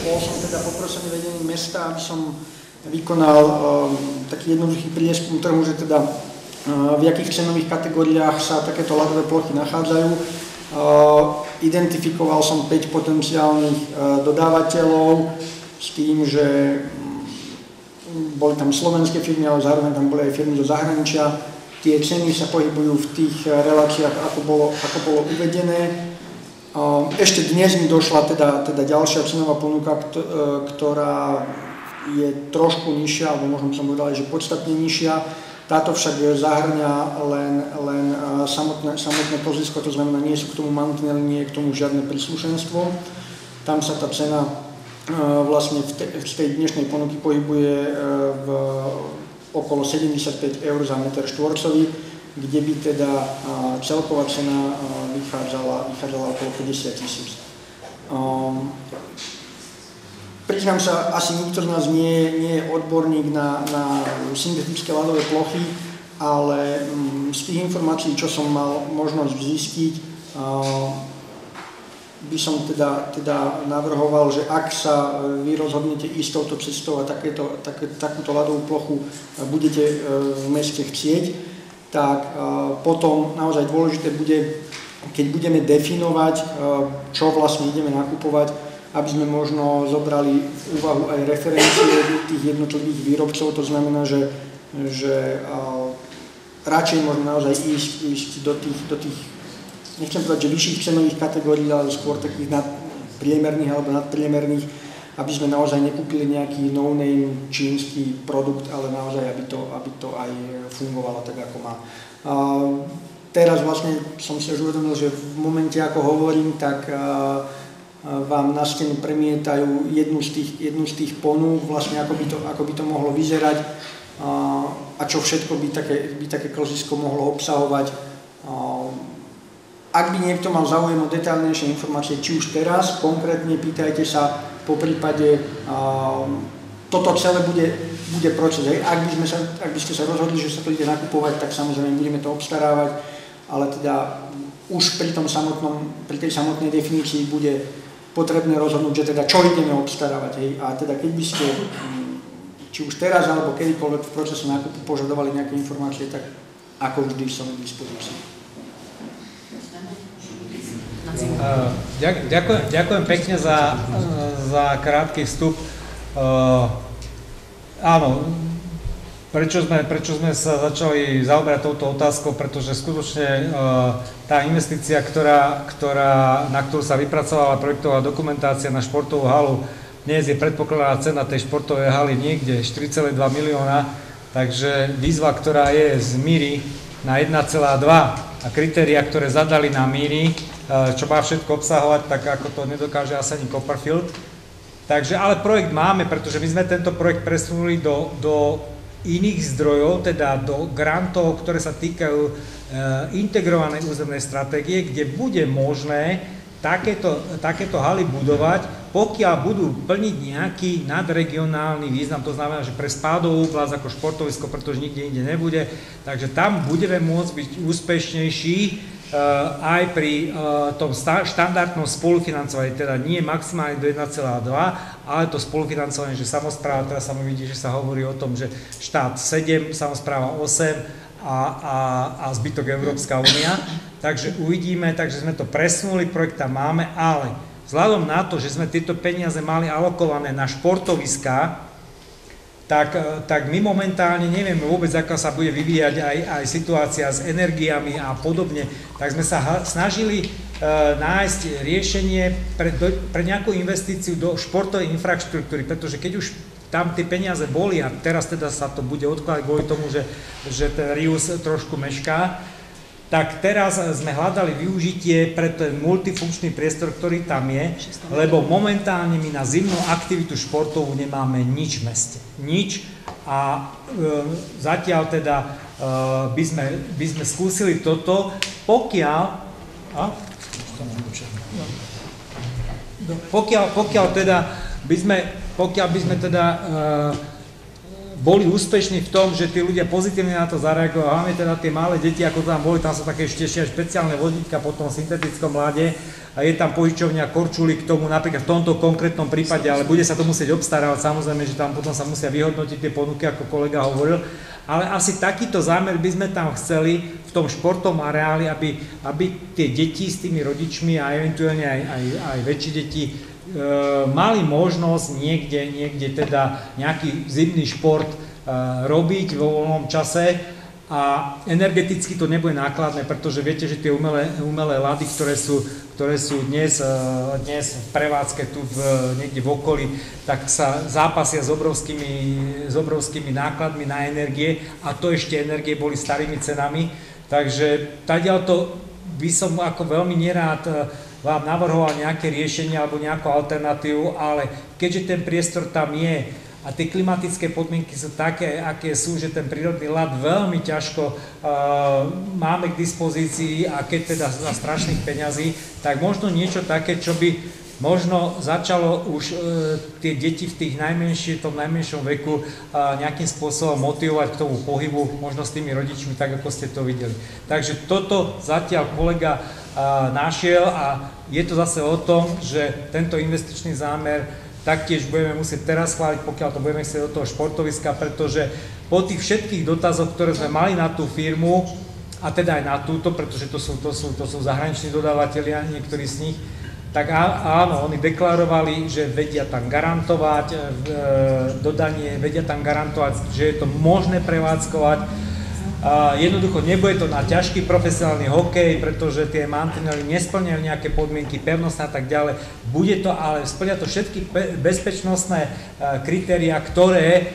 L: bol som teda poprosený vedením mesta, aby som vykonal taký jednoduchý prieskum trhu, že teda v jakých cenových kategóriách sa takéto ľadové plochy nachádzajú. Identifikoval som 5 potenciálnych dodávateľov s tým, že boli tam slovenské firmy, ale zároveň tam boli aj firmy zo zahraničia. Tie ceny sa pohybujú v tých eh, reláciách, ako bolo, ako bolo uvedené. Ešte dnes mi došla teda, teda ďalšia cenová ponuka, eh, ktorá je trošku nižšia, alebo možno som povedal, že podstatne nižšia. Táto však zahrňa len, len eh, samotné, samotné pozisko, to znamená, nie sú k tomu mantinely, nie je k tomu žiadne príslušenstvo. Tam sa tá cena vlastne v, te, v tej dnešnej ponuky pohybuje e, v okolo 75 eur za meter štvorcový, kde by teda celková cena vychádzala, vychádzala okolo 50 tisíc. Priznám sa, asi nikto z nás nie, nie je odborník na, na syntetické ľadové plochy, ale um, z tých informácií, čo som mal možnosť zistiť, by som teda, teda navrhoval, že ak sa e, vy rozhodnete ísť touto cestou a takéto, také, takúto ľadovú plochu e, budete e, v meste chcieť, tak potom naozaj dôležité bude, keď budeme definovať, čo vlastne ideme nakupovať, aby sme možno zobrali v úvahu aj referencie tých jednotlivých výrobcov, to znamená, že, že radšej možno naozaj ísť, ísť do tých, do tých nechcem povedať, že vyšších cenových kategórií, ale skôr takých nadpriemerných alebo nadpriemerných, aby sme naozaj nekúpili nejaký no-name čínsky produkt, ale naozaj, aby to, aby to aj fungovalo tak, ako má. A teraz vlastne som si už uvedomil, že v momente, ako hovorím, tak vám na stenu premietajú jednu z tých, jednu z tých ponúk, vlastne ako by to, ako by to mohlo vyzerať a čo všetko by také, by také klozisko mohlo obsahovať. Ak by niekto mal záujem o detailnejšie informácie, či už teraz, konkrétne pýtajte sa, po prípade toto celé bude, bude proces. Ak, by sme sa, ak by ste sa rozhodli, že sa to ide nakupovať, tak samozrejme budeme to obstarávať, ale teda už pri, tom samotnom, pri tej samotnej definícii bude potrebné rozhodnúť, že teda čo ideme obstarávať. Hej. A teda keď by ste či už teraz alebo kedykoľvek v procese nákupu požadovali nejaké informácie, tak ako vždy som k dispozícii.
B: Ďakujem, ďakujem pekne za, za krátky vstup. Áno, prečo sme, prečo sme sa začali zaoberať touto otázkou, pretože skutočne tá investícia, ktorá, ktorá, na ktorú sa vypracovala projektová dokumentácia na športovú halu, dnes je predpokladaná cena tej športovej haly niekde 4,2 milióna, takže výzva, ktorá je z Míry na 1,2 a kritéria, ktoré zadali na Míry, čo má všetko obsahovať, tak ako to nedokáže asi ani Copperfield. Takže, ale projekt máme, pretože my sme tento projekt presunuli do, do iných zdrojov, teda do grantov, ktoré sa týkajú e, integrovanej územnej stratégie, kde bude možné takéto, takéto haly budovať pokiaľ budú plniť nejaký nadregionálny význam, to znamená, že pre spádovú oblasť ako športovisko, pretože nikde inde nebude, takže tam budeme môcť byť úspešnejší aj pri uh, tom štandardnom spolufinancovaní, teda nie maximálne do 1,2, ale to spolufinancovanie, že samozpráva, teraz sa mi vidí, že sa hovorí o tom, že štát 7, samozpráva 8 a, a, a zbytok Európska únia. Takže uvidíme, takže sme to presunuli, projekt tam máme, ale Vzhľadom na to, že sme tieto peniaze mali alokované na športoviská, tak, e, tak my momentálne nevieme vôbec, aká sa bude vyvíjať aj, aj situácia s energiami a podobne. Tak sme sa snažili e, nájsť riešenie pre, do, pre nejakú investíciu do športovej infraštruktúry, pretože keď už tam tie peniaze boli a teraz teda sa to bude odkladať kvôli tomu, že, že ten Rius trošku mešká, tak teraz sme hľadali využitie pre ten multifunkčný priestor, ktorý tam je, lebo momentálne my na zimnú aktivitu športovú nemáme nič v meste. Nič. A e, zatiaľ teda e, by, sme, by sme skúsili toto, pokiaľ... A? Pokiaľ, pokiaľ teda by sme, pokiaľ by sme teda e, boli úspešní v tom, že tí ľudia pozitívne na to zareagovali, hlavne teda tie malé deti, ako tam boli, tam sú také ešte, špeciálne vodítka po tom syntetickom mlade a je tam požičovňa korčuli k tomu napríklad v tomto konkrétnom prípade, ale bude sa to musieť obstarávať, samozrejme, že tam potom sa musia vyhodnotiť tie ponuky, ako kolega hovoril, ale asi takýto zámer by sme tam chceli v tom športom areáli, aby, aby tie deti s tými rodičmi a eventuálne aj, aj, aj väčšie deti mali možnosť niekde, niekde teda nejaký zimný šport e, robiť vo voľnom čase a energeticky to nebude nákladné, pretože viete, že tie umelé, umelé lady, ktoré sú, ktoré sú dnes, e, dnes v prevádzke tu v, niekde v okolí, tak sa zápasia s obrovskými, s obrovskými nákladmi na energie a to ešte energie boli starými cenami. Takže tadiaľ to by som ako veľmi nerád vám navrhoval nejaké riešenie alebo nejakú alternatívu, ale keďže ten priestor tam je a tie klimatické podmienky sú také, aké sú, že ten prírodný ľad veľmi ťažko uh, máme k dispozícii a keď teda za strašných peňazí, tak možno niečo také, čo by možno začalo už e, tie deti v tých najmenšie, tom najmenšom veku e, nejakým spôsobom motivovať k tomu pohybu, možno s tými rodičmi, tak ako ste to videli. Takže toto zatiaľ kolega našiel a je to zase o tom, že tento investičný zámer taktiež budeme musieť teraz schváliť, pokiaľ to budeme chcieť do toho športoviska, pretože po tých všetkých dotazoch, ktoré sme mali na tú firmu, a teda aj na túto, pretože to sú, to sú, to sú zahraniční dodávateľia, niektorí z nich, tak áno, oni deklarovali, že vedia tam garantovať e, dodanie, vedia tam garantovať, že je to možné prevádzkovať, jednoducho nebude to na ťažký profesionálny hokej, pretože tie mantinely nesplňajú nejaké podmienky, pevnosť a tak ďalej. Bude to ale splňa to všetky bezpečnostné kritéria, ktoré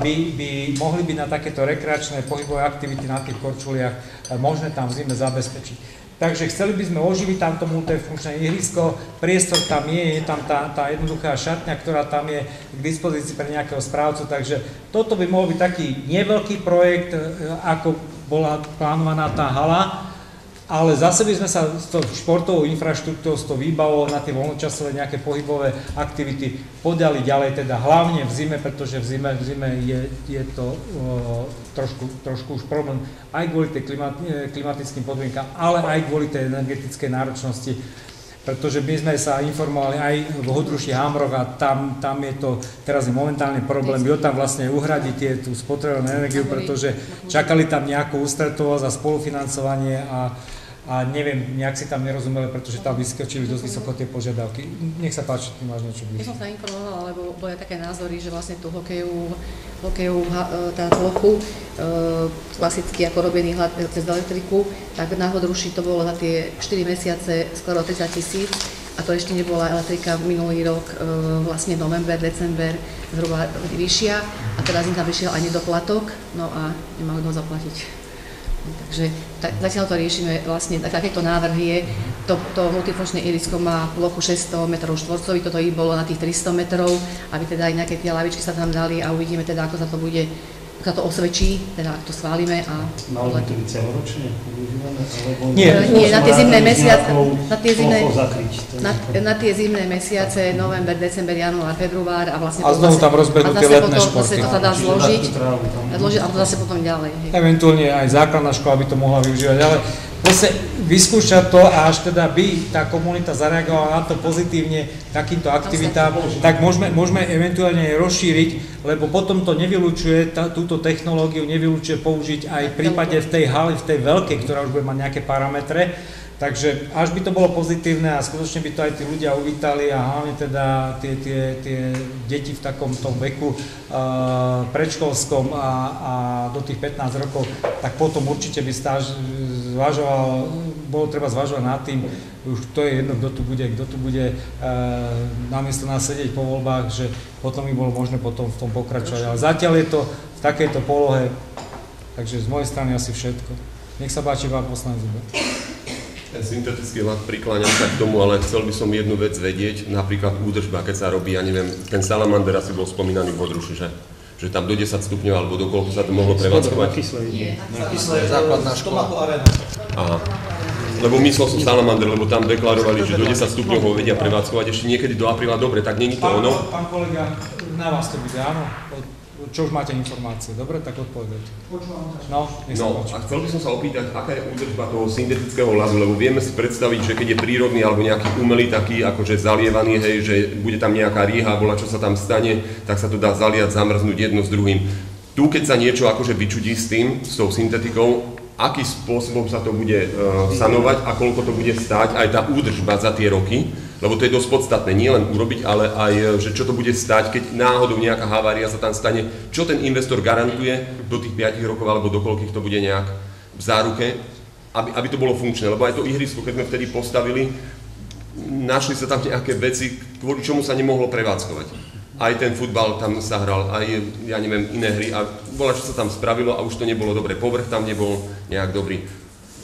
B: by, by mohli byť na takéto rekreačné pohybové aktivity na tých korčuliach možné tam v zime zabezpečiť. Takže chceli by sme oživiť tamto multifunkčné ihrisko, priestor tam je, je tam tá, tá jednoduchá šatňa, ktorá tam je k dispozícii pre nejakého správcu, takže toto by mohol byť taký neveľký projekt, e, ako bola plánovaná tá hala, ale zase by sme sa s tou športovou infraštruktúrou, s tou výbavou na tie voľnočasové nejaké pohybové aktivity podali ďalej, teda hlavne v zime, pretože v zime, v zime je, je to o, trošku, trošku už problém aj kvôli tej klimat, e, klimatickým podmienkam, ale aj kvôli tej energetickej náročnosti. Pretože my sme sa informovali aj v Hodruši Hamroch a tam, tam je to teraz je momentálne problém, kto tam vlastne uhradí tie, tú spotrebovanú energiu, pretože čakali tam nejakú ústretovosť a spolufinancovanie a a neviem, nejak si tam nerozumeli, pretože tam vyskočili dosť vysoko tie požiadavky. Nech sa páči, ty máš niečo bližšie.
F: Ja som sa informovala, lebo boli také názory, že vlastne tú hokejovú, hokejovú tá plochu, e, klasicky ako robený hlad cez elektriku, tak na Hodruši to bolo za tie 4 mesiace skoro 30 tisíc a to ešte nebola elektrika minulý rok, e, vlastne november, december, zhruba vyššia a teraz im tam vyšiel aj nedoplatok, no a nemajú kto zaplatiť. Takže tak, zatiaľ to riešime vlastne, tak, takýto návrh je, to, to multifunkčné irisko má plochu 600 m štvorcových, toto i bolo na tých 300 metrov, aby teda aj nejaké tie lavičky sa tam dali a uvidíme teda, ako sa to bude sa to osvedčí, teda ak to schválime a...
G: Malo by to byť celoročne
F: Nie, nie? Na tie zimné mesiace, na tie zimné, na, na tie zimné mesiace, november, december, január, február a vlastne...
B: A znovu tam rozbehnú tie letné športy.
F: Zase to sa dá zložiť, zložiť a to zase potom ďalej.
B: Eventuálne aj základná škola by to mohla využívať, ale proste vyskúšať to a až teda by tá komunita zareagovala na to pozitívne takýmto aktivitám, tak môžeme, môžeme eventuálne rozšíriť, lebo potom to nevylučuje, tá, túto technológiu nevylučuje použiť aj v prípade v tej hali, v tej veľkej, ktorá už bude mať nejaké parametre, Takže až by to bolo pozitívne a skutočne by to aj tí ľudia uvítali a hlavne teda tie, tie, tie deti v takom tom veku uh, predškolskom a, a do tých 15 rokov, tak potom určite by stáž zvažoval, bolo treba zvažovať nad tým, už to je jedno, kto tu bude, kto tu bude uh, namiesto nás sedieť po voľbách, že potom by bolo možné potom v tom pokračovať. Ale zatiaľ je to v takejto polohe, takže z mojej strany asi všetko. Nech sa páči, pán poslanec
D: ten syntetický hlad prikláňam sa k tomu, ale chcel by som jednu vec vedieť, napríklad údržba, keď sa robí, ja neviem, ten salamander asi bol spomínaný v Odruši, že? že tam do 10 stupňov alebo do koľko sa to mohlo prevádzkovať?
E: Na kyslej. Na kyslej, základná škola.
D: Aha. Lebo myslel som salamander, lebo tam deklarovali, že do 10 stupňov ho vedia prevádzkovať ešte niekedy do apríla, dobre, tak není to ono?
B: Pán kolega, na vás to bude, áno čo už máte informácie, dobre, tak odpovedajte. No,
D: no a chcel by som sa opýtať, aká je údržba toho syntetického ľadu, lebo vieme si predstaviť, že keď je prírodný alebo nejaký umelý taký, akože zalievaný, hej, že bude tam nejaká rieha, bola čo sa tam stane, tak sa to dá zaliať, zamrznúť jedno s druhým. Tu, keď sa niečo akože vyčudí s tým, s tou syntetikou, aký spôsobom sa to bude uh, sanovať a koľko to bude stáť, aj tá údržba za tie roky, lebo to je dosť podstatné, nie len urobiť, ale aj, že čo to bude stať, keď náhodou nejaká havária sa tam stane, čo ten investor garantuje do tých 5 rokov alebo do koľkých to bude nejak v záruke, aby, aby to bolo funkčné. Lebo aj to ihrisko, keď sme vtedy postavili, našli sa tam nejaké veci, kvôli čomu sa nemohlo prevádzkovať. Aj ten futbal tam sa hral, aj, ja neviem, iné hry a bola, čo sa tam spravilo a už to nebolo dobre. Povrch tam nebol nejak dobrý.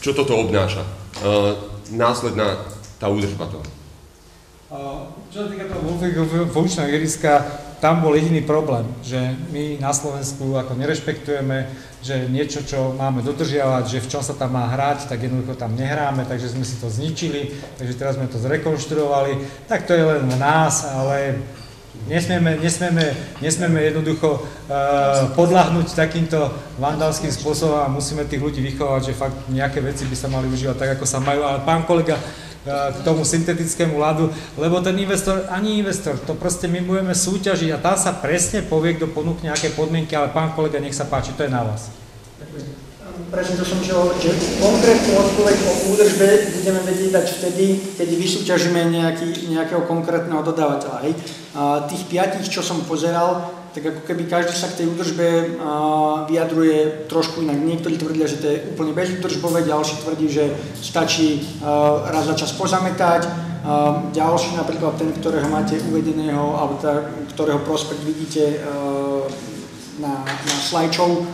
D: Čo toto obnáša? Uh, následná tá údržba toho.
B: Čo sa týka toho funkčného ihriska, tam bol jediný problém, že my na Slovensku ako nerešpektujeme, že niečo, čo máme dodržiavať, že v čom sa tam má hrať, tak jednoducho tam nehráme, takže sme si to zničili, takže teraz sme to zrekonštruovali. Tak to je len v nás, ale nesmieme, nesmieme, nesmieme jednoducho uh, podľahnúť takýmto vandalským spôsobom a musíme tých ľudí vychovať, že fakt nejaké veci by sa mali užívať tak, ako sa majú. Ale pán kolega, k tomu syntetickému ľadu, lebo ten investor, ani investor, to proste my budeme súťažiť a tam sa presne povie, kto ponúkne aké podmienky, ale pán kolega, nech sa páči, to je na vás.
L: Presne to som chcel, že konkrétnu odpoveď o údržbe budeme vedieť dať vtedy, keď vysúťažíme nejaký, nejakého konkrétneho dodávateľa. Hej. A tých piatich, čo som pozeral, tak ako keby každý sa k tej údržbe vyjadruje trošku inak. Niektorí tvrdia, že to je úplne bezúdržbové, ďalší tvrdí, že stačí raz za čas pozametať, ďalší napríklad ten, ktorého máte uvedeného, alebo teda, ktorého prospekt vidíte na, na slajčov,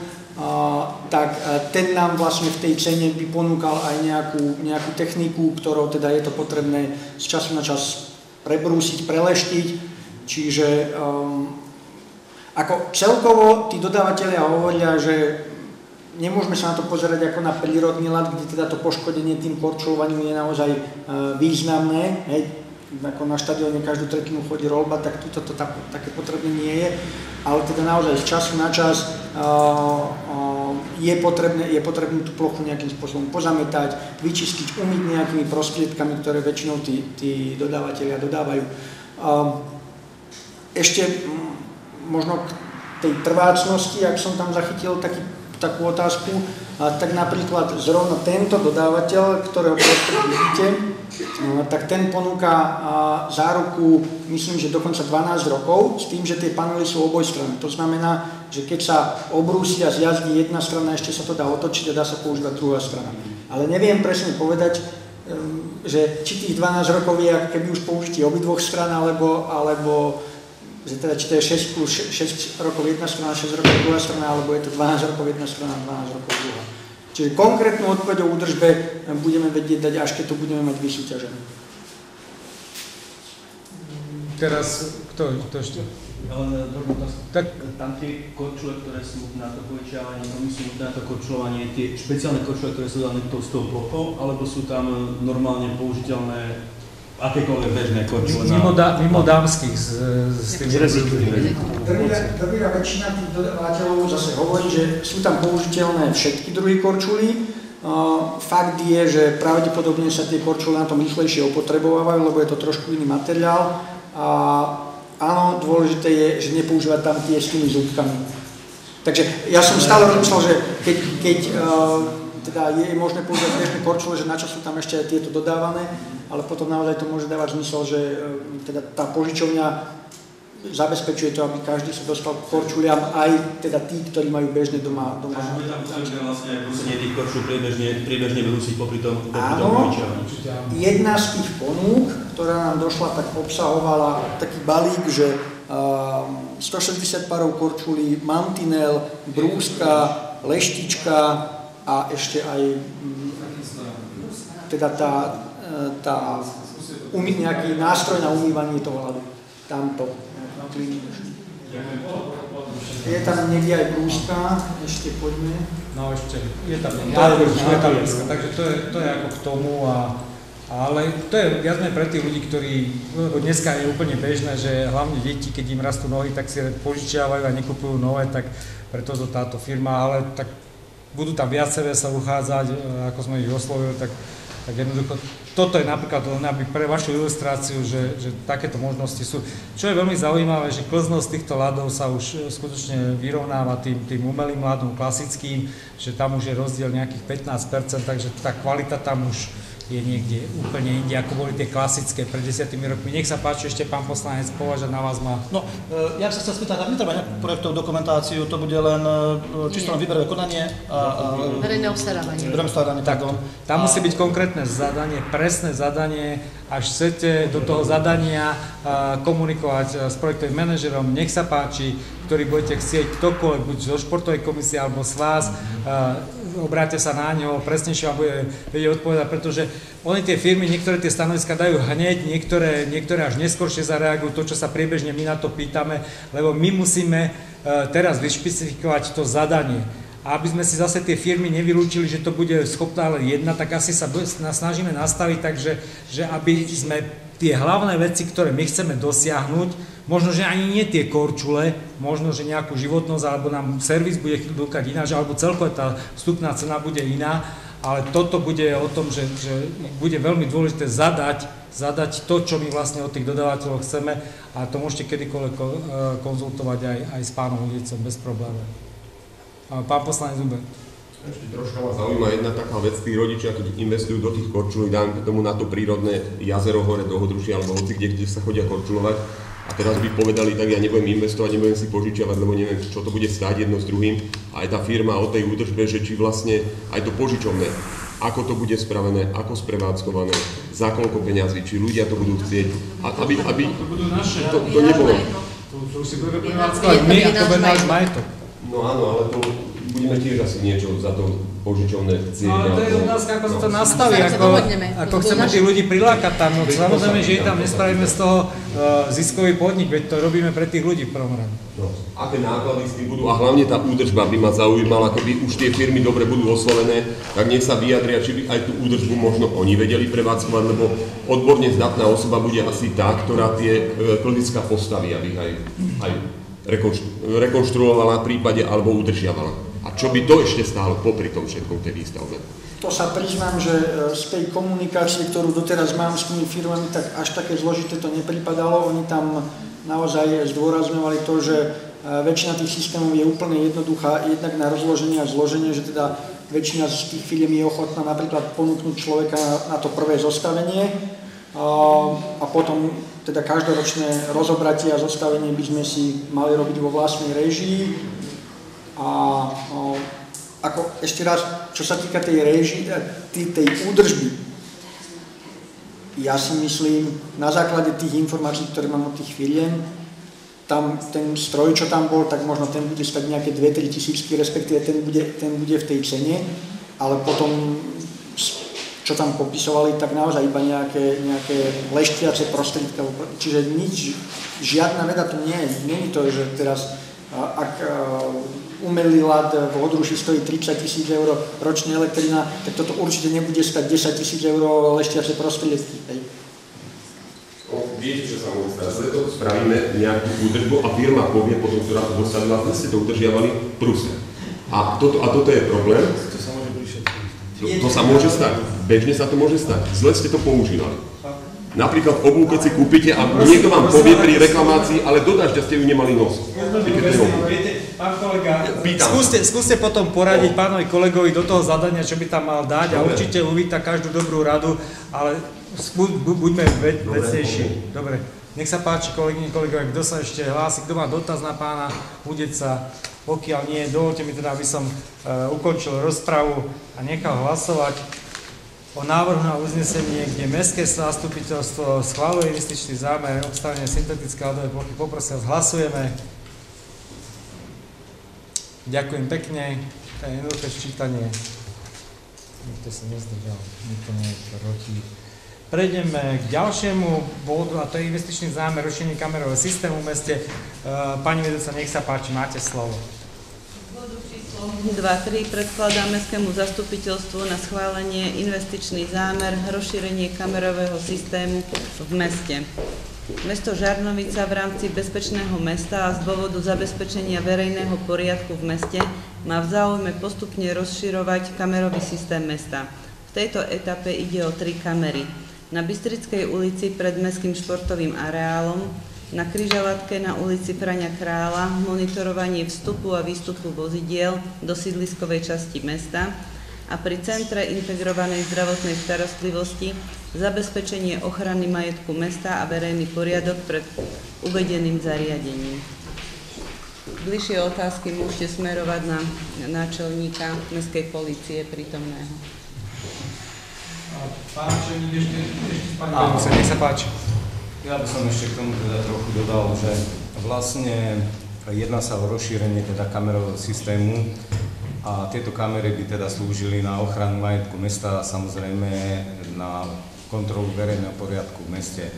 L: tak ten nám vlastne v tej cene by ponúkal aj nejakú, nejakú techniku, ktorou teda je to potrebné z času na čas prebrúsiť, preleštiť. Čiže um, ako celkovo tí dodávateľia hovoria, že nemôžeme sa na to pozerať ako na prírodný ľad, kde teda to poškodenie tým korčulovaním je naozaj uh, významné. Hej, ako na štadióne každú tretinu chodí rolba, tak tu to tak, také potrebné nie je. Ale teda naozaj z času na čas uh, uh, je, potrebné, je potrebné tú plochu nejakým spôsobom pozametať, vyčistiť, umyť nejakými prostriedkami, ktoré väčšinou tí, tí dodávateľia dodávajú. Uh, ešte možno k tej trvácnosti, ak som tam zachytil taký, takú otázku, tak napríklad zrovna tento dodávateľ, ktorého prospekt vidíte, tak ten ponúka záruku, myslím, že dokonca 12 rokov, s tým, že tie panely sú obojstranné. To znamená, že keď sa obrúsi a zjazdí jedna strana, ešte sa to dá otočiť a dá sa používať druhá strana. Ale neviem presne povedať, že či tých 12 rokov je keby už použitie obidvoch stran, alebo, alebo že teda či to je 6 plus 6, 6 rokov jedna strana, 6 rokov druhá strana, alebo je to 12 rokov jedna strana, 12 rokov druhá. Čiže konkrétnu odpoveď o údržbe budeme vedieť dať, až keď to budeme mať vysúťažené.
B: Teraz, kto, kto ešte?
I: tak tam tie korčule, ktoré sú na to povečiavanie, oni sú na to korčulovanie, tie špeciálne korčule, ktoré sú dané s tou plochou, alebo sú tam normálne použiteľné akékoľvek bežné korčule.
B: Mimo, da, mimo dámskych s, s tým
L: Drvivá väčšina tých dodávateľov zase hovorí, že sú tam použiteľné všetky druhy korčulí. Uh, fakt je, že pravdepodobne sa tie korčule na tom rýchlejšie opotrebovávajú, lebo je to trošku iný materiál. A áno, dôležité je, že nepoužívať tam tie s tými zúbkami. Takže ja som stále rozmyslel, že keď, keď uh, teda je možné použiť bežné korčule, že na čo sú tam ešte aj tieto dodávané, ale potom naozaj to môže dávať zmysel, že e, teda tá požičovňa zabezpečuje to, aby každý sa dostal k korčuliam, aj teda tí, ktorí majú bežne doma. doma.
I: Takže bude tam vlastne brúsenie tých korčul priebežne, priebežne brúsiť popri tom, popri
L: Áno, jedna z tých ponúk, ktorá nám došla, tak obsahovala taký balík, že uh, 160 párov korčulí, mantinel, brúska, leštička, a ešte aj mm, teda tá, e, tá umy, nejaký nástroj na umývanie toho ľadu. Tamto. Je tam niekde aj brúška, ešte poďme.
B: No ešte, je tam metalická, takže to je, to je ako k tomu a ale to je viac pre tých ľudí, ktorí, lebo dneska je úplne bežné, že hlavne deti, keď im rastú nohy, tak si požičiavajú a nekupujú nové, tak preto to táto firma, ale tak budú tam viaceré sa uchádzať, e, ako sme ich oslovili, tak, tak jednoducho toto je napríklad len aby pre vašu ilustráciu, že, že takéto možnosti sú. Čo je veľmi zaujímavé, že klznosť týchto ľadov sa už e, skutočne vyrovnáva tým, tým umelým ľadom klasickým, že tam už je rozdiel nejakých 15%, takže tá kvalita tam už je niekde úplne inde, ako boli tie klasické pred desiatými rokmi. Nech sa páči, ešte pán poslanec považa na vás má.
E: No, e, ja sa chcel spýtať, tam netreba nejakú projektovú dokumentáciu, to bude len e, čisto len výberové konanie a...
F: verejné obstarávanie.
E: Verejné obstarávanie,
B: tak, Tam musí byť konkrétne zadanie, presné zadanie, až chcete do toho zadania komunikovať s projektovým manažerom, nech sa páči, ktorý budete chcieť ktokoľvek, buď zo športovej komisie alebo z vás, obráte sa na ňo, presnejšie vám bude vedieť odpovedať, pretože oni tie firmy, niektoré tie stanoviska dajú hneď, niektoré, niektoré až neskôršie zareagujú to, čo sa priebežne my na to pýtame, lebo my musíme teraz vyšpecifikovať to zadanie. A aby sme si zase tie firmy nevylúčili, že to bude schopná len jedna, tak asi sa snažíme nastaviť tak, že, že aby sme tie hlavné veci, ktoré my chceme dosiahnuť, Možno, že ani nie tie korčule, možno, že nejakú životnosť, alebo nám servis bude dúkať ináč, alebo celkovo tá vstupná cena bude iná, ale toto bude o tom, že, že bude veľmi dôležité zadať, zadať to, čo my vlastne od tých dodávateľov chceme a to môžete kedykoľvek e, konzultovať aj, aj s pánom Udicom bez problémov. Pán poslanec Zuber.
D: Ešte troška ma zaujíma jedna taká vec, tí rodičia, keď investujú do tých korčulí, dáme tomu na to prírodné jazero hore do Hodruši alebo hoci kde, kde sa chodia korčulovať, a teraz by povedali, tak ja nebudem investovať, nebudem si požičiavať, lebo neviem, čo to bude stáť jedno s druhým. A aj tá firma o tej údržbe, že či vlastne aj to požičovné, ako to bude spravené, ako sprevádzkované, za koľko peňazí, či ľudia to budú chcieť. A aby, aby
B: to.
D: To, to nebolo.
B: To, to si budeme prevádzkovať my a to bude náš majetok.
D: No áno, ale to budeme tiež asi niečo za to požičovné chcieť.
B: No ale to je otázka, ako sa to nastaví, ako, ako chceme tých ľudí prilákať tam. No, samozrejme, že tam nespravíme z toho uh, ziskový podnik, veď to robíme pre tých ľudí v prvom rade.
D: No, aké náklady s tým budú a hlavne tá údržba by ma zaujímala, keby už tie firmy dobre budú oslovené, tak nech sa vyjadria, či by aj tú údržbu možno oni vedeli prevádzkovať, lebo odborne zdatná osoba bude asi tá, ktorá tie e, kladiska postaví, aby ich aj, aj rekonštru, rekonštruovala v prípade alebo udržiavala. A čo by to ešte stálo popri tom všetkom tej výstavbe?
L: To sa priznám, že e, z tej komunikácie, ktorú doteraz mám s tými firmami, tak až také zložité to nepripadalo. Oni tam naozaj zdôrazňovali to, že e, väčšina tých systémov je úplne jednoduchá, jednak na rozloženie a zloženie, že teda väčšina z tých firiem je ochotná napríklad ponúknuť človeka na, to prvé zostavenie a potom teda každoročné rozobratie a zostavenie by sme si mali robiť vo vlastnej režii a o, ako ešte raz, čo sa týka tej reži, tej, tej údržby, ja si myslím, na základe tých informácií, ktoré mám od tých firiem, tam ten stroj, čo tam bol, tak možno ten bude stať nejaké 2-3 tisícky, respektíve ten bude, ten bude v tej cene, ale potom, čo tam popisovali, tak naozaj iba nejaké, nejaké leštiace prostriedky, čiže nič, žiadna veda tu nie je. Není to, že teraz, ak umelý ľad v Odruši stojí 30 tisíc eur ročne elektrina, tak toto určite nebude stať 10 tisíc eur lešťace prostriedky. Hej.
D: Viete, čo sa môže stať? Spravíme nejakú údržbu a firma povie potom, ktorá to dostavila, že ste to udržiavali prúse. A toto, a toto je problém.
G: To sa môže.
D: To, to sa môže stať. Bežne sa to môže stať. Zle ste to používali. Napríklad obu, keď si kúpite a niekto vám povie pri reklamácii, ale do dažďa ste ju nemali nos.
B: Viete, pán kolega, skúste, skúste potom poradiť pánovi kolegovi do toho zadania, čo by tam mal dať a určite uvíta každú dobrú radu, ale buďme ve, vecnejší. Dobre, nech sa páči kolegyne, kolegovia, kto sa ešte hlási, kto má dotaz na pána Hudeca, pokiaľ nie, dovolte mi teda, aby som uh, ukončil rozpravu a nechal hlasovať o návrhu na uznesenie, kde Mestské zastupiteľstvo schváluje investičný zámer obstavenia syntetické ľadové plochy. Poprosím vás, hlasujeme. Ďakujem pekne. To je jednoduché ščítanie. Nikto sa nezdržal, nikto nie proti. Prejdeme k ďalšiemu bodu, a to je investičný zámer rozšírenie kamerového systému v meste. Pani vedúca, nech sa páči, máte slovo.
C: 2.3 predkladá Mestskému zastupiteľstvu na schválenie investičný zámer rozšírenie kamerového systému v meste. Mesto Žarnovica v rámci bezpečného mesta a z dôvodu zabezpečenia verejného poriadku v meste má v záujme postupne rozširovať kamerový systém mesta. V tejto etape ide o tri kamery. Na Bystrickej ulici pred Mestským športovým areálom, na kryžovatke na ulici Praňa Krála monitorovanie vstupu a výstupu vozidiel do sídliskovej časti mesta a pri Centre integrovanej zdravotnej starostlivosti zabezpečenie ochrany majetku mesta a verejný poriadok pred uvedeným zariadením. Bližšie otázky môžete smerovať na náčelníka Mestskej policie prítomného.
B: Pán ešte, ešte pán nech sa páči.
M: Ja by som ešte k tomu teda trochu dodal, že vlastne jedná sa o rozšírenie teda kamerového systému a tieto kamery by teda slúžili na ochranu majetku mesta a samozrejme na kontrolu verejného poriadku v meste. E,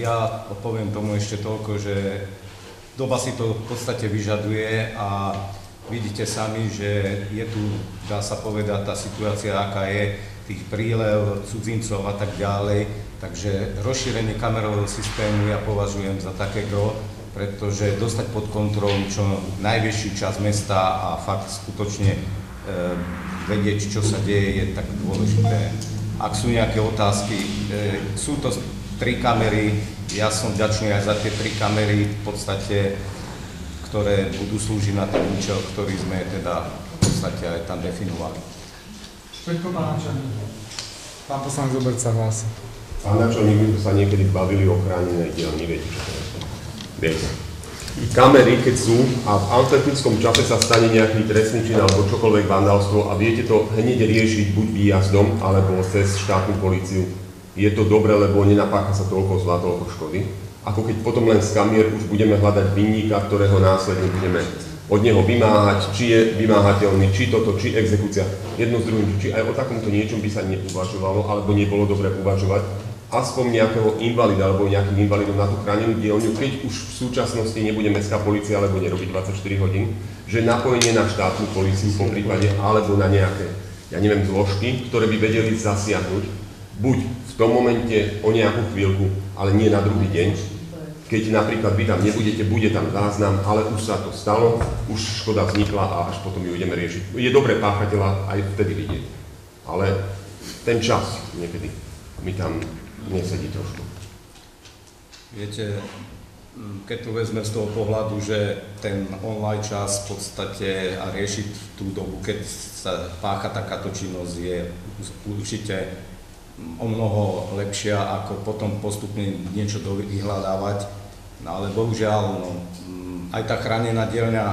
M: ja poviem tomu ešte toľko, že doba si to v podstate vyžaduje a vidíte sami, že je tu, dá sa povedať, tá situácia, aká je, tých prílev cudzincov a tak ďalej, Takže rozšírenie kamerového systému ja považujem za také gro, pretože dostať pod kontrolu čo najvyššiu časť mesta a fakt skutočne e, vedieť, čo sa deje, je tak dôležité. Ak sú nejaké otázky, e, sú to tri kamery, ja som vďačný aj za tie tri kamery v podstate, ktoré budú slúžiť na ten účel, ktorý sme teda v podstate aj tam definovali.
B: Pán poslanec Zoberca hlási.
D: Pán načelník, my sme sa niekedy bavili o chránenej dielni, viete čo to je? Viete. Kamery, keď sú a v alternatívskom čase sa stane nejaký trestný čin alebo čokoľvek vandalstvo a viete to hneď riešiť buď výjazdom alebo cez štátnu políciu, je to dobré, lebo nenapácha sa toľko zla, toľko škody. Ako keď potom len z kamier už budeme hľadať vinníka, ktorého následne budeme od neho vymáhať, či je vymáhateľný, či toto, či exekúcia, jedno s druhým, či aj o takomto niečom by sa neuvažovalo, alebo nebolo dobre uvažovať, aspoň nejakého invalida alebo nejakých invalidov na tú chránenú dielňu, keď už v súčasnosti nebude mestská policia alebo nerobí 24 hodín, že napojenie na štátnu policiu po prípade alebo na nejaké, ja neviem, zložky, ktoré by vedeli zasiahnuť, buď v tom momente o nejakú chvíľku, ale nie na druhý deň, keď napríklad vy tam nebudete, bude tam záznam, ale už sa to stalo, už škoda vznikla a až potom ju ideme riešiť. Je dobré páchateľa aj vtedy vidieť, ale ten čas niekedy mi tam nesedí trošku.
M: Viete, keď to vezme z toho pohľadu, že ten online čas v podstate a riešiť tú dobu, keď sa pácha takáto činnosť, je určite o mnoho lepšia, ako potom postupne niečo vyhľadávať. No ale bohužiaľ, no, aj tá chránená dielňa,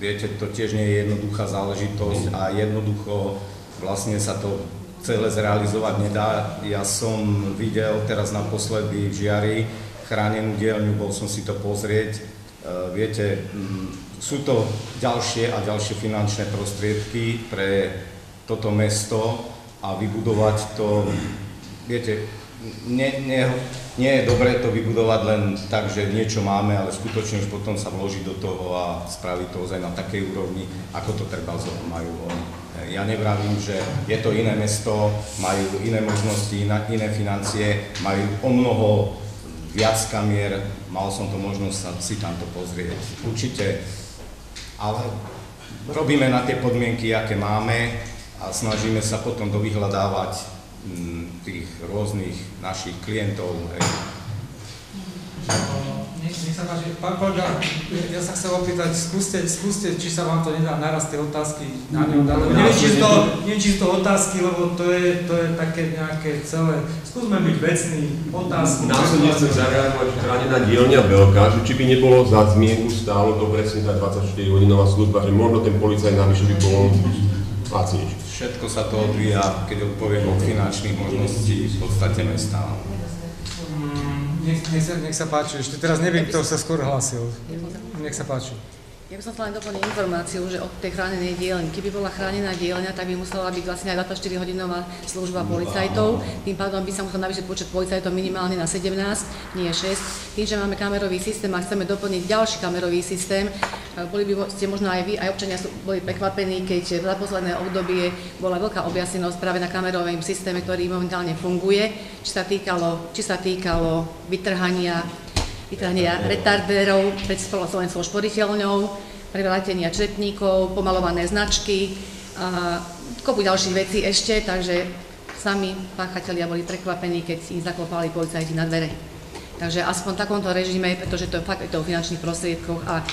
M: viete, to tiež nie je jednoduchá záležitosť a jednoducho vlastne sa to celé zrealizovať nedá. Ja som videl teraz naposledy v Žiari chránenú dielňu, bol som si to pozrieť. E, viete, sú to ďalšie a ďalšie finančné prostriedky pre toto mesto a vybudovať to, viete, nie, nie, nie je dobré to vybudovať len tak, že niečo máme, ale skutočne už potom sa vložiť do toho a spraviť to ozaj na takej úrovni, ako to treba majú oni. Ja nevravím, že je to iné mesto, majú iné možnosti, iné financie, majú o mnoho viac kamier, mal som to možnosť sa, si tam to pozrieť. Určite, ale robíme na tie podmienky, aké máme a snažíme sa potom dovyhľadávať mm, tých rôznych našich klientov.
B: Nech sa páči, pán kolega, ja sa chcem opýtať, skúste, skúste, či sa vám to nedá naraz tie otázky na ňom dať, neviem, či to, neviem, či to otázky, lebo to je, to je také nejaké celé, skúsme byť vecný, otázky.
D: Následne chcem zareagovať, že chránená dielňa veľká, že či by nebolo za zmienku stálo to presne tá 24-hodinová služba, že možno ten policajt navyše by bol lacnejší.
M: Všetko sa to odvíja, keď odpoviem o finančných možností v podstate mesta.
B: Nech, nech, sa, nech sa páči, ešte teraz neviem, kto sa skôr hlásil. Nech sa páči.
F: Ja by som chcela len doplniť informáciu, že od tej chránenej dielne, keby bola chránená dielňa, tak by musela byť vlastne aj 24-hodinová služba policajtov. Tým pádom by sa musel navýšiť počet policajtov minimálne na 17, nie 6. Tým, že máme kamerový systém a chceme doplniť ďalší kamerový systém, e, boli by ste možno aj vy, aj občania sú, boli prekvapení, keď za posledné obdobie bola veľká objasnenosť práve na kamerovém systéme, ktorý momentálne funguje, či sa týkalo, či sa týkalo vytrhania vytrhania retardérov pred slovenskou šporiteľňou, prevratenia čretníkov, pomalované značky a kopu ďalších vecí ešte, takže sami páchatelia boli prekvapení, keď im zaklopali policajti na dvere. Takže aspoň v takomto režime, pretože to je fakt to o finančných prostriedkoch a e,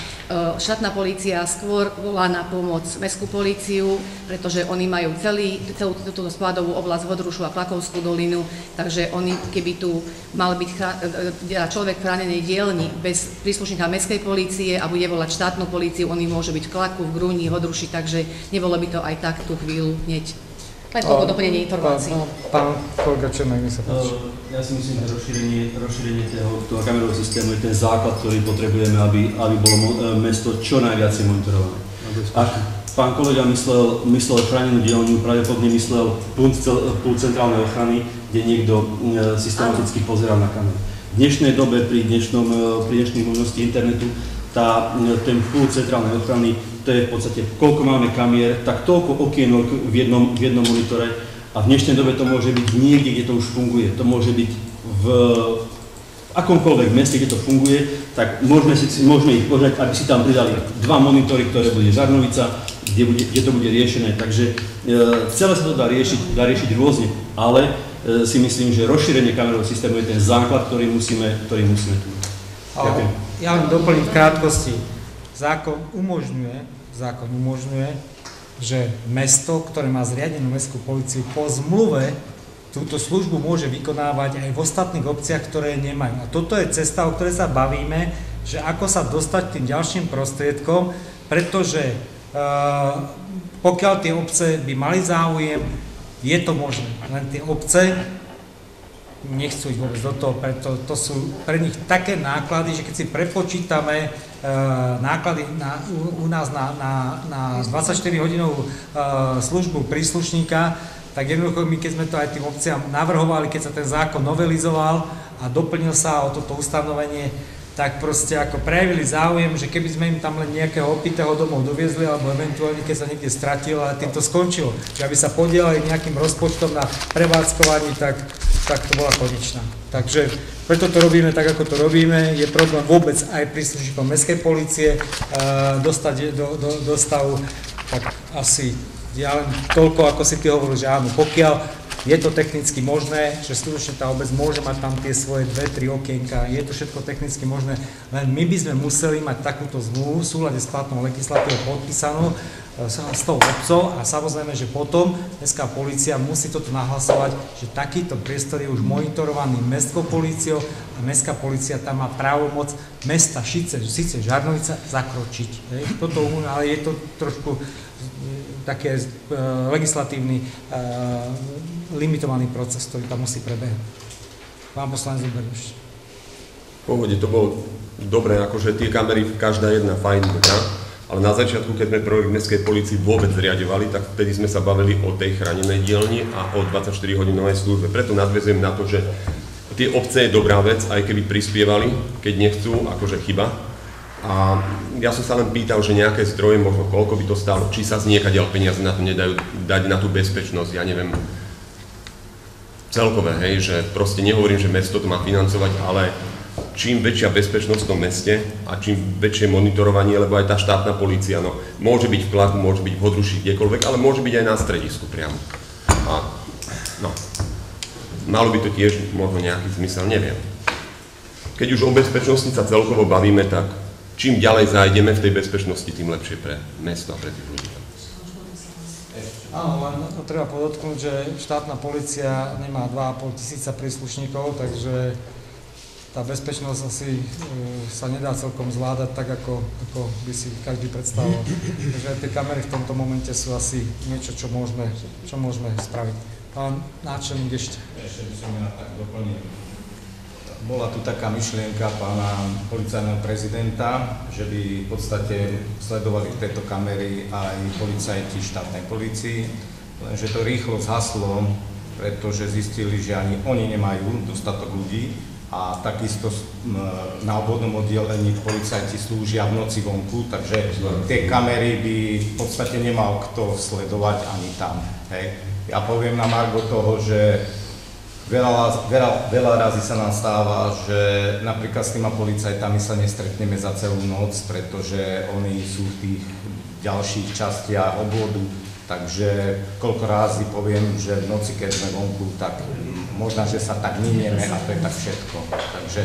F: štátna polícia skôr volá na pomoc mestskú políciu, pretože oni majú celý, celú túto skladovú oblasť Vodrušu a Plakovskú dolinu, takže oni, keby tu mal byť e, e, človek v chránenej dielni bez príslušníka mestskej polície a bude volať štátnu políciu, oni môžu byť v Klaku, v Grúni, Vodruši, takže nebolo by to aj tak tú chvíľu hneď len toľko doplnenie informácií.
B: Pán kolega Černak, nech sa páči.
I: Ja si myslím, že rozšírenie, rozšírenie toho, toho kamerového systému je ten základ, ktorý potrebujeme, aby, aby bolo e, mesto čo najviac monitorované. Ak pán kolega myslel, myslel chránenú dielňu, pravdepodobne myslel pult centrálnej ochrany, kde niekto e, systematicky pozerá na kameru. V dnešnej dobe, pri, dnešnom, e, pri dnešnej možnosti internetu, tá, ten pult centrálnej ochrany to je v podstate, koľko máme kamier, tak toľko okienok v jednom, v jednom monitore a v dnešnej dobe to môže byť niekde, kde to už funguje. To môže byť v akomkoľvek meste, kde to funguje, tak môžeme, si, môžeme ich požiadať, aby si tam pridali dva monitory, ktoré bude Žarnovica, kde, bude, kde to bude riešené. Takže e, celé sa to dá riešiť, dá riešiť rôzne, ale e, si myslím, že rozšírenie kamerového systému je ten základ, ktorý musíme, ktorý musíme tu.
B: Ďakujem. Ja vám doplním v krátkosti zákon umožňuje, zákon umožňuje, že mesto, ktoré má zriadenú mestskú policiu po zmluve túto službu môže vykonávať aj v ostatných obciach, ktoré nemajú. A toto je cesta, o ktorej sa bavíme, že ako sa dostať tým ďalším prostriedkom, pretože uh, pokiaľ tie obce by mali záujem, je to možné. Len tie obce nechcú ísť vôbec do toho, preto to sú pre nich také náklady, že keď si prepočítame uh, náklady na, u, u nás na, na, na 24 hodinovú uh, službu príslušníka, tak jednoducho my, keď sme to aj tým obciam navrhovali, keď sa ten zákon novelizoval a doplnil sa o toto ustanovenie, tak proste ako prejavili záujem, že keby sme im tam len nejakého opitého domov doviezli, alebo eventuálne keď sa niekde stratil, a tým to skončilo, že aby sa podielali nejakým rozpočtom na prevádzkovaní, tak, tak to bola konečná. Takže preto to robíme tak, ako to robíme. Je problém vôbec aj príslušníkom mestskej policie uh, dostať do, do, do stavu, tak asi ja len toľko, ako si ty hovoril, že áno, pokiaľ je to technicky možné, že skutočne tá obec môže mať tam tie svoje dve, tri okienka, je to všetko technicky možné, len my by sme museli mať takúto zmluvu v súlade s platnou legislatívou podpísanú e, s tou obcov a samozrejme, že potom mestská policia musí toto nahlasovať, že takýto priestor je už monitorovaný mestskou políciou a mestská policia tam má právomoc mesta Šice, síce Žarnovica, zakročiť. Hej. Toto ale je to trošku také uh, legislatívny uh, limitovaný proces, ktorý tam musí prebehnúť. Pán poslanec Zuberiš.
D: Pohode, to bolo dobré, akože tie kamery, každá jedna fajn, dobrá, ale na začiatku, keď sme projekt Mestskej policii vôbec zriadovali, tak vtedy sme sa bavili o tej chránenej dielni a o 24-hodinovej službe. Preto nadvezujem na to, že tie obce je dobrá vec, aj keby prispievali, keď nechcú, akože chyba, a ja som sa len pýtal, že nejaké zdroje, možno koľko by to stalo, či sa z niekaďal peniaze na to nedajú dať na tú bezpečnosť, ja neviem, celkové, hej, že proste nehovorím, že mesto to má financovať, ale čím väčšia bezpečnosť v tom meste a čím väčšie monitorovanie, lebo aj tá štátna polícia, no, môže byť v Klaku, môže byť v Hodruši, kdekoľvek, ale môže byť aj na stredisku priamo. A, no, malo by to tiež možno nejaký zmysel, neviem. Keď už o bezpečnosti sa celkovo bavíme, tak čím ďalej zájdeme v tej bezpečnosti, tým lepšie pre mesto a pre tých ľudí.
B: Áno, len treba podotknúť, že štátna policia nemá 2,5 tisíca príslušníkov, takže tá bezpečnosť asi uh, sa nedá celkom zvládať tak, ako, ako by si každý predstavoval. Takže tie kamery v tomto momente sú asi niečo, čo môžeme, čo môžeme spraviť. Pán náčelník ešte.
M: Ešte by som ja tak doplnil bola tu taká myšlienka pána policajného prezidenta, že by v podstate sledovali tieto kamery aj policajti štátnej policii, lenže to rýchlo zhaslo, pretože zistili, že ani oni nemajú dostatok ľudí a takisto na obvodnom oddelení policajti slúžia v noci vonku, takže tie kamery by v podstate nemal kto sledovať ani tam. Hej. Ja poviem na margo toho, že Veľa, veľa, veľa razy sa nám stáva, že napríklad s týma policajtami sa nestretneme za celú noc, pretože oni sú v tých ďalších častiach obvodu, takže koľko rázy poviem, že v noci, keď sme vonku, tak možno, že sa tak minieme a to je tak všetko. Takže...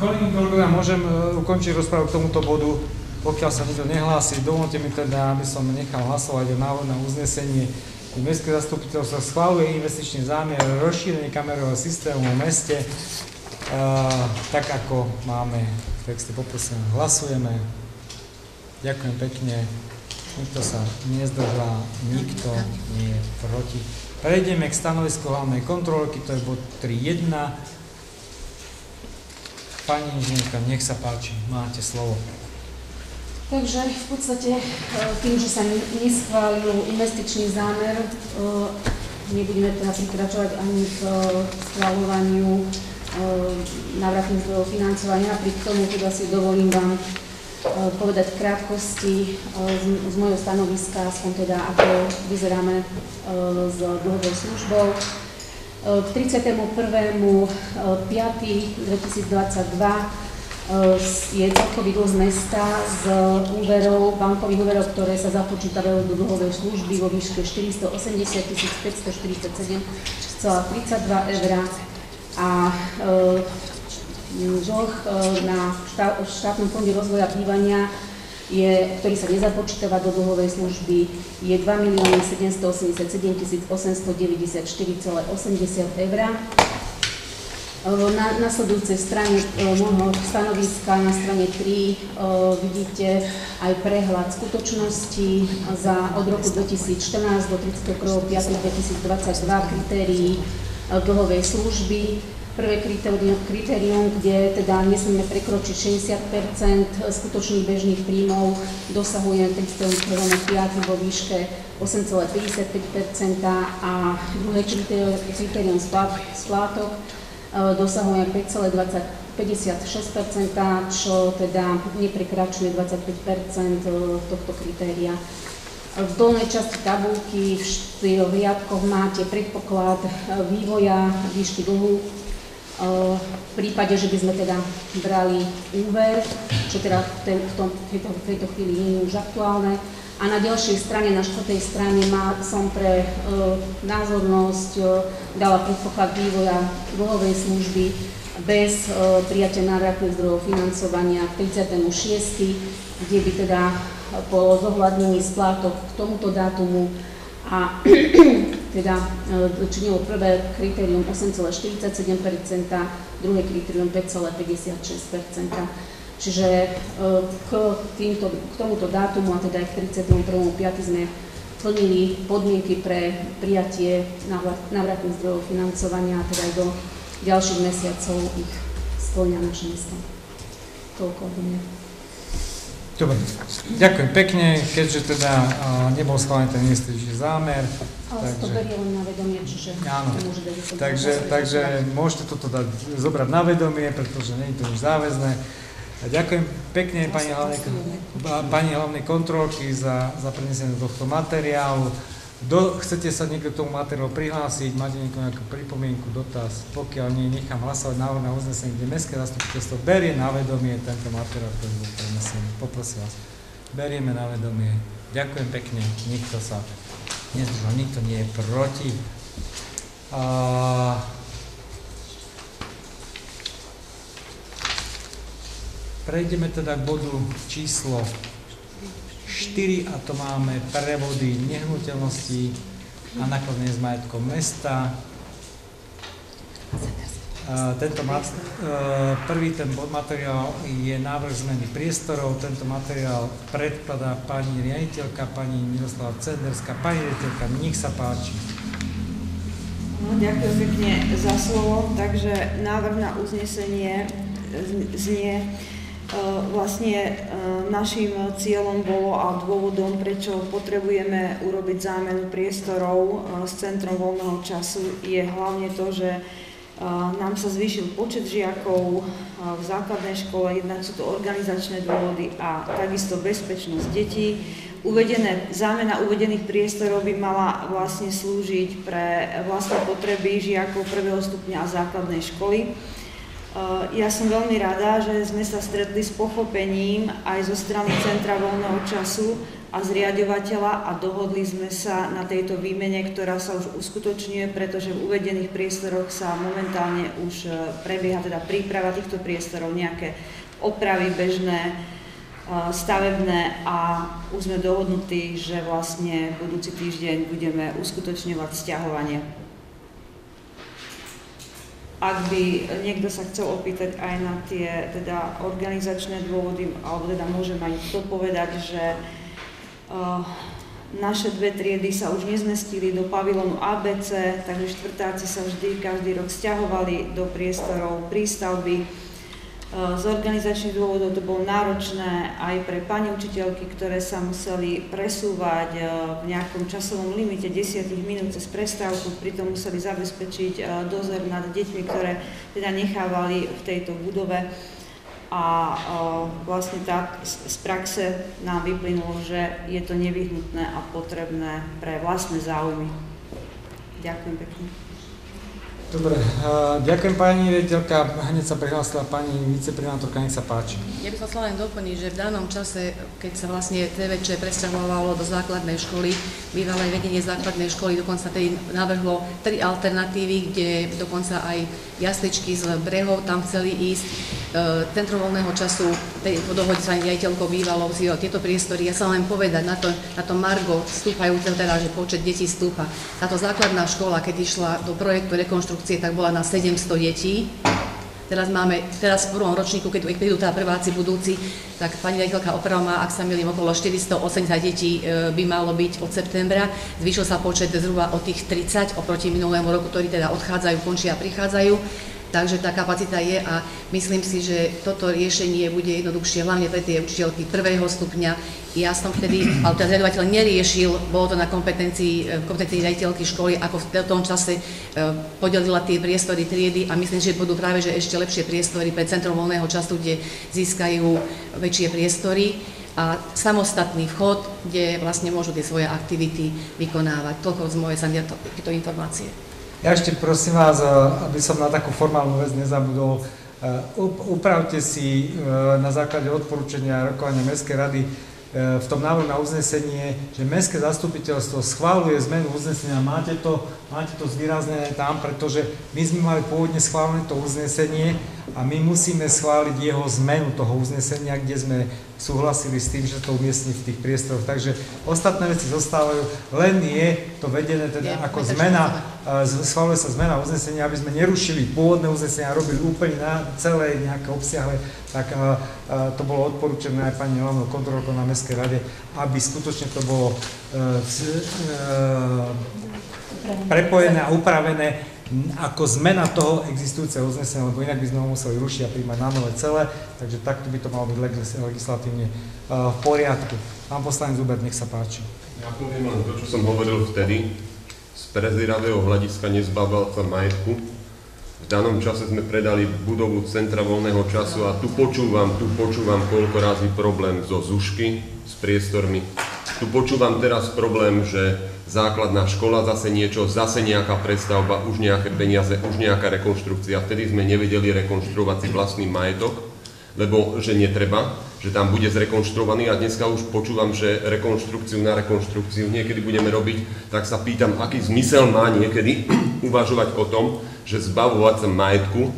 B: Kolegy, kolegovia, môžem e, ukončiť rozprávu k tomuto bodu. Pokiaľ sa nikto nehlási, dovolte mi teda, aby som nechal hlasovať o návrh na uznesenie Mestské zastupiteľstvo schváluje investičný zámier rozšírenie kamerového systému v meste, tak ako máme v texte poprosím. Hlasujeme. Ďakujem pekne. Nikto sa nezdržal, nikto nie je proti. Prejdeme k stanovisku hlavnej kontrolky, to je bod 3.1. Pani inžinierka, nech sa páči, máte slovo.
K: Takže v podstate e, tým, že sa neschválil investičný zámer, e, nebudeme teda prikračovať ani k e, schváľovaniu návratných zdrojov financovania. Napriek tomu teda si dovolím vám povedať v krátkosti z môjho stanoviska, aspoň teda ako vyzeráme s dlhovou službou. K 31.5.2022 Eh, je celkový dlh mesta z úverov, bankových úverov, ktoré sa započítavajú do dlhovej služby vo výške 480 547,32 eur a e, dlh na štátnom fonde rozvoja bývania je, ktorý sa nezapočítava do dlhovej služby, je 2 milióny 787 894,80 eur. Na nasledujúcej strane môjho stanoviska na strane 3 vidíte aj prehľad skutočnosti za od roku 2014 do 31.5.2022 kritérií dlhovej služby. Prvé kritérium, kritérium, kde teda nesmieme prekročiť 60% skutočných bežných príjmov, dosahuje 31.5. vo výške 8,55% a druhé kritérium splátok dosahuje 5,56% čo teda neprekračuje 25% tohto kritéria. V dolnej časti tabulky v riadkoch máte predpoklad vývoja výšky dlhu v prípade, že by sme teda brali úver, čo teda v, tejto, v tejto chvíli nie je už aktuálne. A na ďalšej strane, na štvrtej strane má, som pre e, názornosť e, dala predpoklad vývoja dlhovej služby bez e, prijatia návratných zdrojov financovania k 36., kde by teda po zohľadnení splátok k tomuto dátumu a teda e, činilo prvé kritérium 8,47%, druhé kritérium 5,56%. Čiže e, k, týmto, k tomuto dátumu a teda aj k 31.5. sme plnili podmienky pre prijatie návratných zdrojov financovania a teda aj do ďalších mesiacov ich splňa naše mesto. Toľko od mňa.
B: Dobre, ďakujem pekne, keďže teda uh, nebol schválený ten investičný zámer.
K: Ale takže, to berie len na vedomie, čiže
B: áno, môže dať takže, takže môžete toto dať, zobrať na vedomie, pretože nie je to nič záväzné. A ďakujem pekne pani hlavnej, pani hlavnej kontrolky za, za prenesenie tohto materiálu. Do, chcete sa niekto k tomu materiálu prihlásiť, máte nejakú pripomienku, dotaz, pokiaľ nie, nechám hlasovať návrh na uznesenie, kde Mestské zastupiteľstvo berie na vedomie tento materiál, ktorý bol prenesený. Poprosím vás, berieme na vedomie. Ďakujem pekne, nikto sa nezdržal, nikto nie je proti. A... Prejdeme teda k bodu číslo 4 a to máme prevody nehnuteľností a nakladanie s majetkom mesta. Tento e, prvý ten bod materiál je návrh zmeny priestorov. Tento materiál predkladá pani riaditeľka, pani Miroslava Cenderská. Pani riaditeľka, nech sa páči.
N: No, ďakujem pekne za slovo. Takže návrh na uznesenie znie, vlastne e, našim cieľom bolo a dôvodom, prečo potrebujeme urobiť zámenu priestorov e, s Centrom voľného času, je hlavne to, že nám sa zvýšil počet žiakov v základnej škole, jednak sú to organizačné dôvody a takisto bezpečnosť detí. Uvedené, zámena uvedených priestorov by mala vlastne slúžiť pre vlastné potreby žiakov prvého stupňa a základnej školy ja som veľmi rada, že sme sa stretli s pochopením aj zo strany Centra voľného času a zriadovateľa a dohodli sme sa na tejto výmene, ktorá sa už uskutočňuje, pretože v uvedených priestoroch sa momentálne už eh, prebieha teda príprava týchto priestorov, nejaké opravy bežné, eh, stavebné a už sme dohodnutí, že vlastne budúci týždeň budeme uskutočňovať stiahovanie ak by niekto sa chcel opýtať aj na tie teda organizačné dôvody, alebo teda môžem aj to povedať, že uh, naše dve triedy sa už nezmestili do pavilonu ABC, takže štvrtáci sa vždy každý rok stiahovali do priestorov prístavby z organizačných dôvodov to bolo náročné aj pre pani učiteľky, ktoré sa museli presúvať e, v nejakom časovom limite 10 minút cez prestávku, pritom museli zabezpečiť e, dozor nad deťmi, ktoré teda nechávali v tejto budove. A vlastne tá, z praxe nám vyplynulo, že je to nevyhnutné a potrebné pre vlastné záujmy. Ďakujem pekne.
B: Dobre, ďakujem pani riaditeľka. Hneď sa prihlásila pani viceprimátorka, nech sa páči.
F: Ja by som chcela len doplniť, že v danom čase, keď sa vlastne TVČ presťahovalo do základnej školy, bývalé vedenie základnej školy dokonca tedy navrhlo tri alternatívy, kde dokonca aj jasličky z brehov tam chceli ísť Centrum voľného času, tej, po dohode sa riaditeľkou bývalo vzýval tieto priestory. Ja sa len povedať, na to, na to Margo stúpajúce, teda, že počet detí stúpa. Táto základná škola, keď išla do projektu rekonštrukcie, tak bola na 700 detí. Teraz máme, teraz v prvom ročníku, keď prídu tá prváci budúci, tak pani riaditeľka oprava má, ak sa milím, okolo 480 detí e, by malo byť od septembra. Zvýšil sa počet zhruba o tých 30 oproti minulému roku, ktorí teda odchádzajú, končia a prichádzajú takže tá kapacita je a myslím si, že toto riešenie bude jednoduchšie, hlavne pre tie učiteľky prvého stupňa. Ja som vtedy, ale ten riadovateľ neriešil, bolo to na kompetencii, eh, kompetencii riaditeľky školy, ako v tom čase eh, podelila tie priestory triedy a myslím, že budú práve že ešte lepšie priestory pre Centrum voľného času, kde získajú väčšie priestory a samostatný vchod, kde vlastne môžu tie svoje aktivity vykonávať. Toľko z mojej tieto informácie.
B: Ja ešte prosím vás, eh, aby som na takú formálnu vec nezabudol, eh, upravte si eh, na základe odporúčania rokovania Mestskej rady v tom návrhu na uznesenie, že Mestské zastupiteľstvo schváluje zmenu uznesenia. Máte to, máte to zvýraznené tam, pretože my sme mali pôvodne schválené to uznesenie a my musíme schváliť jeho zmenu toho uznesenia, kde sme súhlasili s tým, že to umiestni v tých priestoroch. Takže ostatné veci zostávajú, len je to vedené teda ako zmena, schváluje sa zmena uznesenia, aby sme nerušili pôvodné uznesenie a robili úplne na celé nejaké obsiahle, tak to bolo odporúčené aj pani hlavnou kontrolkou na Mestskej rade, aby skutočne to bolo e, e, prepojené a upravené ako zmena toho existujúceho uznesenia, lebo inak by sme ho museli rušiť a príjmať na nové celé, takže takto by to malo byť legislatívne v poriadku. Pán poslanec Zuber, nech sa páči.
D: Ja poviem len to, čo som hovoril vtedy, z preziravého hľadiska nezbavil sa majetku. V danom čase sme predali budovu Centra voľného času a tu počúvam, tu počúvam koľko razy problém zo zušky s priestormi. Tu počúvam teraz problém, že základná škola, zase niečo, zase nejaká prestavba, už nejaké peniaze, už nejaká rekonštrukcia. Vtedy sme nevedeli rekonštruovať si vlastný majetok, lebo že netreba, že tam bude zrekonštruovaný a dneska už počúvam, že rekonštrukciu na rekonštrukciu niekedy budeme robiť, tak sa pýtam, aký zmysel má niekedy uvažovať o tom, že zbavovať sa majetku,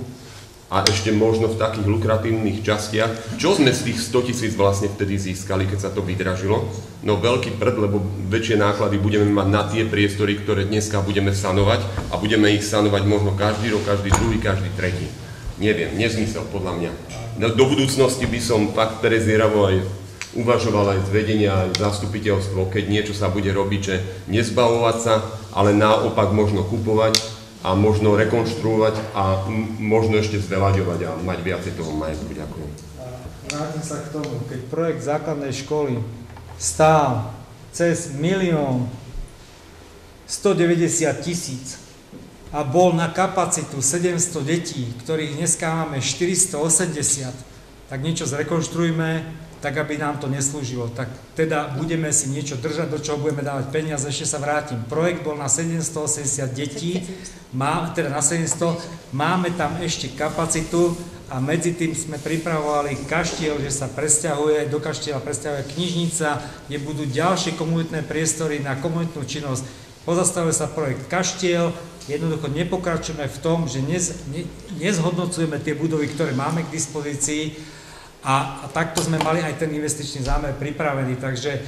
D: a ešte možno v takých lukratívnych častiach. Čo sme z tých 100 tisíc vlastne vtedy získali, keď sa to vydražilo? No veľký prd, lebo väčšie náklady budeme mať na tie priestory, ktoré dneska budeme sanovať a budeme ich sanovať možno každý rok, každý druhý, každý tretí. Neviem, nezmysel podľa mňa. No, do budúcnosti by som fakt prezieravo aj uvažoval aj z aj zastupiteľstvo, keď niečo sa bude robiť, že nezbavovať sa, ale naopak možno kupovať, a možno rekonštruovať a možno ešte zvelaďovať a mať viacej toho majetku. Ďakujem.
B: Vrátim sa k tomu, keď projekt základnej školy stál cez milión 190 tisíc a bol na kapacitu 700 detí, ktorých dneska máme 480, tak niečo zrekonštruujme, tak aby nám to neslúžilo. Tak teda budeme si niečo držať, do čoho budeme dávať peniaze, ešte sa vrátim. Projekt bol na 780 detí, má, teda na 700, máme tam ešte kapacitu a medzi tým sme pripravovali kaštiel, že sa presťahuje, do kaštiela presťahuje knižnica, kde budú ďalšie komunitné priestory na komunitnú činnosť. Pozastavuje sa projekt kaštiel, jednoducho nepokračujeme v tom, že nez, ne, nezhodnocujeme tie budovy, ktoré máme k dispozícii, a, a takto sme mali aj ten investičný zámer pripravený, takže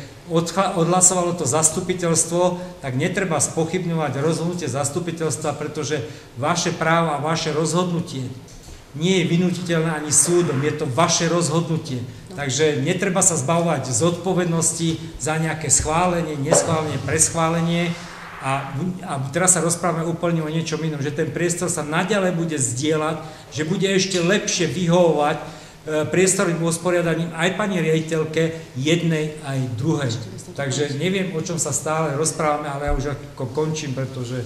B: odhlasovalo to zastupiteľstvo, tak netreba spochybňovať rozhodnutie zastupiteľstva, pretože vaše právo a vaše rozhodnutie nie je vynutiteľné ani súdom, je to vaše rozhodnutie. Takže netreba sa zbavovať zodpovednosti za nejaké schválenie, neschválenie, preschválenie. A, a teraz sa rozprávame úplne o niečom inom, že ten priestor sa naďalej bude zdieľať, že bude ešte lepšie vyhovovať priestorovým usporiadaním aj pani riaditeľke jednej aj druhej. Takže neviem, o čom sa stále rozprávame, ale ja už ako končím, pretože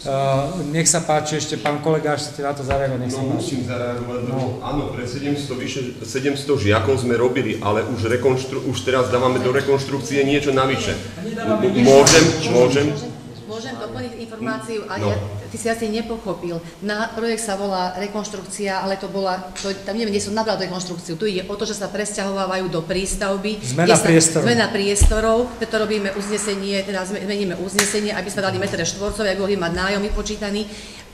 B: Uh, nech sa páči ešte, pán kolega, až chcete na to zareagovať, nech sa
D: no, musím zareagovať, no. áno, pre 700, vyše 700 žiakov sme robili, ale už, rekonštru, už teraz dávame do rekonštrukcie niečo navyše. Môžem, môžem?
F: Môžem doplniť informáciu, a no. ja ty si asi nepochopil. Na projekt sa volá rekonštrukcia, ale to bola, to, tam neviem, kde som nabrala rekonštrukciu. Tu ide o to, že sa presťahovávajú do prístavby.
B: Zmena priestorov.
F: Zmena priestorov, preto robíme uznesenie, teda zmeníme uznesenie, aby sa dali metre štvorcové, aby mohli mať nájom vypočítaný.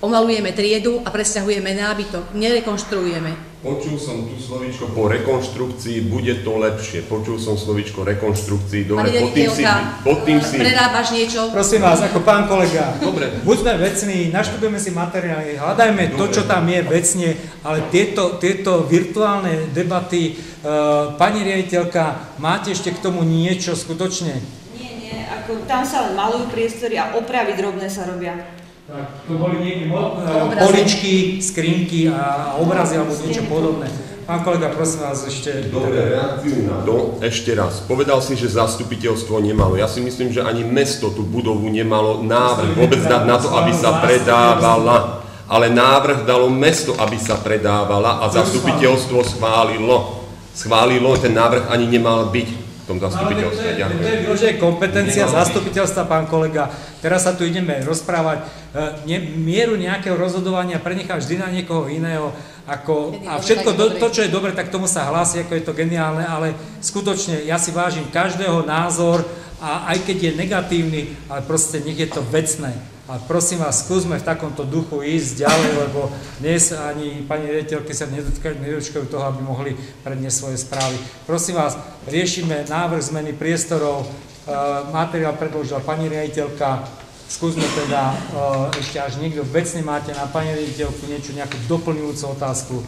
F: Omalujeme triedu a presťahujeme nábytok, nerekonštruujeme.
D: Počul som tu slovičko po rekonštrukcii, bude to lepšie. Počul som slovičko rekonštrukcii, dobre, pod tým si... Pod tým si...
F: Prerábaš niečo?
B: Prosím vás, ako pán kolega, dobre. buďme vecní, naštudujeme si materiály, hľadajme dobre. to, čo tam je vecne, ale tieto, tieto virtuálne debaty, uh, pani riaditeľka, máte ešte k tomu niečo skutočne?
N: Nie, nie, ako tam sa len malujú priestory a opravy drobné sa robia.
B: Tak, to boli niekde poličky, skrinky a obrazy alebo niečo podobné. Pán kolega, prosím vás ešte...
D: Dobre, reakciu na to ešte raz. Povedal si, že zastupiteľstvo nemalo. Ja si myslím, že ani mesto tú budovu nemalo návrh vôbec dať na to, aby sa predávala. Ale návrh dalo mesto, aby sa predávala a zastupiteľstvo schválilo. Schválilo, ten návrh ani nemal byť tom zastupiteľstve.
B: No, to je vyložené kompetencia zastupiteľstva, pán kolega. Teraz sa tu ideme rozprávať. Ne, mieru nejakého rozhodovania prenechá vždy na niekoho iného. Ako, a všetko to, to, čo je dobre, tak tomu sa hlási, ako je to geniálne, ale skutočne ja si vážim každého názor a aj keď je negatívny, ale proste nech je to vecné. A prosím vás, skúsme v takomto duchu ísť ďalej, lebo dnes ani pani riaditeľky sa nedočkajú toho, aby mohli predniesť svoje správy. Prosím vás, riešime návrh zmeny priestorov, e, materiál predložila pani riaditeľka, skúsme teda e, ešte až niekto vecne máte na pani riaditeľku niečo, nejakú doplňujúcu otázku,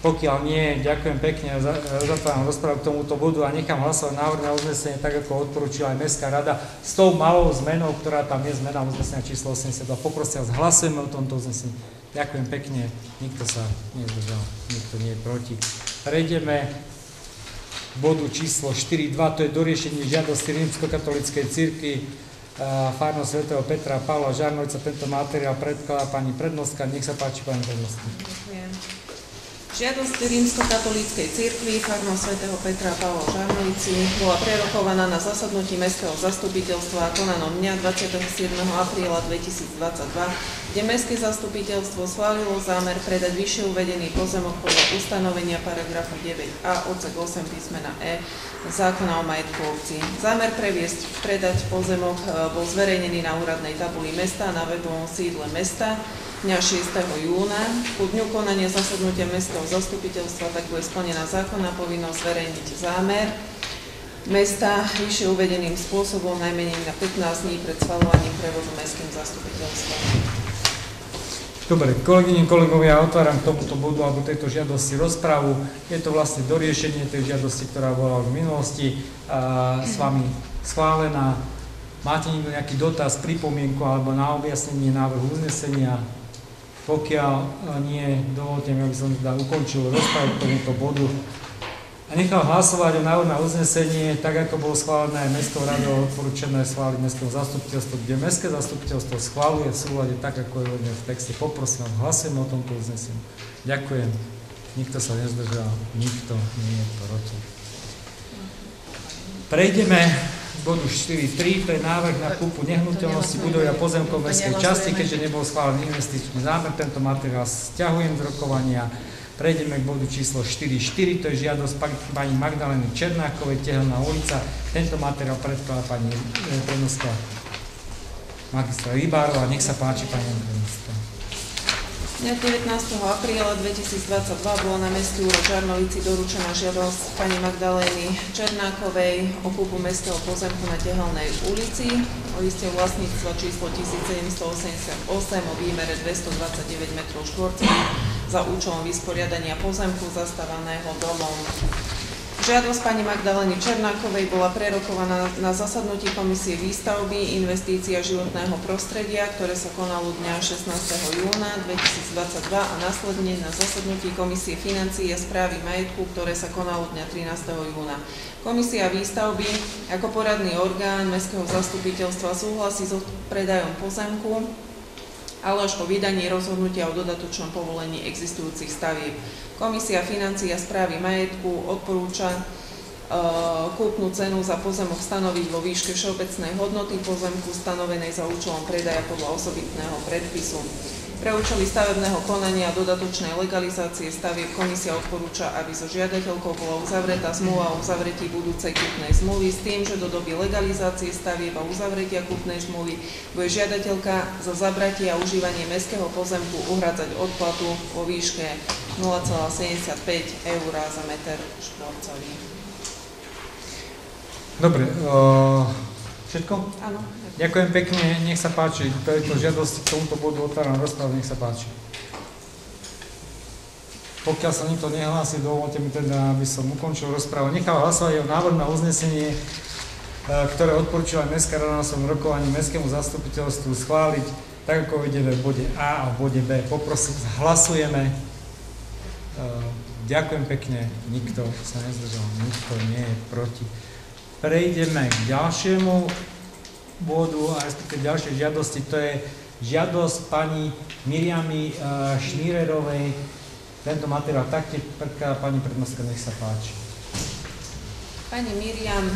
B: pokiaľ nie, ďakujem pekne, zatváram rozprávu k tomuto bodu a nechám hlasovať návrh na uznesenie tak, ako odporúčila aj Mestská rada s tou malou zmenou, ktorá tam je zmena uznesenia číslo 82. Poprosím vás, hlasujeme o tomto uznesení. Ďakujem pekne, nikto sa nezdržal, nikto nie je proti. Prejdeme k bodu číslo 4.2, to je doriešenie žiadosti rímskokatolíckej cirkvi Fárno svätého Petra Pavla Žarnovica. Tento materiál predkladá pani prednostka. Nech sa páči, pani prednostka.
O: Žiadosť rímskokatolíckej cirkvi farno svätého Petra Pavla Žarnovici bola prerokovaná na zasadnutí Mestského zastupiteľstva konanom dňa 27. apríla 2022, kde Mestské zastupiteľstvo schválilo zámer predať vyššie uvedený pozemok podľa ustanovenia paragrafu 9a odsek 8 písmena E zákona o majetku obci. Zámer previesť predať pozemok e, bol zverejnený na úradnej tabuli mesta na webovom sídle mesta dňa 6. júna. Po dňu konania zasadnutia mestského zastupiteľstva tak bude splnená zákonná povinnosť zverejniť zámer mesta vyššie uvedeným spôsobom najmenej na 15 dní pred schvalovaním prevodu mestským zastupiteľstvom.
B: Dobre, kolegyne, kolegovia, otváram k tomuto bodu alebo tejto žiadosti rozprávu. Je to vlastne doriešenie tej žiadosti, ktorá bola v minulosti a s vami schválená. Máte niekto nejaký dotaz, pripomienku alebo na objasnenie návrhu uznesenia? Pokiaľ nie, dovolte mi, aby som teda ukončil rozprávu k tomuto bodu a nechal hlasovať o návrhu na uznesenie, tak ako bolo schválené aj Mestskou radou, odporúčané schváliť Mestského zastupiteľstvo, kde Mestské zastupiteľstvo schváluje v súlade tak, ako je v texte. Poprosím hlasujeme o tomto uznesení. Ďakujem. Nikto sa nezdržal, nikto nie je proti. Prejdeme bodu 4.3, to je návrh na kúpu nehnuteľnosti budovy a pozemkov mestskej časti, keďže nebol schválený investičný zámer. Tento materiál stiahujem z rokovania. Prejdeme k bodu číslo 4.4, to je žiadosť pani Magdaleny Černákovej, Tehelná ulica. Tento materiál predkladá pani e, prenostka magistra Rybárova. Nech sa páči, pani prenostka.
O: Dňa 19. apríla 2022 bola na mestský úrad Žarnovici doručená žiadosť pani Magdalény Černákovej o kúpu mestského pozemku na Tehelnej ulici o isté vlastníctvo číslo 1788 o výmere 229 m štvorcových za účelom vysporiadania pozemku zastávaného domom. Žiadosť pani Magdaleny Černákovej bola prerokovaná na zasadnutí Komisie výstavby, investícií a životného prostredia, ktoré sa konalo dňa 16. júna 2022 a následne na zasadnutí Komisie financií a správy majetku, ktoré sa konalo dňa 13. júna. Komisia výstavby ako poradný orgán Mestského zastupiteľstva súhlasí so predajom pozemku, ale až po vydaní rozhodnutia o dodatočnom povolení existujúcich stavieb. Komisia financií a správy majetku odporúča e, kúpnu cenu za pozemok stanoviť vo výške všeobecnej hodnoty pozemku stanovenej za účelom predaja podľa osobitného predpisu. Pre účely stavebného konania a dodatočnej legalizácie stavieb komisia odporúča, aby so žiadateľkou bola uzavretá zmluva o uzavretí budúcej kúpnej zmluvy s tým, že do doby legalizácie stavieb a uzavretia kúpnej zmluvy bude žiadateľka za zabratie a užívanie mestského pozemku uhradzať odplatu vo výške 0,75 eur za meter štvorcový.
B: Dobre, uh, všetko?
O: Áno.
B: Ďakujem pekne, nech sa páči. Tejto žiadosti k tomuto bodu otváram rozprávu, nech sa páči. Pokiaľ sa nikto nehlási, dovolte mi teda, aby som ukončil rozprávu. Nechal hlasovať o návrh na uznesenie, e, ktoré odporúčila Mestská rada na svojom rokovaní Mestskému zastupiteľstvu schváliť, tak ako vidíme v bode A a v bode B. Poprosím, hlasujeme. E, ďakujem pekne, nikto sa nezdržal, nikto nie je proti. Prejdeme k ďalšiemu bodu a respektíve ďalšej žiadosti, to je žiadosť pani Miriamy uh, Šnírerovej. Tento materiál taktiež predkladá pani prednostka, nech sa páči.
O: Pani Miriam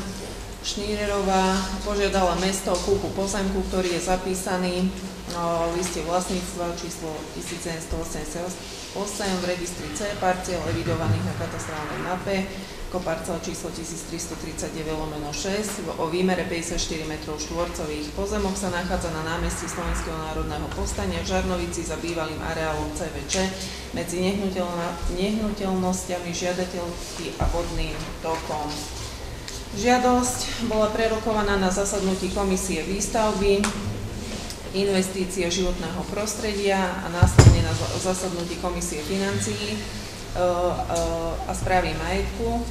O: Šnírerová požiadala mesto o kúpu pozemku, ktorý je zapísaný no, v liste vlastníctva číslo 1788 v registri C, parciel evidovaných na katastrálnej mape parcel číslo 1339 lomeno 6 o výmere 54 m štvorcových. Pozemok sa nachádza na námestí Slovenského národného povstania v Žarnovici za bývalým areálom CVČ medzi nehnuteľnosťami žiadateľky a vodným tokom. Žiadosť bola prerokovaná na zasadnutí komisie výstavby, investície životného prostredia a následne na zasadnutí komisie financií a správy majetku.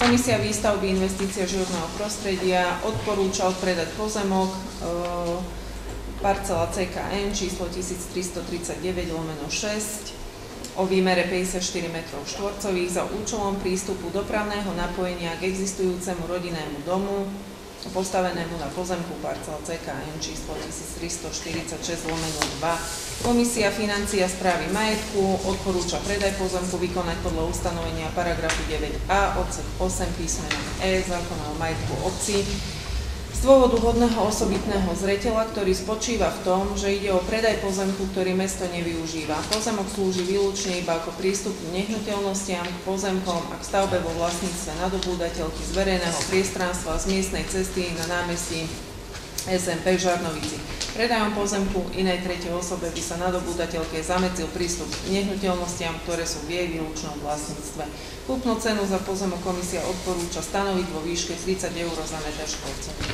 O: Komisia výstavby investície životného prostredia odporúča odpredať pozemok parcela CKN číslo 1339 lomeno 6 o výmere 54 m štvorcových za účelom prístupu dopravného napojenia k existujúcemu rodinnému domu postavenému na pozemku parcel CKN číslo 1346 lomeno 2. Komisia financia správy majetku odporúča predaj pozemku vykonať podľa ustanovenia paragrafu 9a odsek 8 písmena E zákona o majetku obci dôvodu hodného osobitného zreteľa, ktorý spočíva v tom, že ide o predaj pozemku, ktorý mesto nevyužíva. Pozemok slúži výlučne iba ako prístup k nehnuteľnostiam, k pozemkom a k stavbe vo vlastníctve nadobúdateľky z verejného priestranstva z miestnej cesty na námestí SMP v Žarnovici. Predajom pozemku inej tretej osobe by sa nadobúdateľke zamedzil prístup k nehnuteľnostiam, ktoré sú v jej výlučnom vlastníctve. Kúpnu cenu za pozemok komisia odporúča stanoviť vo výške 30 eur za meter štvorcový.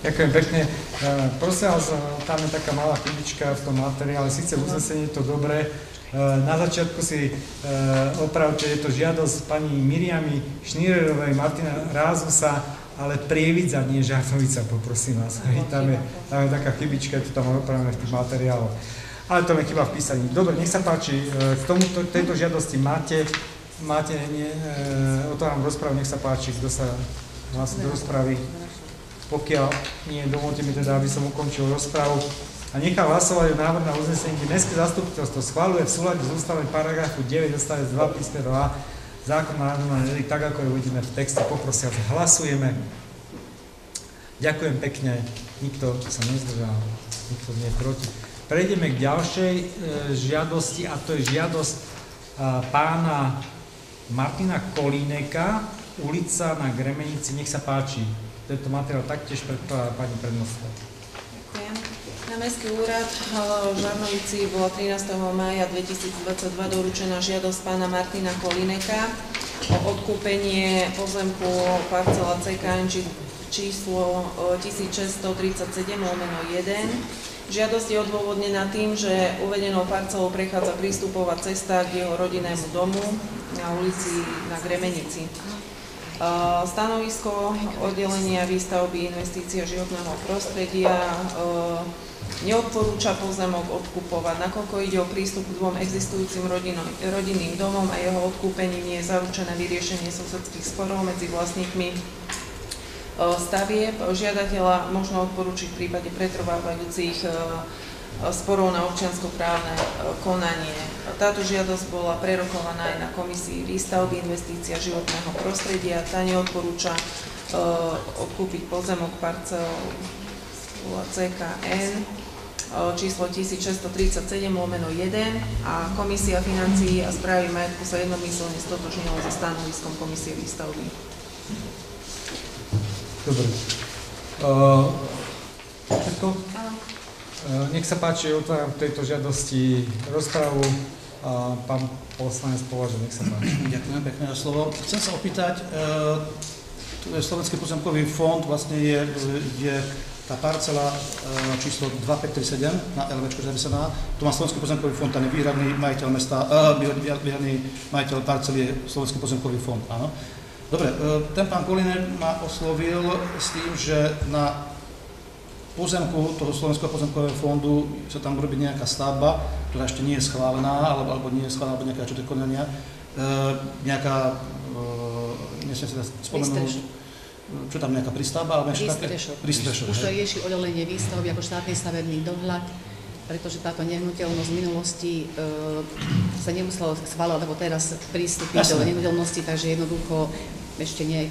B: Ďakujem pekne. Prosím vás, tam je taká malá chybička v tom materiále, síce v uznesení je to dobré, na začiatku si opravte, je to žiadosť pani Miriamy Šnírerovej, Martina Rázusa, ale Prievidza, nie Žarnovica, poprosím vás. Tam je, tam je taká chybička, je to tam opravené v tých materiáloch. Ale to mi chyba v písaní. Dobre, nech sa páči, k tomuto, tejto žiadosti máte, máte nie, otváram rozprávu, nech sa páči, kto sa hlasí do rozpravy. Pokiaľ nie, dovolte mi teda, aby som ukončil rozprávu a nechal hlasovať o návrh na uznesenie, kde Mestské zastupiteľstvo schváluje v súlade s ústavem paragrafu 9 odstavec 2 písmeno A zákon na národnom tak ako je uvedené v texte, poprosia, hlasujeme. Ďakujem pekne, nikto sa nezdržal, nikto nie je proti. Prejdeme k ďalšej e, žiadosti a to je žiadosť e, pána Martina Kolíneka, ulica na Gremenici, nech sa páči. Tento materiál taktiež predkladá pani prednostka.
O: Ďakujem. Na Mestský úrad v Žarnovici bola 13. mája 2022 doručená žiadosť pána Martina Kolineka o odkúpenie pozemku parcela CKN číslo 1637 lomeno 1. Žiadosť je odôvodnená tým, že uvedenou parcelou prechádza prístupová cesta k jeho rodinnému domu na ulici na Gremenici. Stanovisko oddelenia výstavby investícia životného prostredia neodporúča pozemok odkupovať, nakoľko ide o prístup k dvom existujúcim rodinom, rodinným domom a jeho odkúpením nie je zaručené vyriešenie susedských sporov medzi vlastníkmi stavieb. Žiadateľa možno odporúčiť v prípade pretrvávajúcich sporov na občianskoprávne konanie. Táto žiadosť bola prerokovaná aj na komisii výstavby investícia životného prostredia. Tá neodporúča odkúpiť pozemok parcel CKN číslo 1637 lomeno 1 a Komisia financií a správy majetku sa jednomyselne stotožnila so stanoviskom Komisie výstavby.
B: Dobre. Uh, všetko? Uh, nech sa páči, otváram v tejto žiadosti rozprávu. A pán poslanec považuje, nech sa páči.
E: Ďakujem pekne za slovo. Chcem sa opýtať, uh, Slovenský pozemkový fond vlastne je, je tá parcela uh, číslo 2537 na LVčku zapísaná. Tu má Slovenský pozemkový fond, ten je výhradný majiteľ mesta, uh, výhradný majiteľ parcely je Slovenský pozemkový fond, áno. Dobre, ten pán Koliner ma oslovil s tým, že na pozemku toho Slovenského pozemkového fondu sa tam robí nejaká stavba, ktorá ešte nie je schválená, alebo, alebo nie je schválená, alebo nejaká čo to konania, nejaká, nesmiem si spomenúť, čo tam nejaká prístavba, niečo také?
F: Prístrešok. Už to rieši odolenie výstavby ako štátny stavebný dohľad, pretože táto nehnuteľnosť v minulosti e, sa nemuselo schváľovať, lebo teraz prístupy do nehnuteľnosti, takže jednoducho ešte nie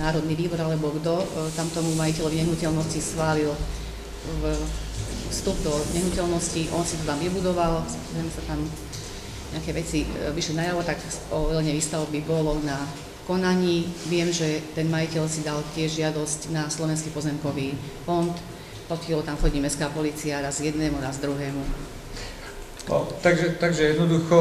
F: Národný výbor alebo kto, e, tam tomu majiteľovi nehnuteľnosti schválil v vstup do nehnuteľnosti, on si to tam vybudoval, sa tam nejaké veci e, vyšli najavo, tak o veľne výstavby bolo na konaní. Viem, že ten majiteľ si dal tiež žiadosť na Slovenský pozemkový fond, odkiaľ tam chodí mestská policia raz jednému, raz druhému.
B: No, takže, takže jednoducho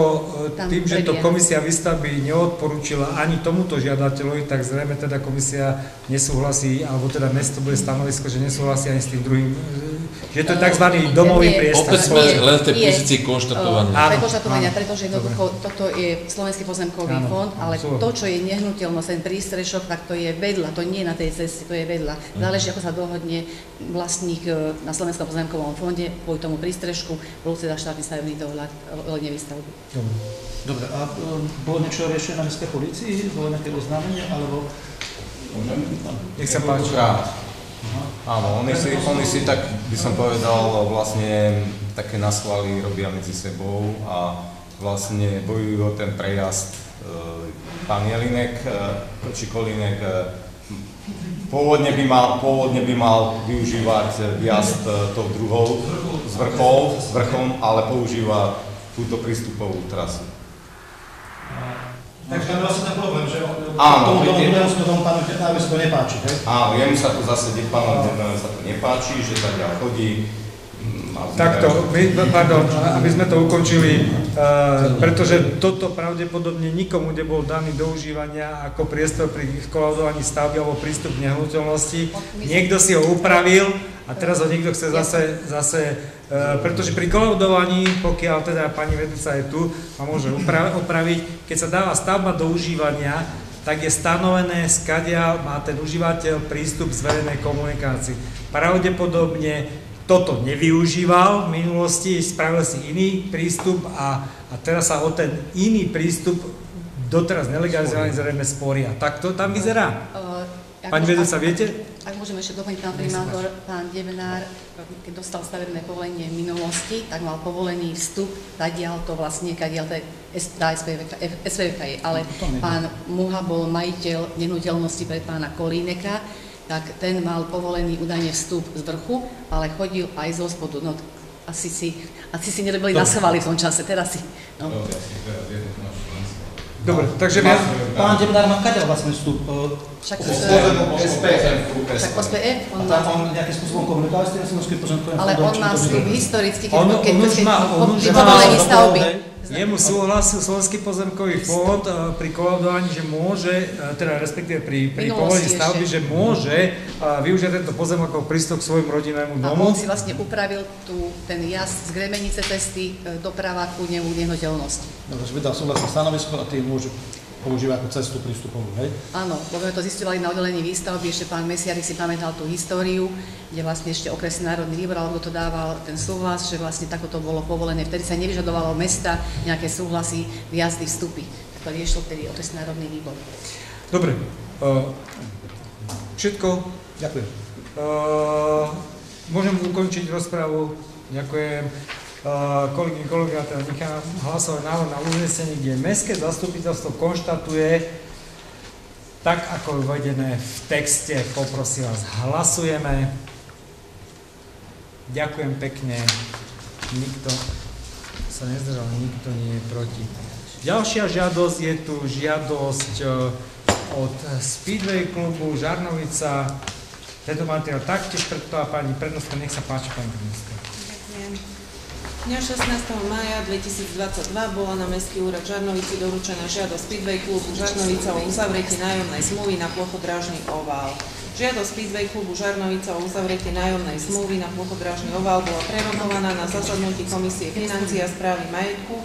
B: e, Tam tým, že to komisia výstavby neodporúčila ani tomuto žiadateľovi, tak zrejme teda komisia nesúhlasí, alebo teda mesto bude stanovisko, že nesúhlasí ani s tým druhým že to je tzv. domový priestor.
H: Opäť sme len v tej pozícii konštatovania.
F: Áno, konštatovania, pretože jednoducho toto je Slovenský pozemkový áno, fond, ale áno, to, čo je nehnuteľnosť, ten prístrešok, tak to je vedľa, to nie je na tej ceste, to je vedľa. Mhm. Záleží, ako sa dohodne vlastník e, na Slovenskom pozemkovom fonde kvôli tomu prístrežku, plus teda štátny stavebný dohľad o nevýstavbu.
E: Dobre. Dobre, a e, bolo niečo riešené na mestskej policii? Bolo nejaké oznámenie, alebo...
B: Nech sa páči.
M: Áno, oni si, oni si tak by som povedal vlastne také naschvály robia medzi sebou a vlastne bojujú o ten prejazd. E, pán Jelinek, e, či Kolinek, e, pôvodne by mal, pôvodne by mal využívať vjazd tou druhou z vrchol, s vrchom, ale používa túto prístupovú trasu.
E: Takže tam vlastne ten problém, že Áno, tomu, druhému sa tomu pánu Detnárovi sa to nepáči, hej?
M: Áno, jemu sa to zase, pánu Detnárovi sa to nepáči, že tak ja chodí,
B: Takto, my, pardon, aby sme to ukončili, uh, pretože toto pravdepodobne nikomu nebol daný do užívania ako priestor pri kolaudovaní stavby alebo prístup k nehnuteľnosti. Niekto si ho upravil a teraz ho niekto chce zase, zase E, pretože pri kolaudovaní, pokiaľ teda pani vedúca je tu a môže opraviť, keď sa dáva stavba do užívania, tak je stanovené, skadia má ten užívateľ prístup z verejnej komunikácii. Pravdepodobne toto nevyužíval v minulosti, spravil si iný prístup a, a teraz sa o ten iný prístup doteraz nelegalizovaný zrejme sporia. Tak to tam vyzerá. Pani vedúca, viete?
F: Ak môžeme ešte doplniť, pán primátor, pán Debenár, keď dostal stavebné povolenie v minulosti, tak mal povolený vstup, tadiaľ to vlastne, kadiaľ to je, tá je, ale pán Muha bol majiteľ nehnuteľnosti pre pána Kolíneka, tak ten mal povolený údajne vstup z vrchu, ale chodil aj zo spodu. No, asi si, asi si nerobili na v tom čase, teraz si. No.
B: Dobre, takže viac...
E: Pán Demnár má kaďal vlastne vstup?
F: Však SPF. Však SPF, on má...
E: on nejakým spôsobom komunikoval s tým Slovenským pozemkovým
F: Ale on má vstup historicky, keď,
B: on,
F: keď,
B: on už má, on už
F: má stavby.
B: Jemu súhlasil Slovenský pozemkový fond uh, pri kolaudovaní, že môže, uh, teda respektíve pri, pri povolení stavby, že môže uh, využiť tento pozemok ako prístup k svojmu rodinnému domu.
F: A on si vlastne upravil tu ten jazd z Gremenice cesty doprava ku nemu nehnuteľnosti.
E: Dobre, že vydal súhlasné stanovisko a tým môžu používa ako cestu prístupovú, hej?
F: Áno, lebo sme to zistovali na oddelení výstavby, ešte pán Mesiarik si pamätal tú históriu, kde vlastne ešte okresný národný výbor, alebo to dával ten súhlas, že vlastne takto to bolo povolené. Vtedy sa nevyžadovalo mesta nejaké súhlasy, jazdy, vstupy. Tak to riešil vtedy okresný národný výbor.
B: Dobre. Uh, všetko?
E: Ďakujem.
B: Uh, môžem ukončiť rozprávu. Ďakujem kolegyne, kolegovia, teda nechám hlasovať návrh na uznesenie, kde Mestské zastupiteľstvo konštatuje, tak ako je uvedené v texte, poprosím vás, hlasujeme. Ďakujem pekne. Nikto sa nezdržal, nikto nie je proti. Ďalšia žiadosť je tu žiadosť e, od Speedway klubu Žarnovica. Tento materiál taktiež predkladá pani prednostka. Nech sa páči, pani prednostka.
O: Dňa 16. mája 2022 bola na Mestský úrad Žarnovici doručená žiadosť Speedway klubu Žarnovica o uzavretí nájomnej zmluvy na plochodrážny ovál. Žiadosť Speedway klubu Žarnovica o uzavretie nájomnej zmluvy na plochodrážny oval bola prerokovaná na zasadnutí Komisie financí a správy majetku,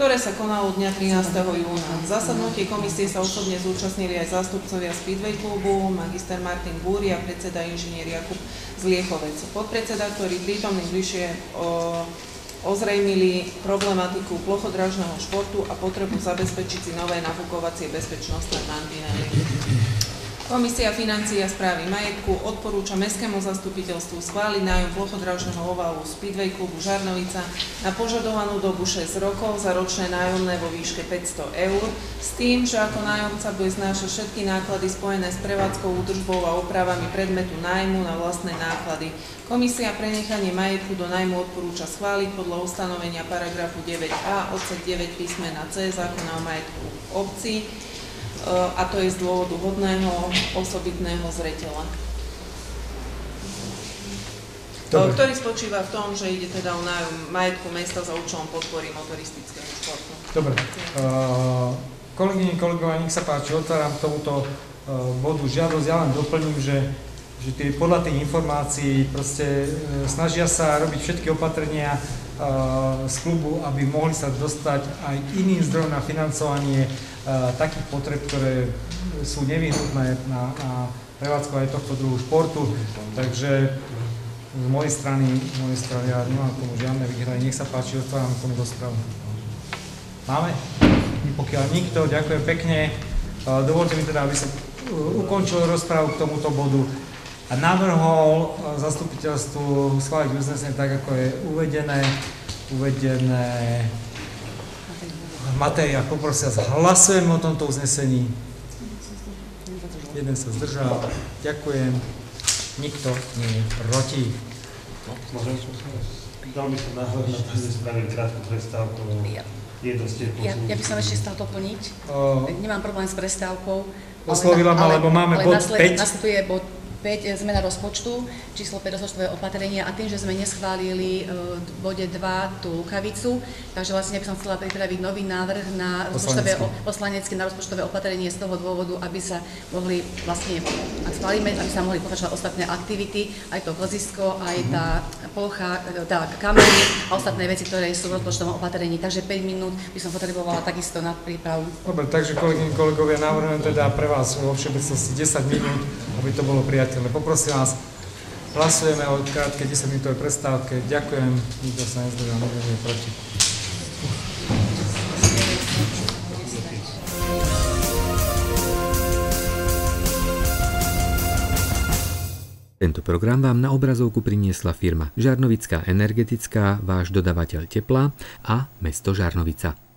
O: ktoré sa konalo dňa 13. júna. V zasadnutí komisie sa osobne zúčastnili aj zástupcovia Speedway klubu, magister Martin Búri a predseda inžinier Jakub Zliechovec. Podpredseda, ktorý prítomný bližšie o, ozrejmili problematiku plochodrážneho športu a potrebu zabezpečiť si nové nafukovacie bezpečnostné mantinely. Komisia financií a správy majetku odporúča Mestskému zastupiteľstvu schváliť nájom plochodrážneho ovalu Speedway klubu Žarnovica na požadovanú dobu 6 rokov za ročné nájomné vo výške 500 eur s tým, že ako nájomca bude znášať všetky náklady spojené s prevádzkou, údržbou a opravami predmetu nájmu na vlastné náklady. Komisia prenechanie majetku do nájmu odporúča schváliť podľa ustanovenia paragrafu 9a odsek 9 písmena C zákona o majetku obci a to je z dôvodu hodného osobitného zretela. Dobre. ktorý spočíva v tom, že ide teda o nájom majetku mesta za účelom podpory motoristického športu.
B: Dobre. Uh, kolegyne, kolegovia, nech sa páči, otváram tomuto uh, bodu žiadosť. Ja len doplním, že, že tie, podľa tých informácií proste uh, snažia sa robiť všetky opatrenia z klubu, aby mohli sa dostať aj iným zdrojom na financovanie takých potreb, ktoré sú nevyhnutné na, na prevádzkovanie tohto druhu športu. Takže z mojej strany, z mojej strany ja nemám tomu žiadne výhrady. Nech sa páči, otváram tomu rozprávu. Máme? Pokiaľ nikto, ďakujem pekne. Dovolte mi teda, aby som ukončil rozprávu k tomuto bodu a navrhol zastupiteľstvu schváliť uznesenie tak, ako je uvedené, uvedené materiál. Poprosia, hlasujeme o tomto uznesení. Jeden sa zdržal. Ďakujem. Nikto nie je proti.
G: Môžem? Dal by som náhľad na to, že spravím krátku prestávku. Je dosť
F: ja, ja by som ešte stal doplniť. Nemám problém s prestávkou.
B: Oslovila ma, lebo máme bod 5.
F: Nasleduje bod 5 e, zmena rozpočtu, číslo 5 rozpočtové opatrenia a tým, že sme neschválili e, v bode 2 tú lukavicu, takže vlastne by som chcela pripraviť nový návrh na rozpočtové, poslanecké na rozpočtové opatrenie z toho dôvodu, aby sa mohli vlastne, ak schválime, aby sa mohli pokračovať ostatné aktivity, aj to vozisko, aj tá plocha, e, tá kamery a ostatné veci, ktoré sú v rozpočtovom opatrení. Takže 5 minút by som potrebovala takisto na prípravu.
B: Dobre, takže kolegyne, kolegovia, navrhujem teda pre vás vo všeobecnosti 10 minút, aby to bolo prijaté priateľe. Poprosím vás, hlasujeme o krátke 10 minútovej prestávke. Ďakujem, nikto sa nezdržal, nikto je proti.
A: Tento program vám na obrazovku priniesla firma Žarnovická energetická, váš dodavateľ tepla a mesto Žarnovica.